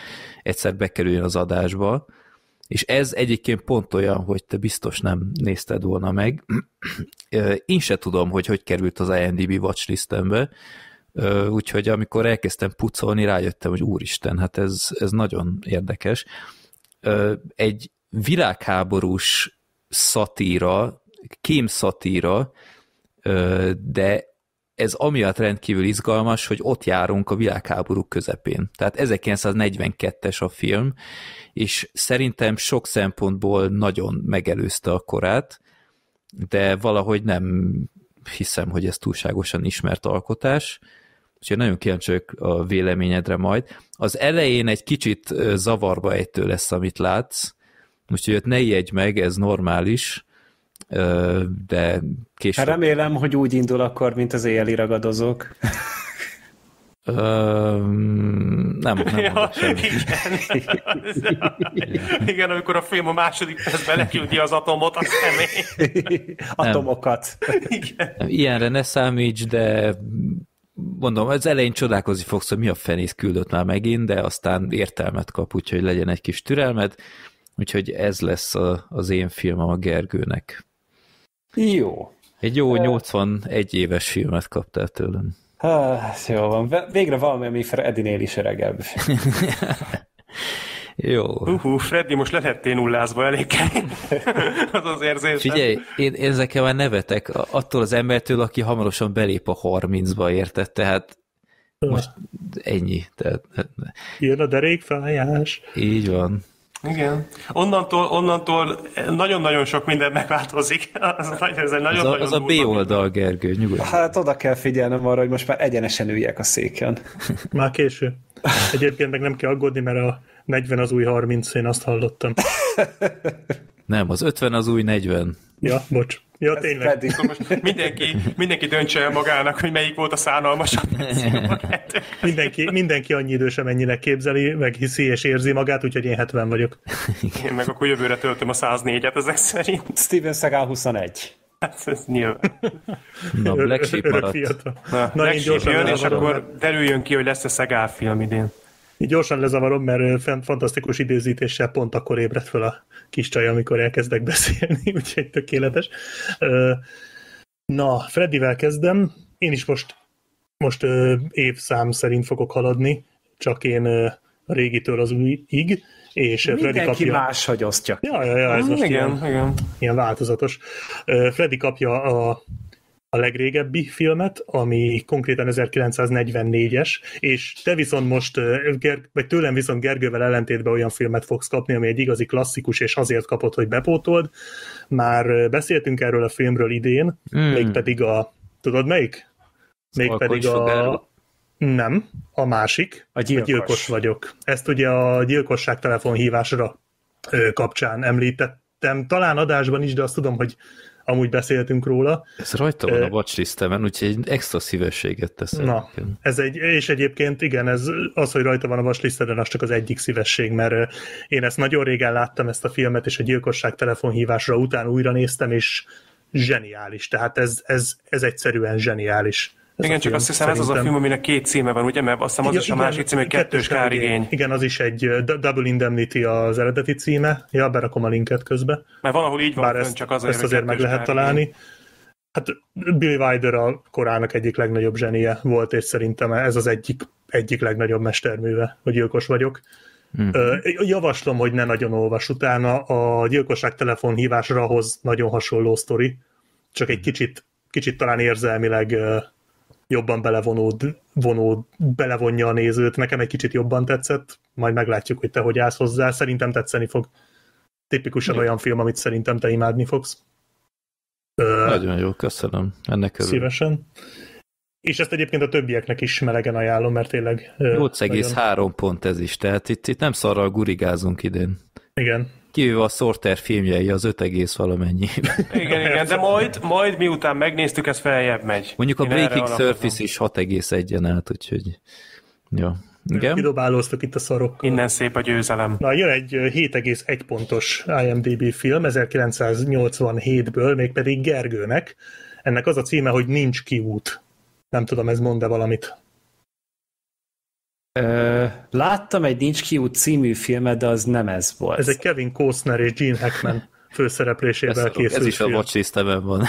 egyszer bekerüljön az adásba, és ez egyébként pont olyan, hogy te biztos nem nézted volna meg. Én se tudom, hogy hogy került az IMDb watchlistembe, úgyhogy amikor elkezdtem pucolni, rájöttem, hogy úristen, hát ez, ez nagyon érdekes. Egy világháborús szatíra, kém szatíra, de ez amiatt rendkívül izgalmas, hogy ott járunk a világháború közepén. Tehát 1942-es a film, és szerintem sok szempontból nagyon megelőzte a korát, de valahogy nem hiszem, hogy ez túlságosan ismert alkotás, úgyhogy nagyon kíváncsi a véleményedre majd. Az elején egy kicsit zavarba ejtő lesz, amit látsz, úgyhogy ott ne ijedj meg, ez normális, de később... Hát remélem, hogy úgy indul akkor, mint az éjjeli ragadozók. Nem, nem Ja, semmit. igen. igen, amikor a film a második percben leküldi az atomot, az kemény. Atomokat. Igen. Nem, Ilyenre ne számíts, de mondom, az elején csodálkozni fogsz, hogy mi a fenész küldött már megint, de aztán értelmet kap, úgyhogy legyen egy kis türelmed. Úgyhogy ez lesz a, az én filmem a Gergőnek. Jó. Egy jó 81 éves filmet kaptál tőlem. Hát, jó van. Végre valami, ami Fredinél is öregebb. Jó. Uhú, Freddy, most lehettél nullázva elég az az érzés. Figyelj, én, én ezekkel már nevetek attól az embertől, aki hamarosan belép a 30-ba, érted? Tehát most ennyi. Tehát, Jön a derékfájás. így van. Igen. Onnantól, onnantól nagyon-nagyon sok minden megváltozik. Az, ez egy Az nagyon, a, az a B oldal, Gergő, nyugodj. Hát oda kell figyelnem arra, hogy most már egyenesen üljek a széken. Már késő. Egyébként meg nem kell aggódni, mert a 40 az új 30, én azt hallottam. Nem, az 50 az új 40. Ja, bocs. Ja, tényleg. Freddy. Most mindenki, mindenki döntse el magának, hogy melyik volt a szánalmasabb. Mindenki, mindenki annyi idős, amennyire képzeli, meg hiszi és érzi magát, úgyhogy én 70 vagyok. Én meg akkor jövőre töltöm a 104-et ezek szerint. Steven Seagal 21. Hát ez nyilván. Na, Black Sheep maradt. Na, Na, Black Sheep jön, és akkor derüljön ki, hogy lesz-e Szegál film idén. Így gyorsan lezavarom, mert fan- fantasztikus időzítéssel pont akkor ébredt fel a kis csaj, amikor elkezdek beszélni, úgyhogy tökéletes. Na, Freddyvel kezdem. Én is most, most évszám szerint fogok haladni, csak én a régitől az újig, és ö, Freddy Mindenki kapja... máshogy osztja. Ja, ja, ja, ez most igen, ilyen, igen. ilyen változatos. Freddy kapja a, a legrégebbi filmet, ami konkrétan 1944-es, és te viszont most, vagy tőlem viszont Gergővel ellentétben olyan filmet fogsz kapni, ami egy igazi klasszikus, és azért kapod, hogy bepótold. Már beszéltünk erről a filmről idén, Mm. mégpedig a, tudod melyik? Mégpedig a... Nem, a másik. A gyilkos. A gyilkos vagyok. Ezt ugye a gyilkosság telefonhívásra kapcsán említettem, talán adásban is, de azt tudom, hogy amúgy beszéltünk róla. Ez rajta van a watchlistemen, úgyhogy egy extra szívességet teszem. Na, ez egy, és egyébként igen, ez az, hogy rajta van a watchlisteden, az csak az egyik szívesség, mert én ezt nagyon régen láttam, ezt a filmet, és a gyilkosság telefonhívásra után újra néztem, és zseniális. Tehát ez, ez, ez egyszerűen zseniális. Ez igen, csak azt hiszem szerintem. ez az a film, aminek két címe van, ugye? Mert azt hiszem az igen, is a másik címe, hogy kettős kárigény. Igen, az is egy Double Indemnity az eredeti címe. Ja, berakom a linket közbe. Mert valahol így van, Bár ezt, csak azért, ezt azért meg lehet találni. Hát Billy Wilder a korának egyik legnagyobb zsenie volt, és szerintem ez az egyik, egyik legnagyobb mesterműve, hogy gyilkos vagyok. Hmm. Javaslom, hogy ne nagyon olvas utána. A gyilkosság telefonhívásra hoz nagyon hasonló sztori, csak egy kicsit, kicsit talán érzelmileg jobban belevonód, vonód, belevonja a nézőt. Nekem egy kicsit jobban tetszett, majd meglátjuk, hogy te hogy állsz hozzá. Szerintem tetszeni fog. Tipikusan olyan film, amit szerintem te imádni fogsz. Nagyon jó, köszönöm. Ennek örül. Szívesen. És ezt egyébként a többieknek is melegen ajánlom, mert tényleg... 8,3 nagyon... pont ez is, tehát itt, itt nem szarral gurigázunk idén. Igen. Kivéve a Sorter filmjei, az 5, valamennyi. Igen, igen, de majd, majd miután megnéztük, ez feljebb megy. Mondjuk Én a Breaking Surface is 6,1-en állt, úgyhogy... Ja. Igen. Kidobálóztak itt a szarokkal. Innen szép a győzelem. Na, jön egy 7,1 pontos IMDb film 1987-ből, mégpedig Gergőnek. Ennek az a címe, hogy Nincs kiút. Nem tudom, ez mond-e valamit? Ö, láttam egy Nincs kiút című filmet, de az nem ez volt. Ez egy Kevin Costner és Gene Hackman főszereplésével készült Ez is a watchlistemen van.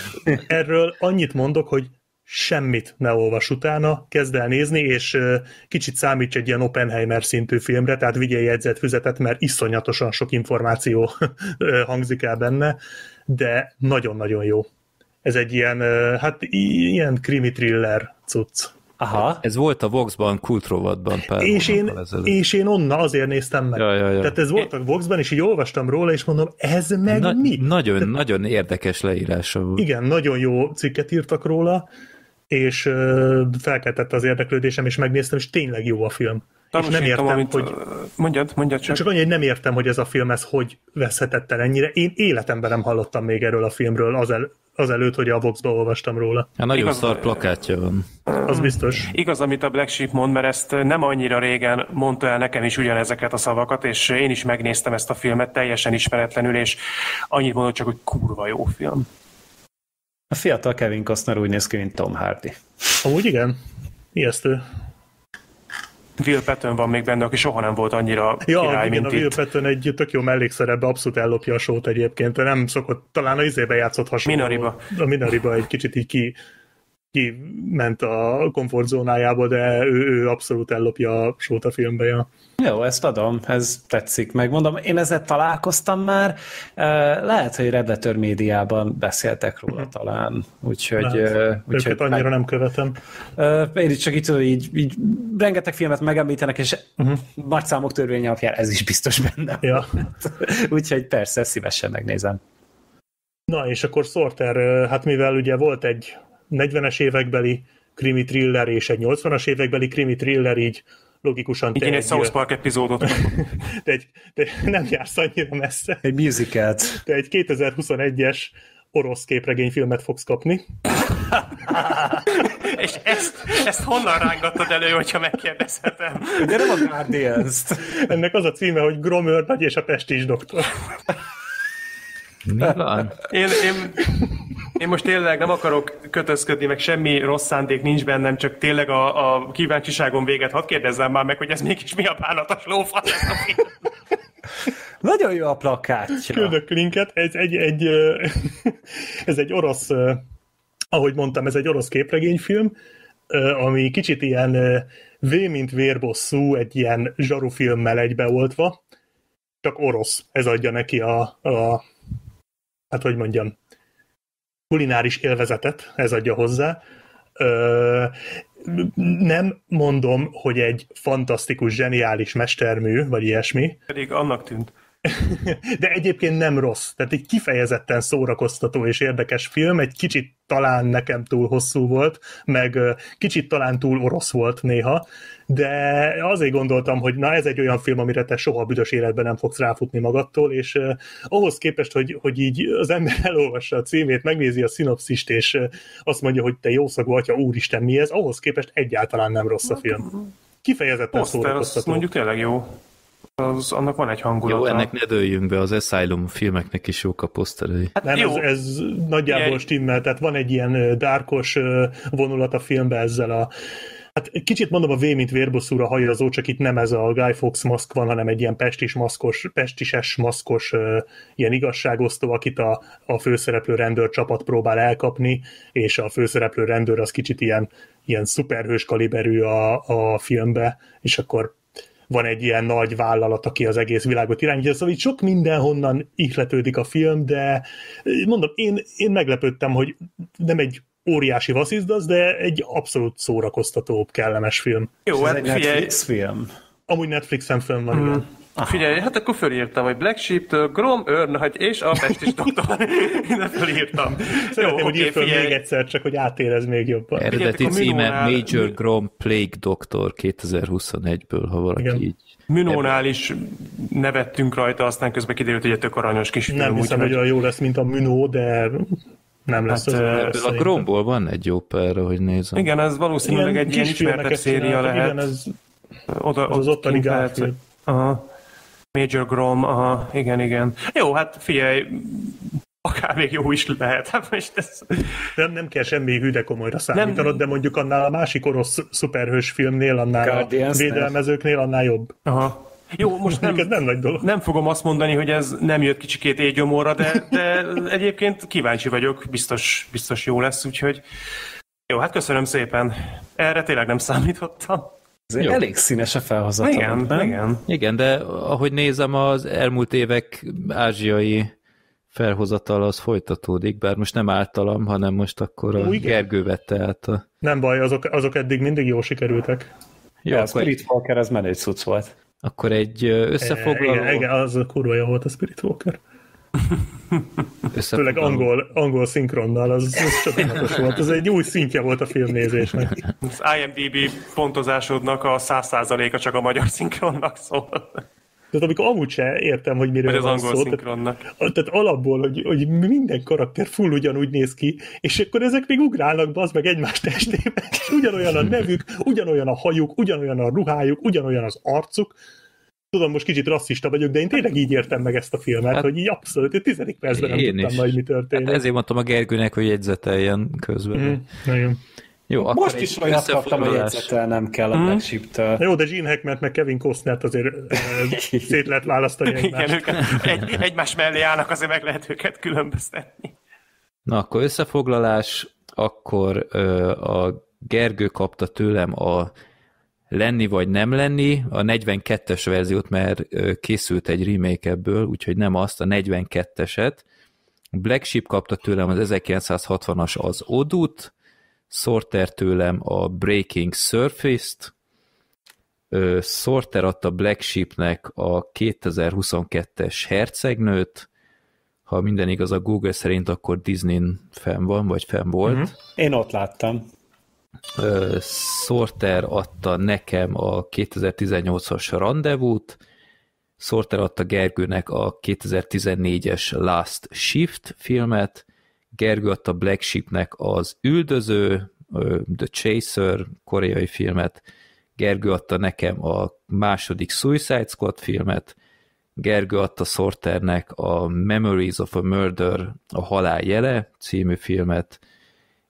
Erről annyit mondok, hogy semmit ne olvas utána, kezd el nézni, és kicsit számíts egy ilyen Oppenheimer szintű filmre, tehát vigyél jegyzetfüzetet, mert iszonyatosan sok információ hangzik el benne, de nagyon-nagyon jó. Ez egy ilyen, hát ilyen krimi thriller cucc. Aha. Ez volt a Vox-ban, kultrovatban pár és én, és én onna azért néztem meg. Ja, ja, ja. Tehát ez volt a Vox-ban, és így olvastam róla, és mondom, ez meg Na, mi? Nagyon, Tehát, nagyon érdekes leírása volt. Igen, nagyon jó cikket írtak róla, és uh, felkeltette az érdeklődésem, és megnéztem, és tényleg jó a film. és nem értem, amit, hogy... Mondjad, mondjad csak. Csak annyi, hogy nem értem, hogy ez a film ez hogy veszhetett el ennyire. Én életemben nem hallottam még erről a filmről az el, azelőtt, hogy a Vox-ba olvastam róla. Hát nagyon Igaz, szar plakátja van. Az biztos. Igaz, amit a Black Sheep mond, mert ezt nem annyira régen mondta el nekem is ugyanezeket a szavakat, és én is megnéztem ezt a filmet teljesen ismeretlenül, és annyit mondott csak, hogy kurva jó film. A fiatal Kevin Costner úgy néz ki, mint Tom Hardy. Amúgy igen. Ijesztő. Will Patton van még benne, aki soha nem volt annyira ja, király, igen, mint a Will Patton egy tök jó mellékszerepbe abszolút ellopja a sót egyébként, nem szokott, talán a izébe játszott hasonló. Minariba. A Minariba egy kicsit így ki, ki ment a komfortzónájából, de ő, ő abszolút ellopja a sót a filmbe. Ja. Jó, ezt adom, ez tetszik. Megmondom, én ezzel találkoztam már, lehet, hogy Redletter médiában beszéltek róla mhm. talán, úgyhogy... Hát, úgyhogy annyira meg... nem követem. Én is csak így, így, így rengeteg filmet megemlítenek, és uh-huh. nagy számok törvény alapján ez is biztos benne. Ja. úgyhogy persze, szívesen megnézem. Na, és akkor Sorter, hát mivel ugye volt egy 40-es évekbeli krimi thriller és egy 80-as évekbeli krimi thriller, így logikusan... Igen, egy South Park epizódot. te, egy, te nem jársz annyira messze. Egy musicalt. Te egy 2021-es orosz képregényfilmet fogsz kapni. És ezt, ezt honnan rángattad elő, hogyha megkérdezhetem? De nem a guardians Ennek az a címe, hogy Gromör nagy és a pestis doktor. Mi van? Én, én, én most tényleg nem akarok kötözködni, meg semmi rossz szándék nincs bennem, csak tényleg a, a kíváncsiságom véget hadd kérdezzem már meg, hogy ez mégis mi a bánatos lófasz ez a film. Nagyon jó a plakátja. Küldök linket, ez egy, egy, ez egy orosz, ahogy mondtam, ez egy orosz képregényfilm, ami kicsit ilyen V, mint vérbosszú, egy ilyen zsarufilmmel egybeoltva, csak orosz. Ez adja neki a, a hát hogy mondjam, kulináris élvezetet, ez adja hozzá. Ö, nem mondom, hogy egy fantasztikus, zseniális mestermű, vagy ilyesmi. Pedig annak tűnt. de egyébként nem rossz. Tehát egy kifejezetten szórakoztató és érdekes film, egy kicsit talán nekem túl hosszú volt, meg kicsit talán túl orosz volt néha, de azért gondoltam, hogy na ez egy olyan film, amire te soha büdös életben nem fogsz ráfutni magadtól, és uh, ahhoz képest, hogy, hogy így az ember elolvassa a címét, megnézi a szinopszist, és uh, azt mondja, hogy te jószagú atya, úristen, mi ez, ahhoz képest egyáltalán nem rossz a film. Kifejezetten Poszter, az szórakoztató. mondjuk tényleg jó. Az, annak van egy hangulata. Jó, ennek ne dőljünk be, az Asylum filmeknek is jók a poszterei. Hát Nem, jó. ez, ez nagyjából stimmel, tehát van egy ilyen dárkos vonulat a filmben ezzel a Hát egy kicsit mondom a V, mint vérbosszúra hajazó, csak itt nem ez a Guy Fawkes maszk van, hanem egy ilyen pestis maszkos, pestises maszkos ö, ilyen igazságosztó, akit a, a főszereplő rendőr csapat próbál elkapni, és a főszereplő rendőr az kicsit ilyen, ilyen szuperhős kaliberű a, a filmbe, és akkor van egy ilyen nagy vállalat, aki az egész világot irányítja, szóval itt sok mindenhonnan ihletődik a film, de mondom, én, én meglepődtem, hogy nem egy óriási vasszizdasz, de egy abszolút szórakoztató, kellemes film. Jó, Ez hát egy figyelj, Netflix film. Amúgy Netflixen fönn van, igen. figyelj, hát akkor fölírtam, hogy Black Sheep-től Grom, Örnagy és a Pestis doktor. Innen fölírtam. Szeretném, Jó, hogy oké, ír föl figyelj. még egyszer, csak hogy átérez még jobban. Eredeti címe Minónál- Major Grom Plague Doctor 2021-ből, ha valaki Igen. így... Minónál is nevettünk rajta, aztán közben kiderült, hogy egy tök aranyos kis film. Nem hiszem, hogy úgyhogy- olyan jó lesz, mint a Minó, de nem lesz Hát, az. Ebből a. Gromból van egy jó perre, hogy nézem. Igen, ez valószínűleg egy ilyen ismertebb széria lehet. Igen, ez, Oda, az, az ottani Garfield. Aha. Major Grom, aha, igen, igen. Jó, hát figyelj, akár még jó is lehet. Hát most ez... Nem, nem kell semmi hűde komolyra számítanod, de mondjuk annál a másik orosz szuperhős filmnél, annál Guardians-nél? a védelmezőknél, annál jobb. Aha. Jó, most Nem, ez nem nagy dolog. nem fogom azt mondani, hogy ez nem jött kicsikét égyomorra, de, de egyébként kíváncsi vagyok, biztos, biztos jó lesz, úgyhogy jó, hát köszönöm szépen. Erre tényleg nem számítottam. Ez Jó. elég színes a felhozatal. Igen, nem? igen. Igen, de ahogy nézem, az elmúlt évek ázsiai felhozatal az folytatódik, bár most nem általam, hanem most akkor a Ó, igen. Gergő vette át a... Nem baj, azok, azok eddig mindig jól sikerültek. Jó, Ja, akkor, Spirit Walker az menő cucc volt. Akkor egy összefoglaló... Igen, igen, az a kurva jó volt a Spirit Walker. Főleg angol, angol szinkronnal, az, az csodálatos volt. Ez egy új szintje volt a filmnézésnek. Az IMDB pontozásodnak a 100%-a csak a magyar szinkronnak szól. Tehát amikor amúgy se értem, hogy miről Vagy az van angol szó, tehát, szinkronnak. tehát alapból, hogy, hogy minden karakter full ugyanúgy néz ki, és akkor ezek még ugrálnak bazd meg egymás testébe, ugyanolyan a nevük, ugyanolyan a hajuk, ugyanolyan a ruhájuk, ugyanolyan az arcuk. Tudom, most kicsit rasszista vagyok, de én tényleg így értem meg ezt a filmet, Hát- hogy így abszolút, egy tizedik percben nem Én tudtam is. majd, mi történik. Hát ezért mondtam a Gergőnek, hogy jegyzeteljen közben. Mm, nagyon. Jó, akkor Most is olyat kaptam, hogy összefoglalás. jegyzetelnem kell a Black Sheep-től. Na jó, de Gene Hackman meg Kevin Costnert azért szét lehet választani Igen, egymást. őket egy, egymás mellé állnak, azért meg lehet őket különböztetni. Na, akkor összefoglalás, akkor ö, a Gergő kapta tőlem a lenni vagy nem lenni, a 42-es verziót, mert készült egy remake ebből, úgyhogy nem azt, a 42-eset. Black Sheep kapta tőlem az 1960-as az Odut, Sorter tőlem a Breaking Surface-t, Sorter adta Black Sheepnek a 2022-es Hercegnőt, ha minden igaz a Google szerint, akkor Disney fenn van, vagy fenn volt. Mhm. Mm-hmm. Én ott láttam. Sorter adta nekem a 2018-as rendezvút, Sorter adta Gergőnek a 2014-es Last Shift filmet, Gergő adta Black Sheepnek az Üldöző, The Chaser koreai filmet, Gergő adta nekem a második Suicide Squad filmet, Gergő adta Sorternek a Memories of a Murder, a Halál jele című filmet,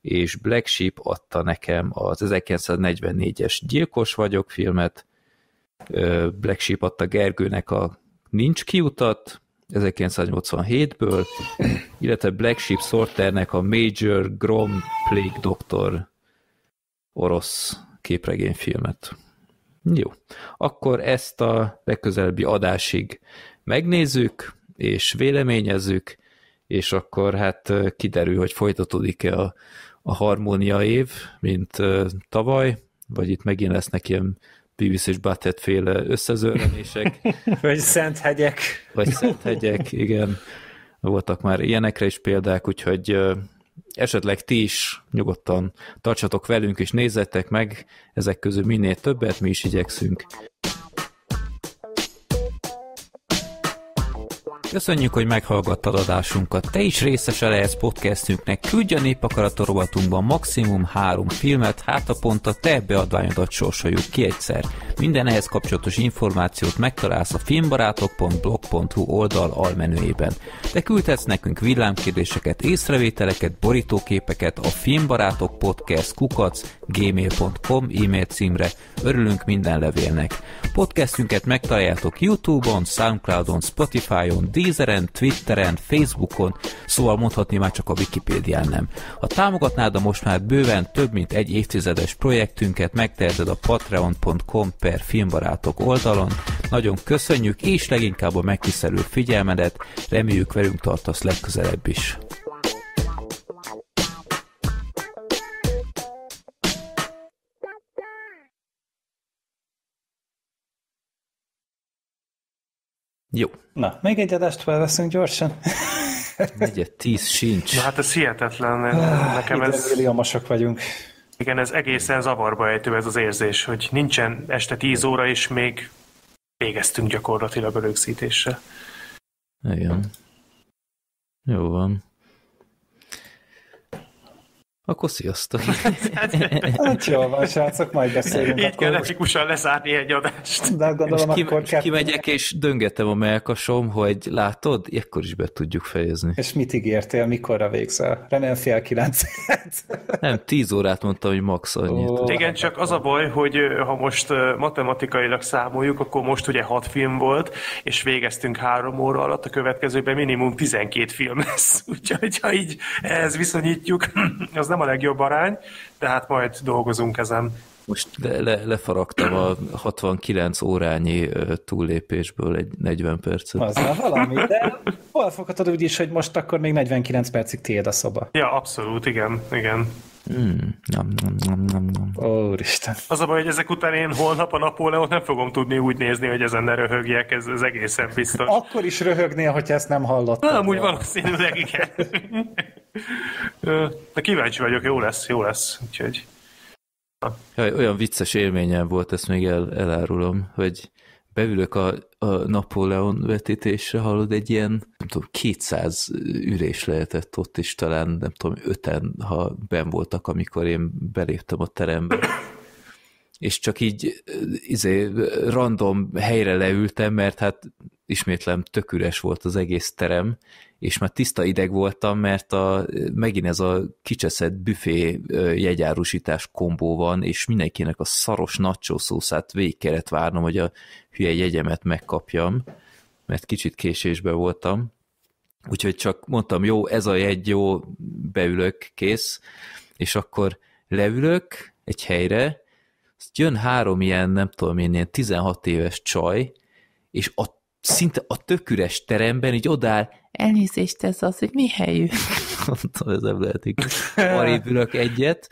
és Black Sheep adta nekem az 1944-es Gyilkos vagyok filmet, Black Sheep adta Gergőnek a Nincs kiutat, 1987-ből, illetve Black Sheep Sorternek a Major Grom Plague Doctor orosz képregényfilmet. Jó. Akkor ezt a legközelebbi adásig megnézzük, és véleményezzük, és akkor hát kiderül, hogy folytatódik-e a, a harmónia év, mint tavaly, vagy itt megint lesznek ilyen Beavis és Butthead féle összezörrenések. Vagy Szent hegyek. Vagy Szent hegyek, igen. Voltak már ilyenekre is példák, úgyhogy esetleg ti is nyugodtan tartsatok velünk, és nézzetek meg ezek közül minél többet, mi is igyekszünk. Köszönjük, hogy meghallgattad adásunkat. Te is részese lehetsz podcastünknek. Küldj a népakaratorobatunkban maximum három filmet, hát a pont a te beadványodat sorsoljuk ki egyszer. Minden ehhez kapcsolatos információt megtalálsz a filmbarátok.blog.hu oldal almenőjében. Te küldhetsz nekünk villámkérdéseket, észrevételeket, borítóképeket a filmbarátok podcast kukac gmail.com e-mail címre. Örülünk minden levélnek. Podcastünket megtaláljátok Youtube-on, Soundcloud-on, Spotify-on, Deezeren, Twitteren, Facebookon, szóval mondhatni már csak a Wikipédián nem. Ha támogatnád a most már bőven több mint egy évtizedes projektünket, megteheted a patreon.com per filmbarátok oldalon. Nagyon köszönjük, és leginkább a megtisztelő figyelmedet, reméljük velünk tartasz legközelebb is. Jó. Na, még egy adást felveszünk gyorsan. Negyed tíz sincs. Na hát ez hihetetlen. Nekem ez... Milliómosok vagyunk. Igen, ez egészen zavarba ejtő ez az érzés, hogy nincsen este 10 óra, és még végeztünk gyakorlatilag a rögzítéssel. Igen. Jó van. Akkor sziasztok! hát jó van, srácok, majd beszélünk. Így kell epikusan lezárni egy adást. De gondolom, és akkor ki, kimegyek és döngetem a melkasom, hogy látod, ekkor is be tudjuk fejezni. És mit ígértél, mikorra végzel? Remélem fél kilenc. Nem, tíz órát mondtam, hogy max annyit. Oh, Igen, csak az a baj, hogy ha most matematikailag számoljuk, akkor most ugye hat film volt, és végeztünk három óra alatt, a következőben minimum 12 film lesz. Úgyhogy ha így ehhez viszonyítjuk, az nem nem a legjobb arány, de hát majd dolgozunk ezen. Most le, le, lefaragtam a 69 órányi túllépésből egy 40 percet. Az már valami, de hol foghatod úgy is, hogy most akkor még 49 percig tiéd a szoba? Ja, abszolút, igen, igen. Mm, nem, nem, nem, nem, nem. Ó, Isten. Az a baj, hogy ezek után én holnap a Napóleont nem fogom tudni úgy nézni, hogy ezen ne röhögjek, ez, ez egészen biztos. Akkor is röhögnél, hogyha ezt nem hallottad. Nem, úgy valószínűleg igen. De kíváncsi vagyok, jó lesz, jó lesz. Úgyhogy... Ja, olyan vicces élményem volt, ezt még el, elárulom, hogy beülök a, a Napóleon vetítésre, hallod, egy ilyen, nem tudom, 200 ürés lehetett ott, és talán, nem tudom, öten, ha ben voltak, amikor én beléptem a terembe. és csak így izé, random helyre leültem, mert hát ismétlem tök üres volt az egész terem, és már tiszta ideg voltam, mert a, megint ez a kicseszett büfé jegyárusítás kombó van, és mindenkinek a szaros nacho szószát végig kellett várnom, hogy a hülye jegyemet megkapjam, mert kicsit késésbe voltam. Úgyhogy csak mondtam, jó, ez a jegy, jó, beülök, kész, és akkor leülök egy helyre, jön három ilyen, nem tudom én, ilyen 16 éves csaj, és a szinte a töküres teremben így odáll, elnézést ez az, hogy mi helyű? Mondtam, ez nem lehetik. Arrébb egyet,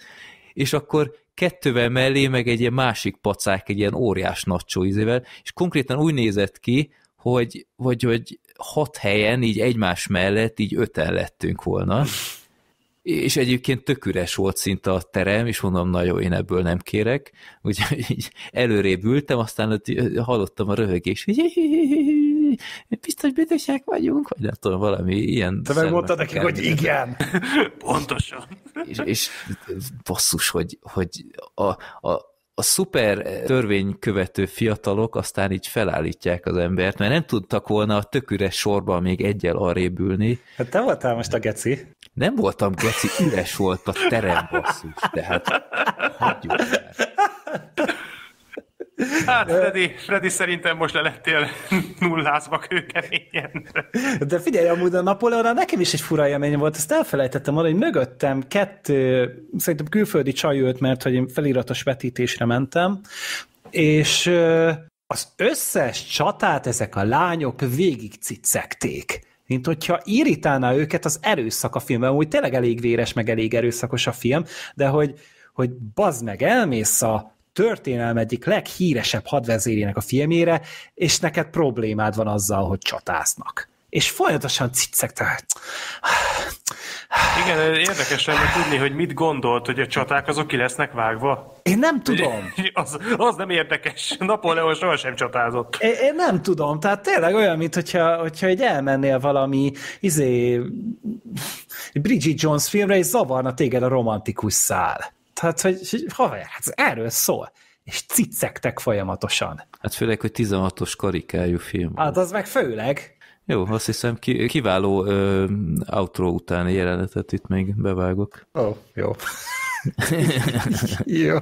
és akkor kettővel mellé, meg egy ilyen másik pacák, egy ilyen óriás nacsó izével, és konkrétan úgy nézett ki, hogy, hogy, hogy hat helyen, így egymás mellett, így öten lettünk volna. És egyébként tök üres volt szinte a terem, és mondom, na jó, én ebből nem kérek. Úgyhogy így előrébb ültem, aztán hallottam a röhögés, hogy biztos büdösek vagyunk, vagy nem tudom, valami ilyen... Te megmondtad nekik, hogy igen. Pontosan. És, és basszus, hogy, hogy a, a, a szuper törvénykövető fiatalok aztán így felállítják az embert, mert nem tudtak volna a töküres sorban még egyel arrébb ülni. Hát te voltál most a geci. Nem voltam geci, üres volt a terem basszus, tehát hagyjuk el. Hát, Freddy, Freddy szerintem most le lettél nullázva kőkeményen. De figyelj, amúgy a Napoleonra nekem is egy fura élmény volt, ezt elfelejtettem mondani, hogy mögöttem kettő, szerintem külföldi csaj ült, mert hogy én feliratos vetítésre mentem, és az összes csatát ezek a lányok végig cicekték mint hogyha irritálná őket az erőszak a filmben, úgy tényleg elég véres, meg elég erőszakos a film, de hogy, hogy bazd meg, elmész a történelem egyik leghíresebb hadvezérének a filmére, és neked problémád van azzal, hogy csatáznak. És folyamatosan ciccegtek. Igen, érdekes lenne tudni, hogy mit gondolt, hogy a csaták azok ki lesznek vágva. Én nem tudom. Az, az nem érdekes. Napóleon sohasem csatázott. Én, én nem tudom, tehát tényleg olyan, mint hogyha, hogyha egy elmennél valami izé, Bridget Jones filmre, és zavarna téged a romantikus szál. Tehát, hogy, hogy haver, hát erről szól. És ciccektek folyamatosan. Hát főleg, hogy 16-os karikájú film. Hát az meg főleg. Jó, azt hiszem ki, kiváló ö, outro utáni jelenetet itt még bevágok. Ó, oh, jó. jó.